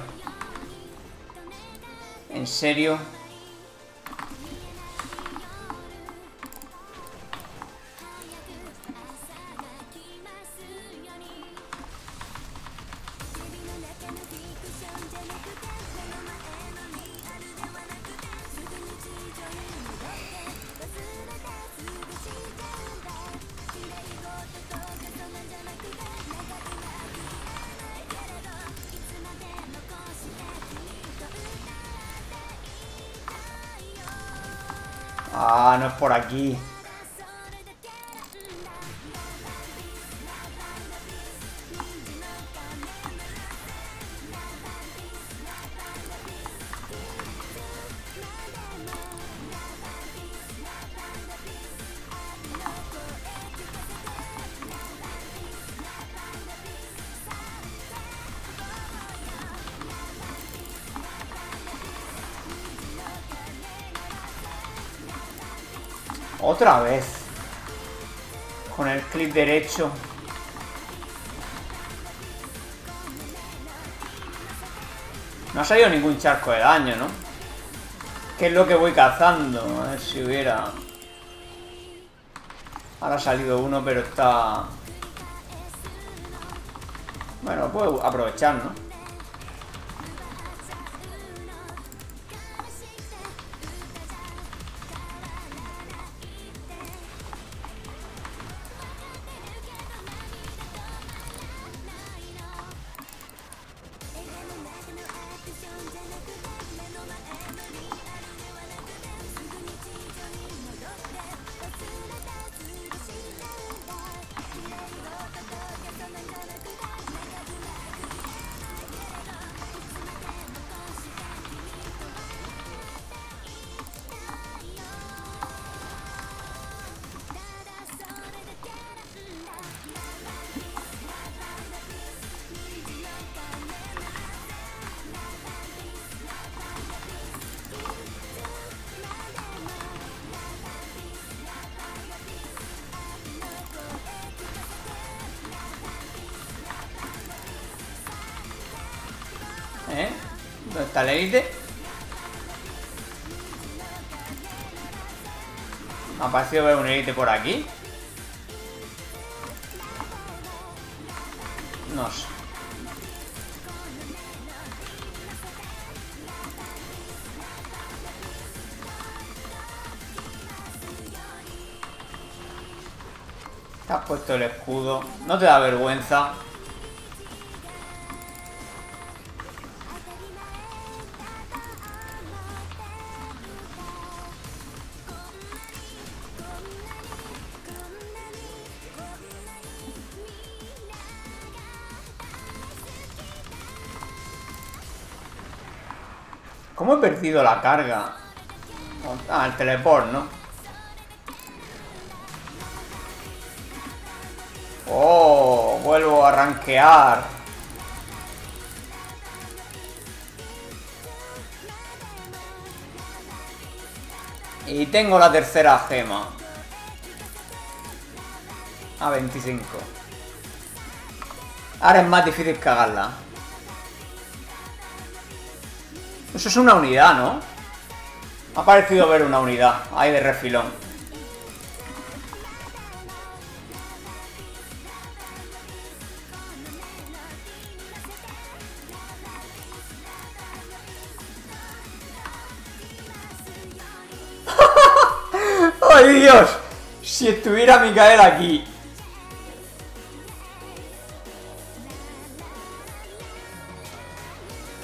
En serio. No Otra vez. Con el clic derecho. No ha salido ningún charco de daño, ¿no? ¿Qué es lo que voy cazando? A ver si hubiera... Ahora ha salido uno, pero está... Bueno, puedo aprovechar, ¿no? Está el élite. Ha parecido ver un élite por aquí. No sé. Te has puesto el escudo. No te da vergüenza. La carga? Ah, el teleport, ¿no? Oh, vuelvo a rankear. Y tengo la tercera gema. A 25. Ahora es más difícil cagarla. Eso es una unidad, ¿no? Ha parecido ver una unidad. Ahí de refilón. ¡Ay, Dios! Si estuviera Micael aquí.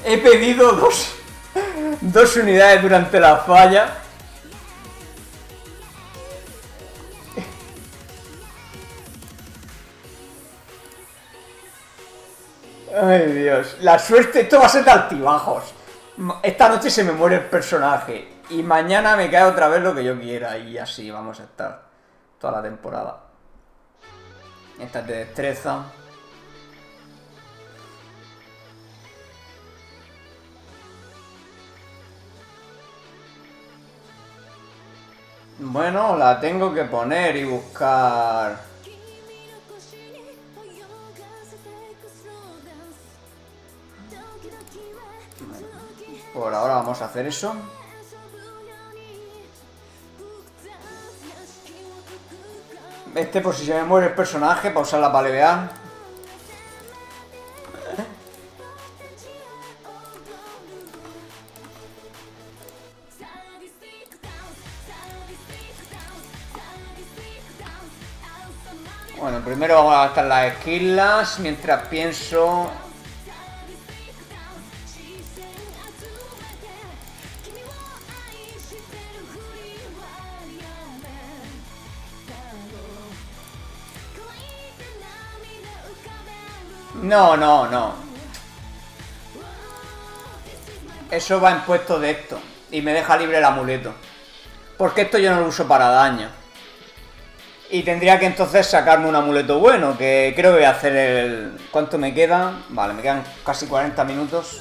He pedido dos, dos unidades durante la falla. Ay, Dios. La suerte, esto va a ser de altibajos. Esta noche se me muere el personaje. Y mañana me cae otra vez lo que yo quiera. Y así vamos a estar toda la temporada. Esta es de destreza. Bueno, la tengo que poner y buscar... Por ahora vamos a hacer eso. Este por si se me muere el personaje, para usarla para levear. Bueno, primero vamos a gastar las esquilas mientras pienso... No, no, no. Eso va en puesto de esto. Y me deja libre el amuleto. Porque esto yo no lo uso para daño. Y tendría que entonces sacarme un amuleto bueno, que creo que voy a hacer el... ¿Cuánto me queda? Vale, me quedan casi 40 minutos.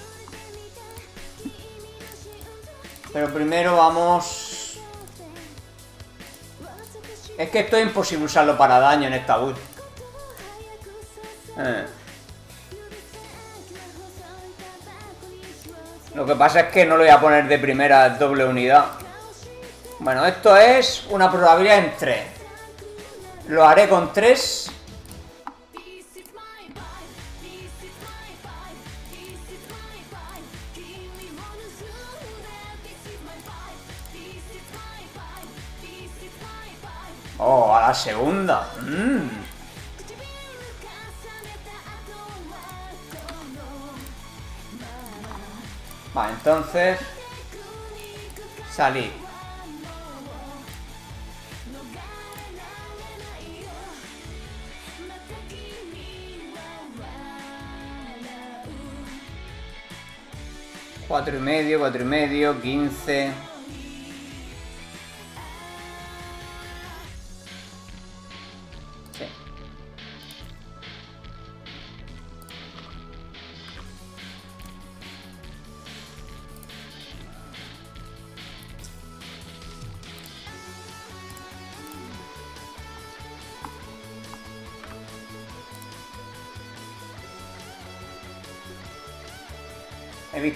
Pero primero vamos... Es que esto es imposible usarlo para daño en esta build. Eh. Lo que pasa es que no lo voy a poner de primera doble unidad. Bueno, esto es una probabilidad en 3. Lo haré con 3. Oh, a la segunda. Mm. Vale, entonces... Salir. 4 y medio, 4 y medio, 15.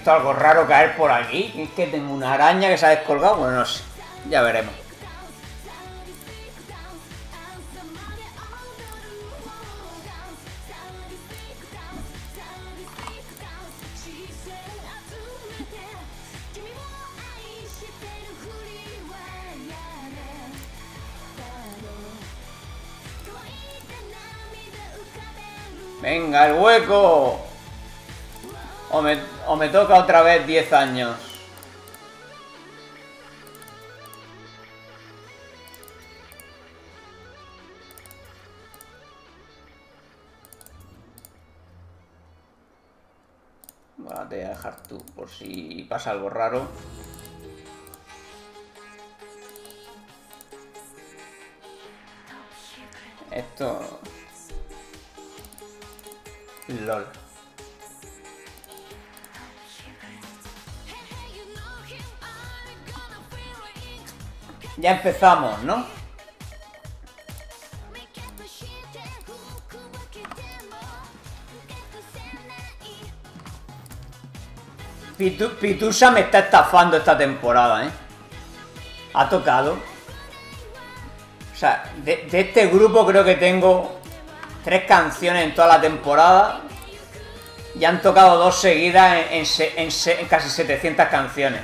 Visto algo raro caer por aquí. Es que tengo una araña que se ha descolgado. Bueno, no sé. Ya veremos. 10 años. Te a dejar tú por si pasa algo raro. Esto... LOL. Ya empezamos, ¿no? Pitusa me está estafando esta temporada, ¿eh? Ha tocado. O sea, de, este grupo creo que tengo tres canciones en toda la temporada. Y han tocado dos seguidas en casi 700 canciones.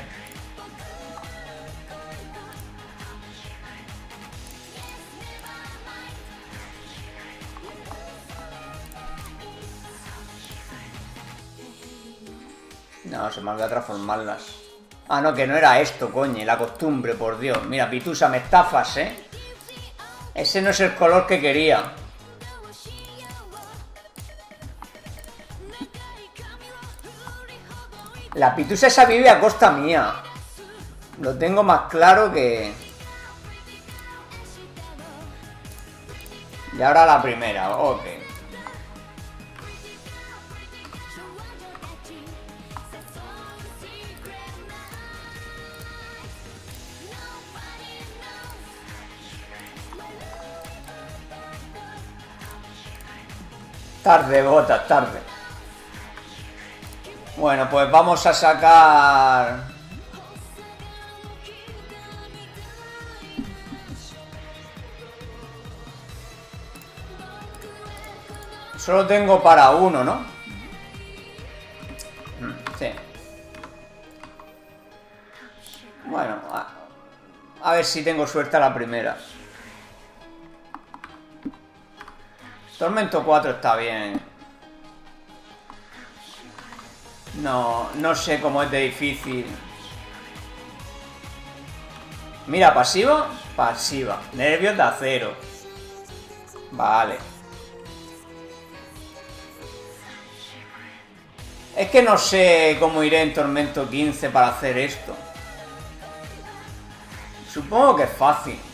Transformarlas. Ah, no, que no era esto, coño, la costumbre, por Dios. Mira, Pitusa, me estafas, ¿eh? Ese no es el color que quería. La Pitusa esa vive a costa mía. Lo tengo más claro que... Y ahora la primera, ok. Tarde, bota, tarde. Bueno, pues vamos a sacar... Solo tengo para uno, ¿no? Mm, sí. Bueno, a, a ver si tengo suerte a la primera. Tormento 4 está bien. No, no sé cómo es de difícil. Mira, pasiva, pasiva. Nervios de acero. Vale. Es que no sé cómo iré en Tormento 15 para hacer esto. Supongo que es fácil.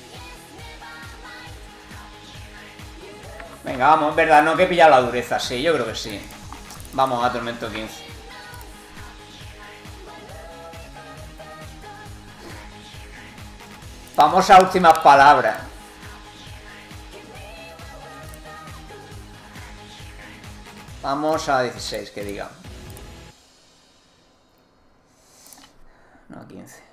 Venga, vamos, verdad, no que pillar la dureza, sí, yo creo que sí. Vamos a Tormento 15. Vamos a últimas palabras. Vamos a 16, que diga. No, 15.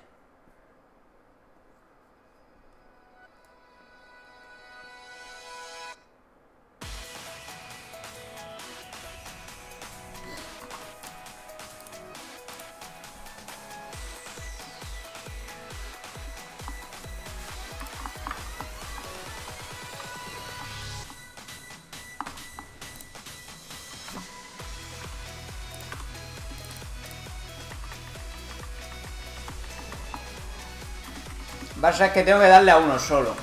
Pasa que tengo que darle a uno solo.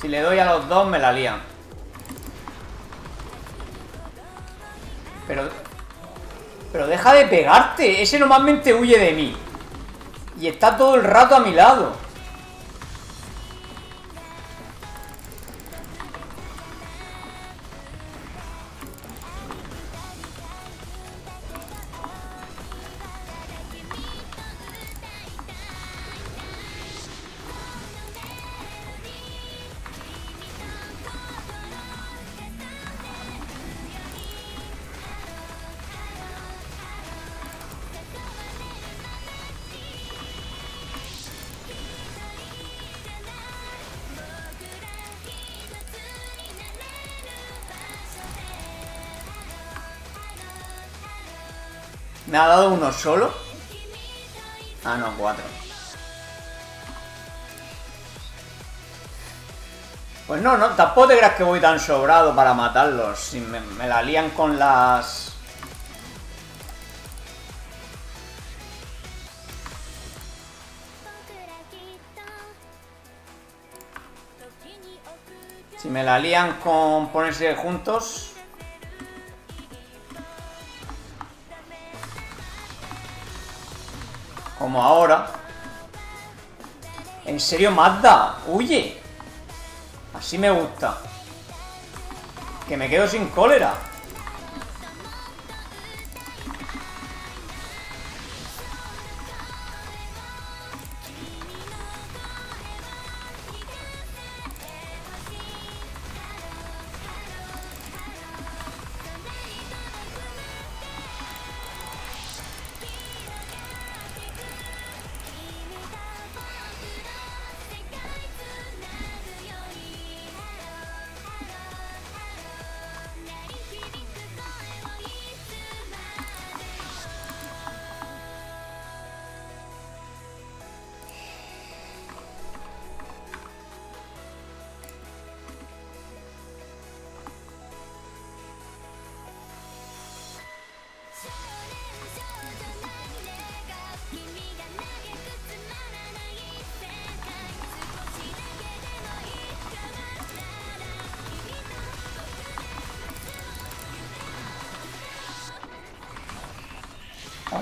Si le doy a los dos me la lían. Pero... Pero deja de pegarte. Ese normalmente huye de mí. Y está todo el rato a mi lado. ¿Me ha dado uno solo? Ah, no, cuatro. Pues no, no, tampoco te creas que voy tan sobrado para matarlos. Si me, me la lían con las... Si me la lían con ponerse juntos... Como ahora. ¿En serio, Mazda? ¡Huye! Así me gusta. Que me quedo sin cólera.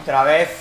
Otra vez.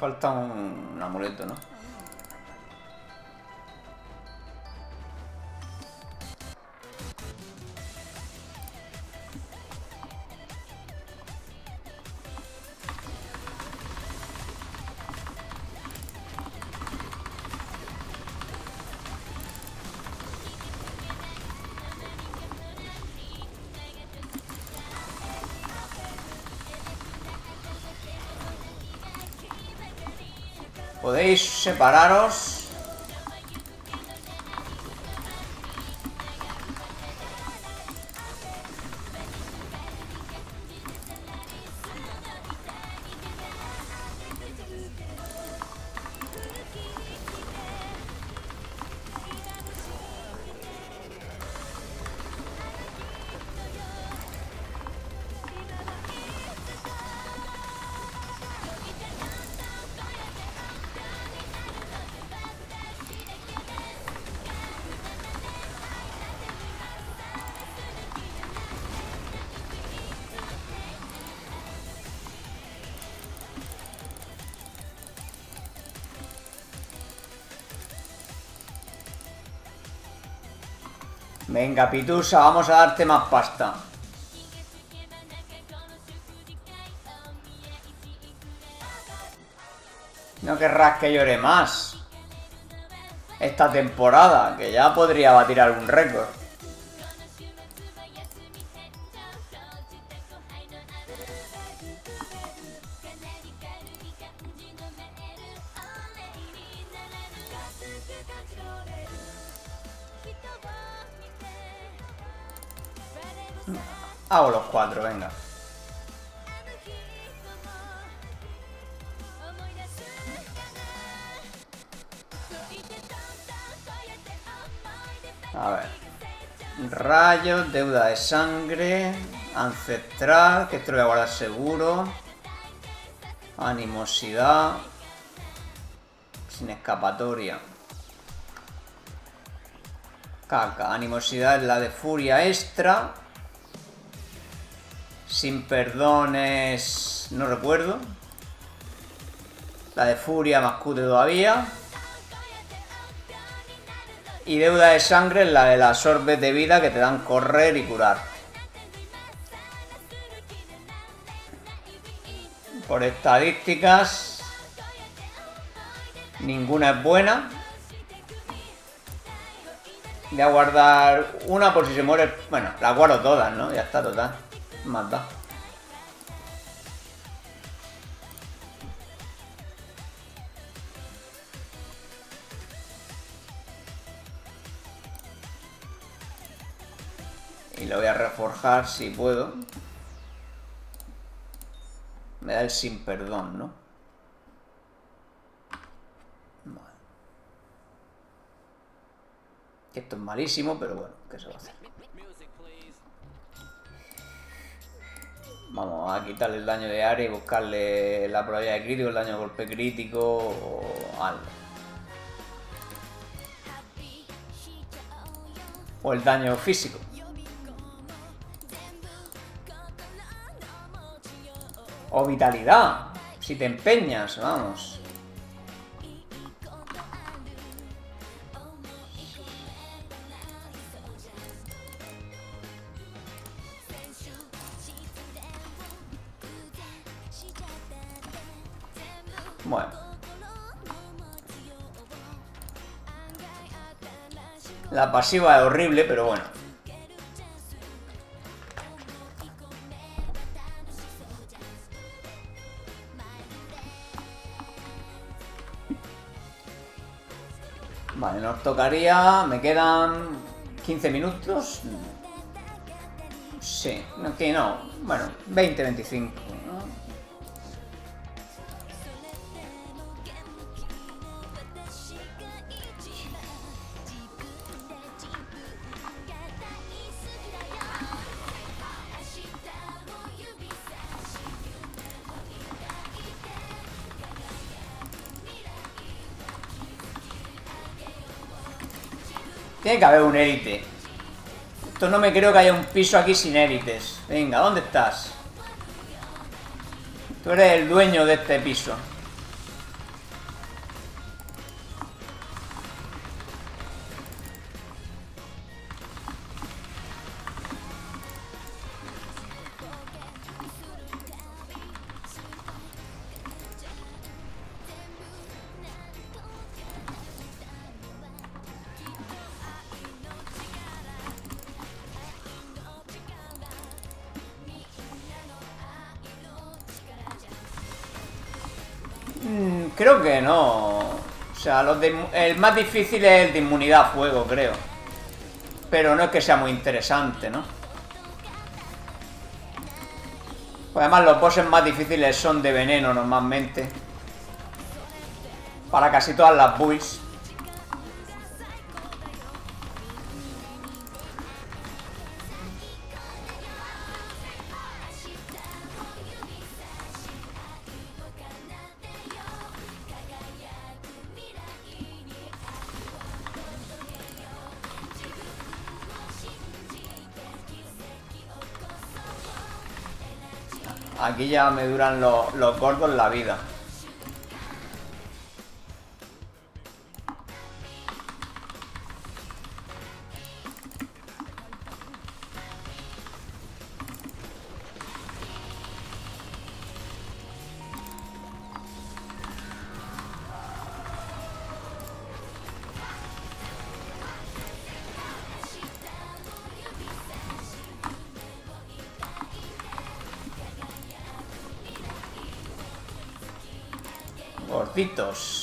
Falta un, amuleto, ¿no? Separaros. Venga, Pitusa, vamos a darte más pasta. No querrás que llore más. Esta temporada, que ya podría batir algún récord. Deuda de sangre, ancestral, que esto lo voy a guardar seguro. Animosidad. Sin escapatoria. Caca. Animosidad es la de furia extra. Sin perdones... No recuerdo. La de furia más cute todavía. Y deuda de sangre es la de las orbes de vida que te dan correr y curar. Por estadísticas, ninguna es buena. Voy a guardar una por si se muere. Bueno, la guardo todas, ¿no? Ya está total. Más da. Reforjar si puedo. Me da el sin perdón, ¿no? Vale. Esto es malísimo, pero bueno, ¿qué se va a hacer? Vamos a quitarle el daño de área y buscarle la probabilidad de crítico, el daño de golpe crítico o algo. O el daño físico. O vitalidad. Si te empeñas, vamos. Bueno. La pasiva es horrible, pero bueno. Nos tocaría... Me quedan 15 minutos. Sí, que no. Bueno, 20, 25. ¿no? Tiene que haber un élite. Esto no me creo que haya un piso aquí sin élites. Venga, ¿dónde estás? Tú eres el dueño de este piso. El más difícil es el de inmunidad a fuego, creo. Pero no es que sea muy interesante, ¿no? Pues además los bosses más difíciles son de veneno normalmente. Para casi todas las builds. Aquí ya me duran los, gordos la vida. Gorditos.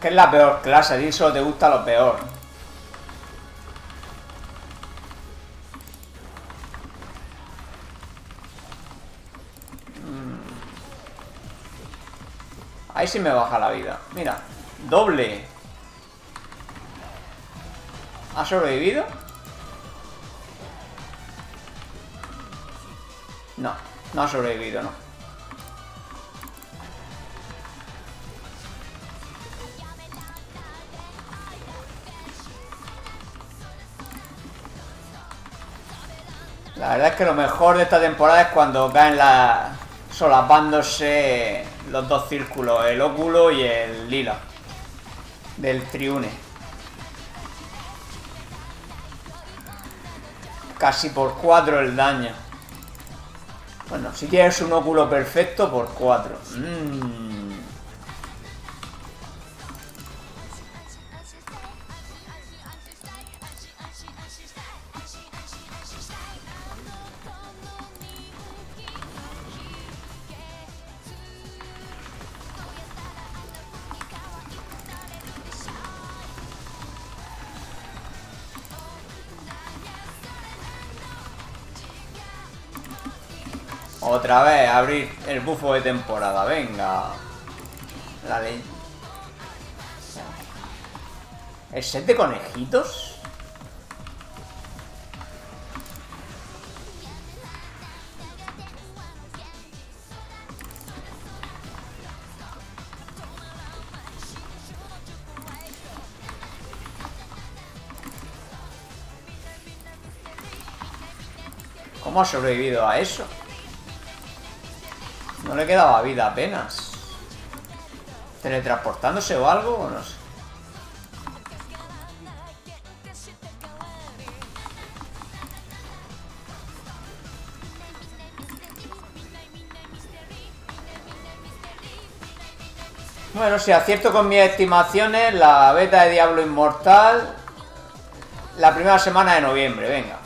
Que es la peor clase, a ti solo te gusta lo peor. Mm. Ahí sí me baja la vida. Mira, doble. ¿Ha sobrevivido? No, no ha sobrevivido, no. La verdad es que lo mejor de esta temporada es cuando caen la... solapándose los dos círculos, el óculo y el lila del triune. Casi por cuatro el daño. Bueno, si tienes un óculo perfecto, por cuatro. Mmm. Abrir el bufo de temporada, venga. La. ¿El set de conejitos? ¿Cómo ha sobrevivido a eso? No le quedaba vida apenas. ¿Teletransportándose o algo? O no sé. Bueno, si acierto con mis estimaciones, la beta de Diablo Inmortal la primera semana de noviembre, venga.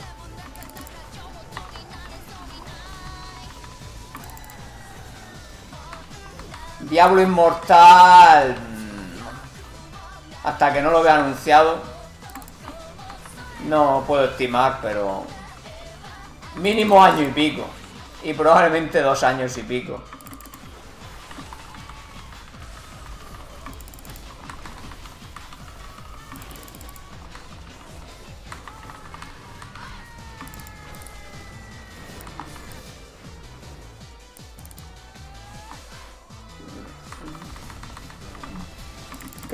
Diablo Inmortal. Hasta que no lo vea anunciado. No puedo estimar, pero... Mínimo año y pico. Y probablemente dos años y pico.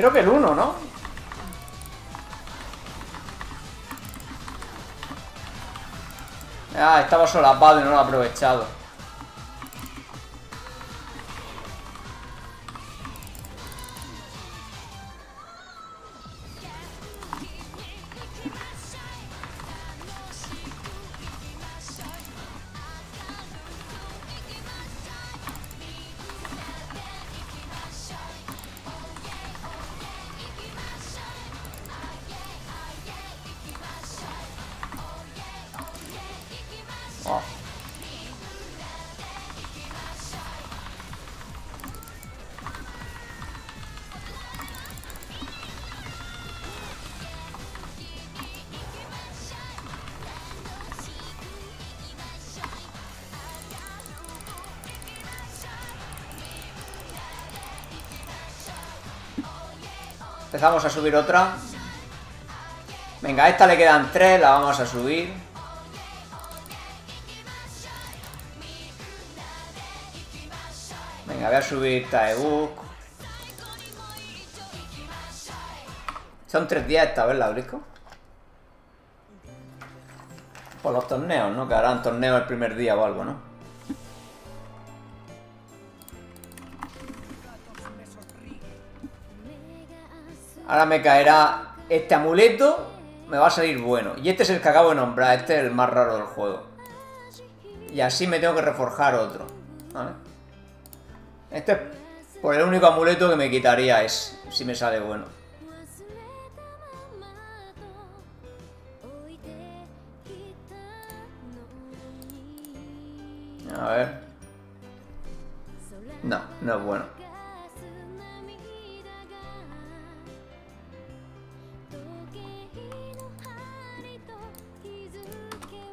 Creo que el 1, ¿no? Ah, estaba solapado y no lo he aprovechado. Empezamos a subir otra. Venga, a esta le quedan tres, la vamos a subir. Venga, voy a subir Taebuk. Son tres días esta vez, la brisco. Por los torneos, ¿no? Que harán torneos el primer día o algo, ¿no? Ahora me caerá este amuleto, me va a salir bueno. Y este es el que acabo de nombrar, este es el más raro del juego. Y así me tengo que reforjar otro. Este es por el único amuleto que me quitaría es, si me sale bueno. A ver. No, no es bueno.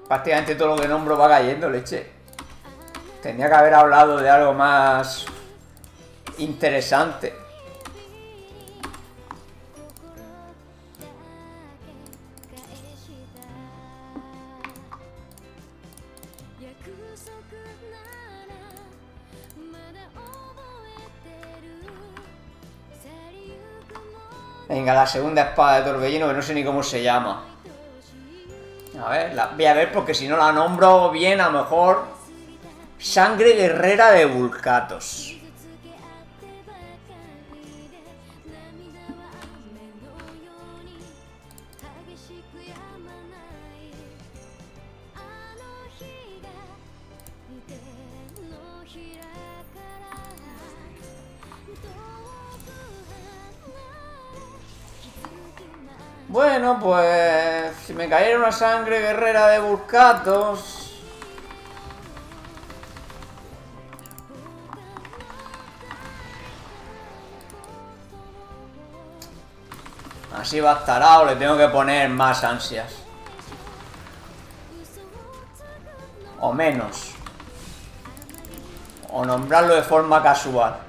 Prácticamente todo lo que nombro va cayendo, leche. Tenía que haber hablado de algo más interesante. Venga, la segunda espada de Torbellino, que no sé ni cómo se llama. A ver, la, voy a ver porque si no la nombro bien, a lo mejor... Sangre guerrera de Vulcatos. Bueno, pues... Si me cayera una sangre guerrera de Vulcatos... Así estar o le tengo que poner más ansias. O menos. O nombrarlo de forma casual.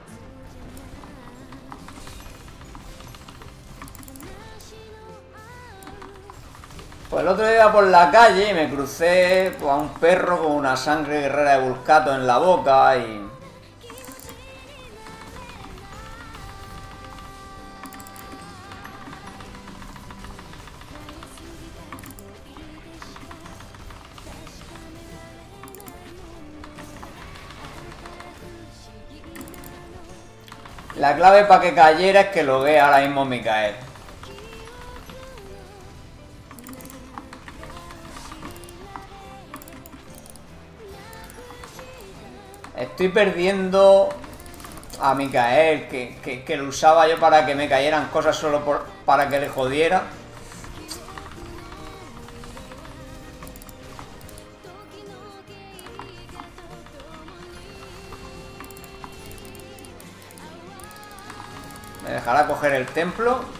Pues el otro día por la calle y me crucé a un perro con una sangre guerrera de Vulcato en la boca y... La clave para que cayera es que lo vea ahora mismo Micael. Estoy perdiendo a Mikael, que, que, lo usaba yo para que me cayeran cosas solo por, para que le jodiera. Me dejará coger el templo.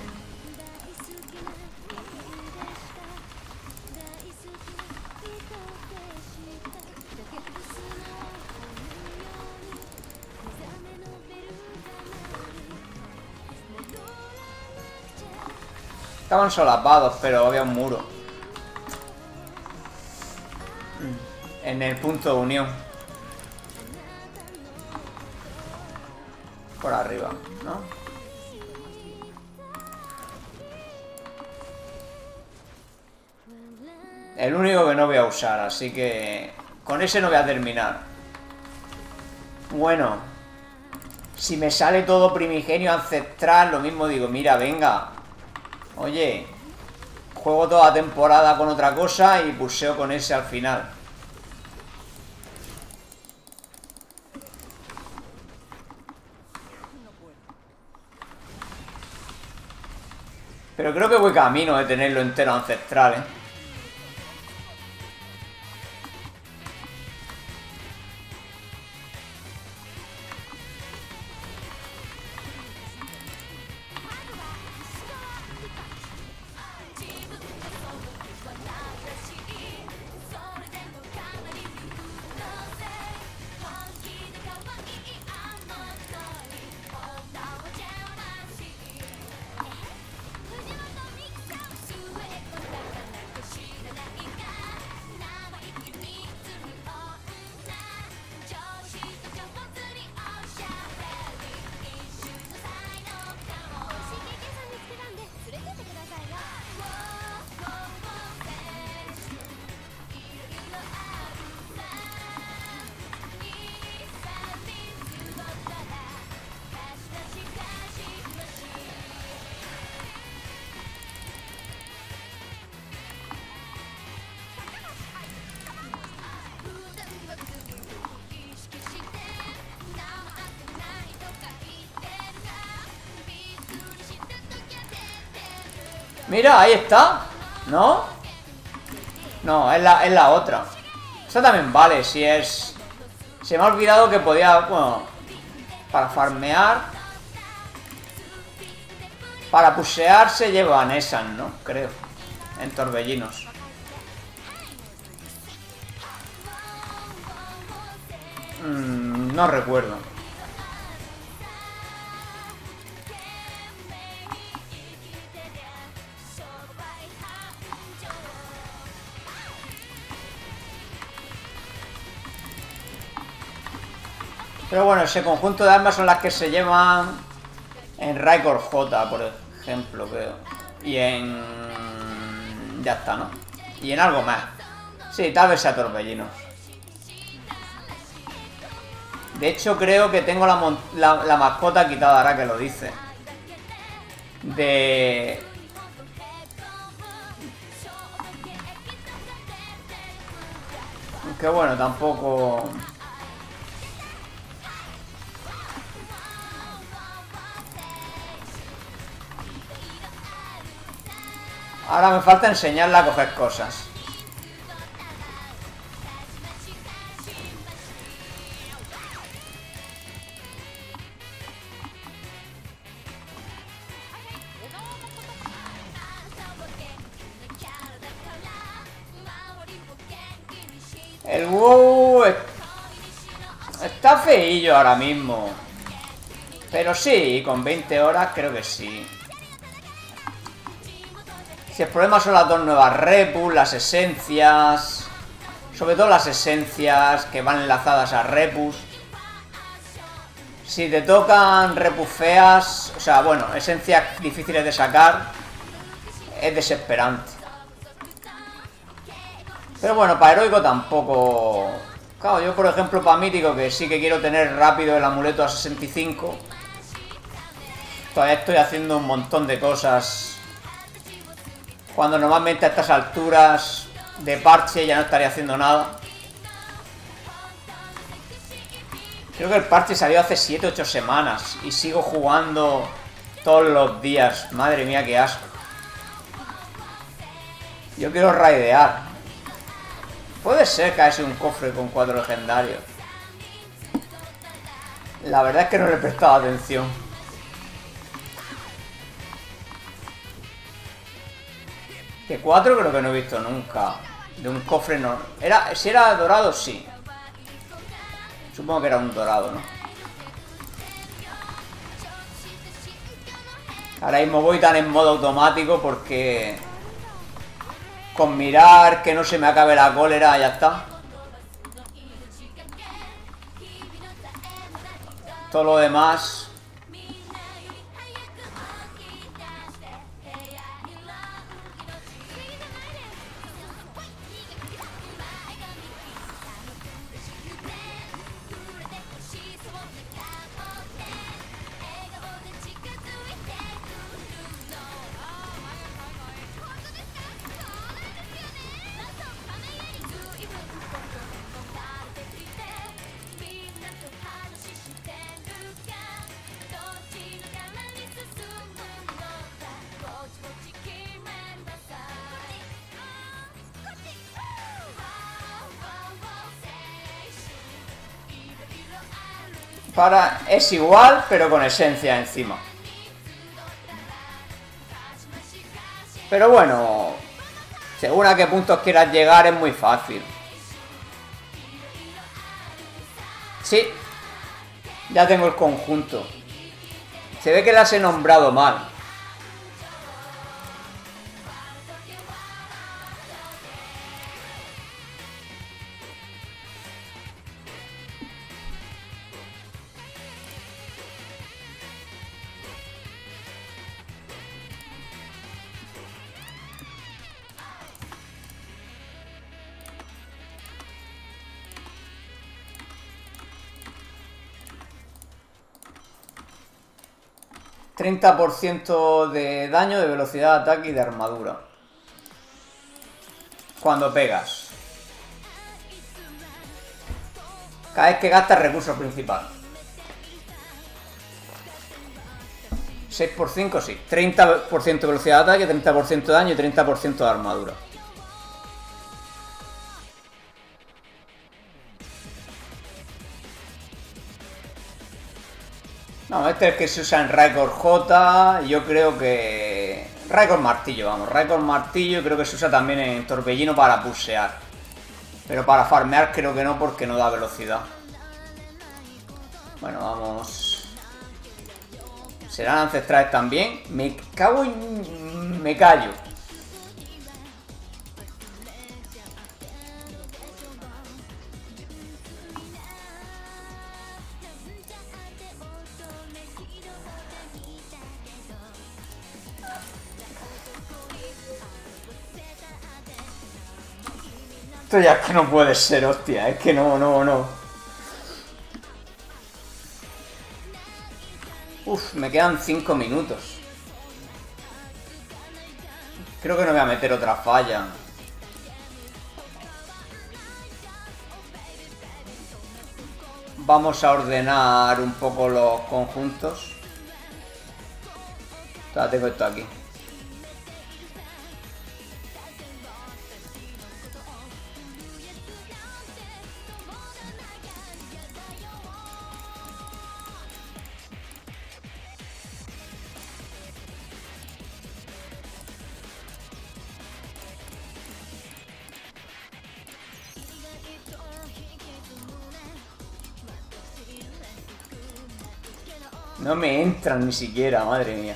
Estaban solapados, pero había un muro. En el punto de unión. Por arriba, ¿no? El único que no voy a usar, así que... Con ese no voy a terminar. Bueno. Si me sale todo primigenio ancestral, lo mismo digo, mira, venga, Oye, juego toda la temporada con otra cosa y puseo con ese al final. Pero creo que voy camino de tenerlo entero ancestral, ¿eh? Mira, ahí está ¿No? No, es la, es la otra Esta también vale, si es... Se me ha olvidado que podía... Bueno... Para farmear... Para pusear se llevan esas, ¿no? Creo En torbellinos mm, No recuerdo Pero bueno, ese conjunto de armas son las que se llevan en Raikor J, por ejemplo, creo. Y en... Ya está, ¿no? Y en algo más. Sí, tal vez sea Torbellinos. De hecho, creo que tengo la, la mascota quitada ahora que lo dice. De... Que bueno, tampoco... Ahora me falta enseñarle a coger cosas. El WoW está feillo ahora mismo. Pero sí, con 20 horas creo que sí. Si el problema son las dos nuevas repus, las esencias... Sobre todo las esencias que van enlazadas a repus. Si te tocan repus feas, o sea, bueno, esencias difíciles de sacar, es desesperante. Pero bueno, para heroico tampoco... Claro, yo por ejemplo para mítico, que sí que quiero tener rápido el amuleto a 65, todavía estoy haciendo un montón de cosas cuando normalmente a estas alturas de parche ya no estaría haciendo nada. Creo que el parche salió hace 7-8 semanas y sigo jugando todos los días. Madre mía, qué asco. Yo quiero raidear. Puede ser haya un cofre con cuatro legendarios. La verdad es que no le he prestado atención. Que cuatro creo que no he visto nunca. De un cofre no. Era, si era dorado, sí. Supongo que era un dorado, ¿no? Ahora mismo voy tan en modo automático porque... Con mirar que no se me acabe la cólera, ya está. Todo lo demás Para, es igual, pero con esencia encima. Pero bueno, según a qué puntos quieras llegar es muy fácil. Sí, ya tengo el conjunto. Se ve que las he nombrado mal. 30% de daño, de velocidad de ataque y de armadura. Cuando pegas. Cada vez que gastas recurso principal. 6 por 5, sí. 30% de velocidad de ataque, 30% de daño y 30% de armadura. No, este es que se usa en Raikor J. Yo creo que. Raikor Martillo, vamos. Raikor Martillo creo que se usa también en Torbellino para pusear. Pero para farmear creo que no porque no da velocidad. Bueno, vamos... ¿Serán ancestrales también? Me cago en... Me callo. Esto ya es que no puede ser, hostia. Es que no, no, no. Uf, me quedan 5 minutos. Creo que no voy a meter otra falla. Vamos a ordenar un poco los conjuntos. tengo esto aquí. Ni siquiera, madre mía.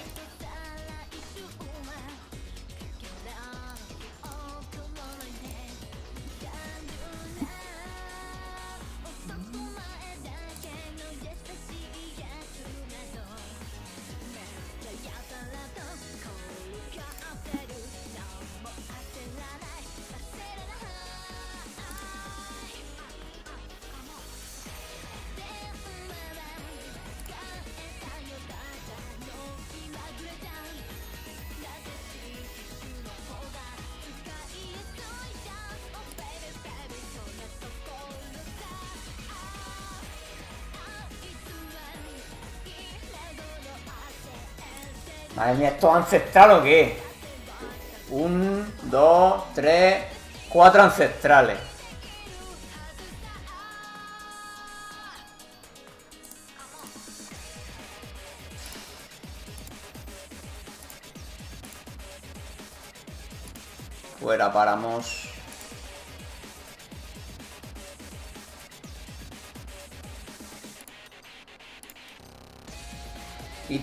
Madre mía, ¿esto ancestral o qué? Un, dos, tres, cuatro ancestrales.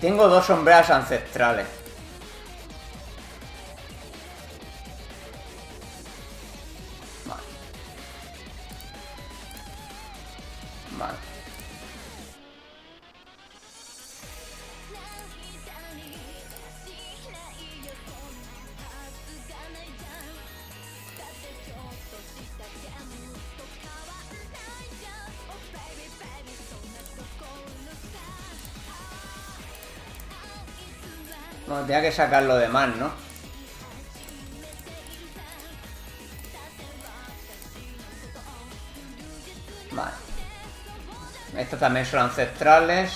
Tengo dos sombreras ancestrales. Tenía que sacarlo de más, ¿no? Vale. Estos también son ancestrales.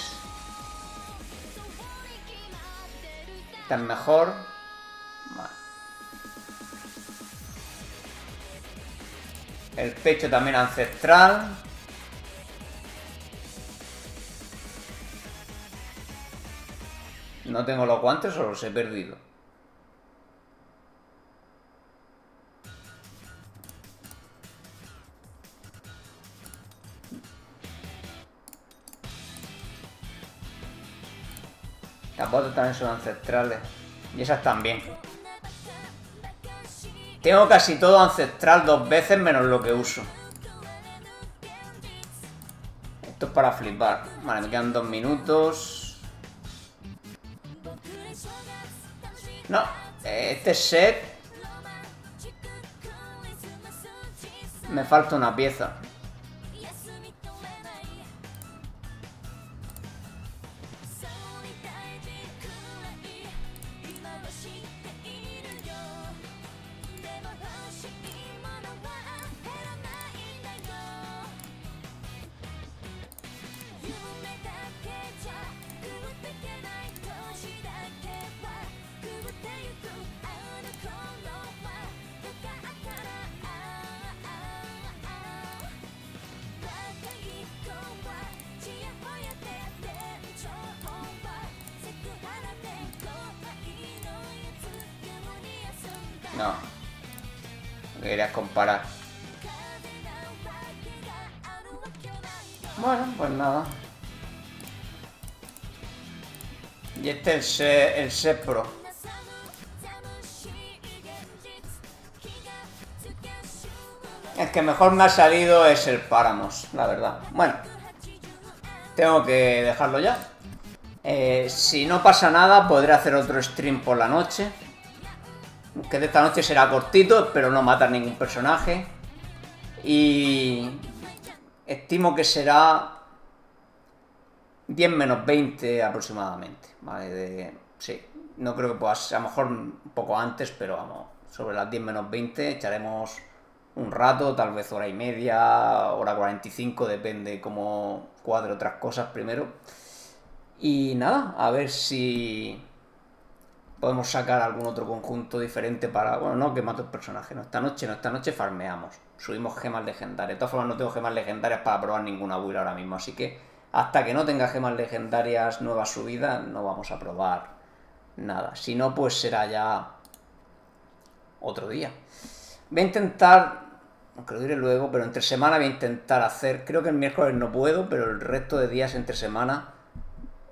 Están mejor. Vale. El pecho también ancestral. No tengo los guantes o los he perdido. Las botas también son ancestrales. Y esas también. Tengo casi todo ancestral dos veces menos lo que uso. Esto es para flipar. Vale, me quedan dos minutos. Este set... Me falta una pieza. Este es el Pro. El que mejor me ha salido es el Páramos, la verdad. Bueno, tengo que dejarlo ya. Eh, si no pasa nada, podré hacer otro stream por la noche. Que de esta noche será cortito, pero no matar ningún personaje. Y estimo que será 10 menos 20 aproximadamente. ¿vale? sí, no creo que pueda ser, a lo mejor un poco antes, pero vamos, sobre las 10 menos 20 echaremos un rato, tal vez hora y media, hora 45, depende cómo cuadre otras cosas primero. Y nada, a ver si podemos sacar algún otro conjunto diferente para... Bueno, no que mato el personaje, no, esta noche no, esta noche farmeamos. Subimos gemas legendarias. De todas formas no tengo gemas legendarias para probar ninguna build ahora mismo, así que hasta que no tenga gemas legendarias nuevas subidas no vamos a probar nada. Si no, pues será ya otro día. Voy a intentar aunque lo diré luego, pero entre semana voy a intentar hacer, creo que el miércoles no puedo, pero el resto de días entre semana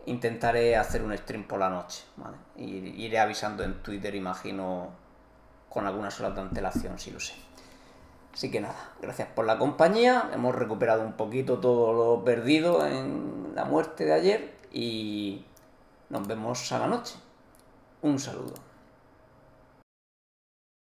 intentaré hacer un stream por la noche. Y iré avisando en Twitter, imagino, con algunas horas de antelación, si lo sé. Así que nada, gracias por la compañía, hemos recuperado un poquito todo lo perdido en la muerte de ayer y nos vemos a la noche. Un saludo.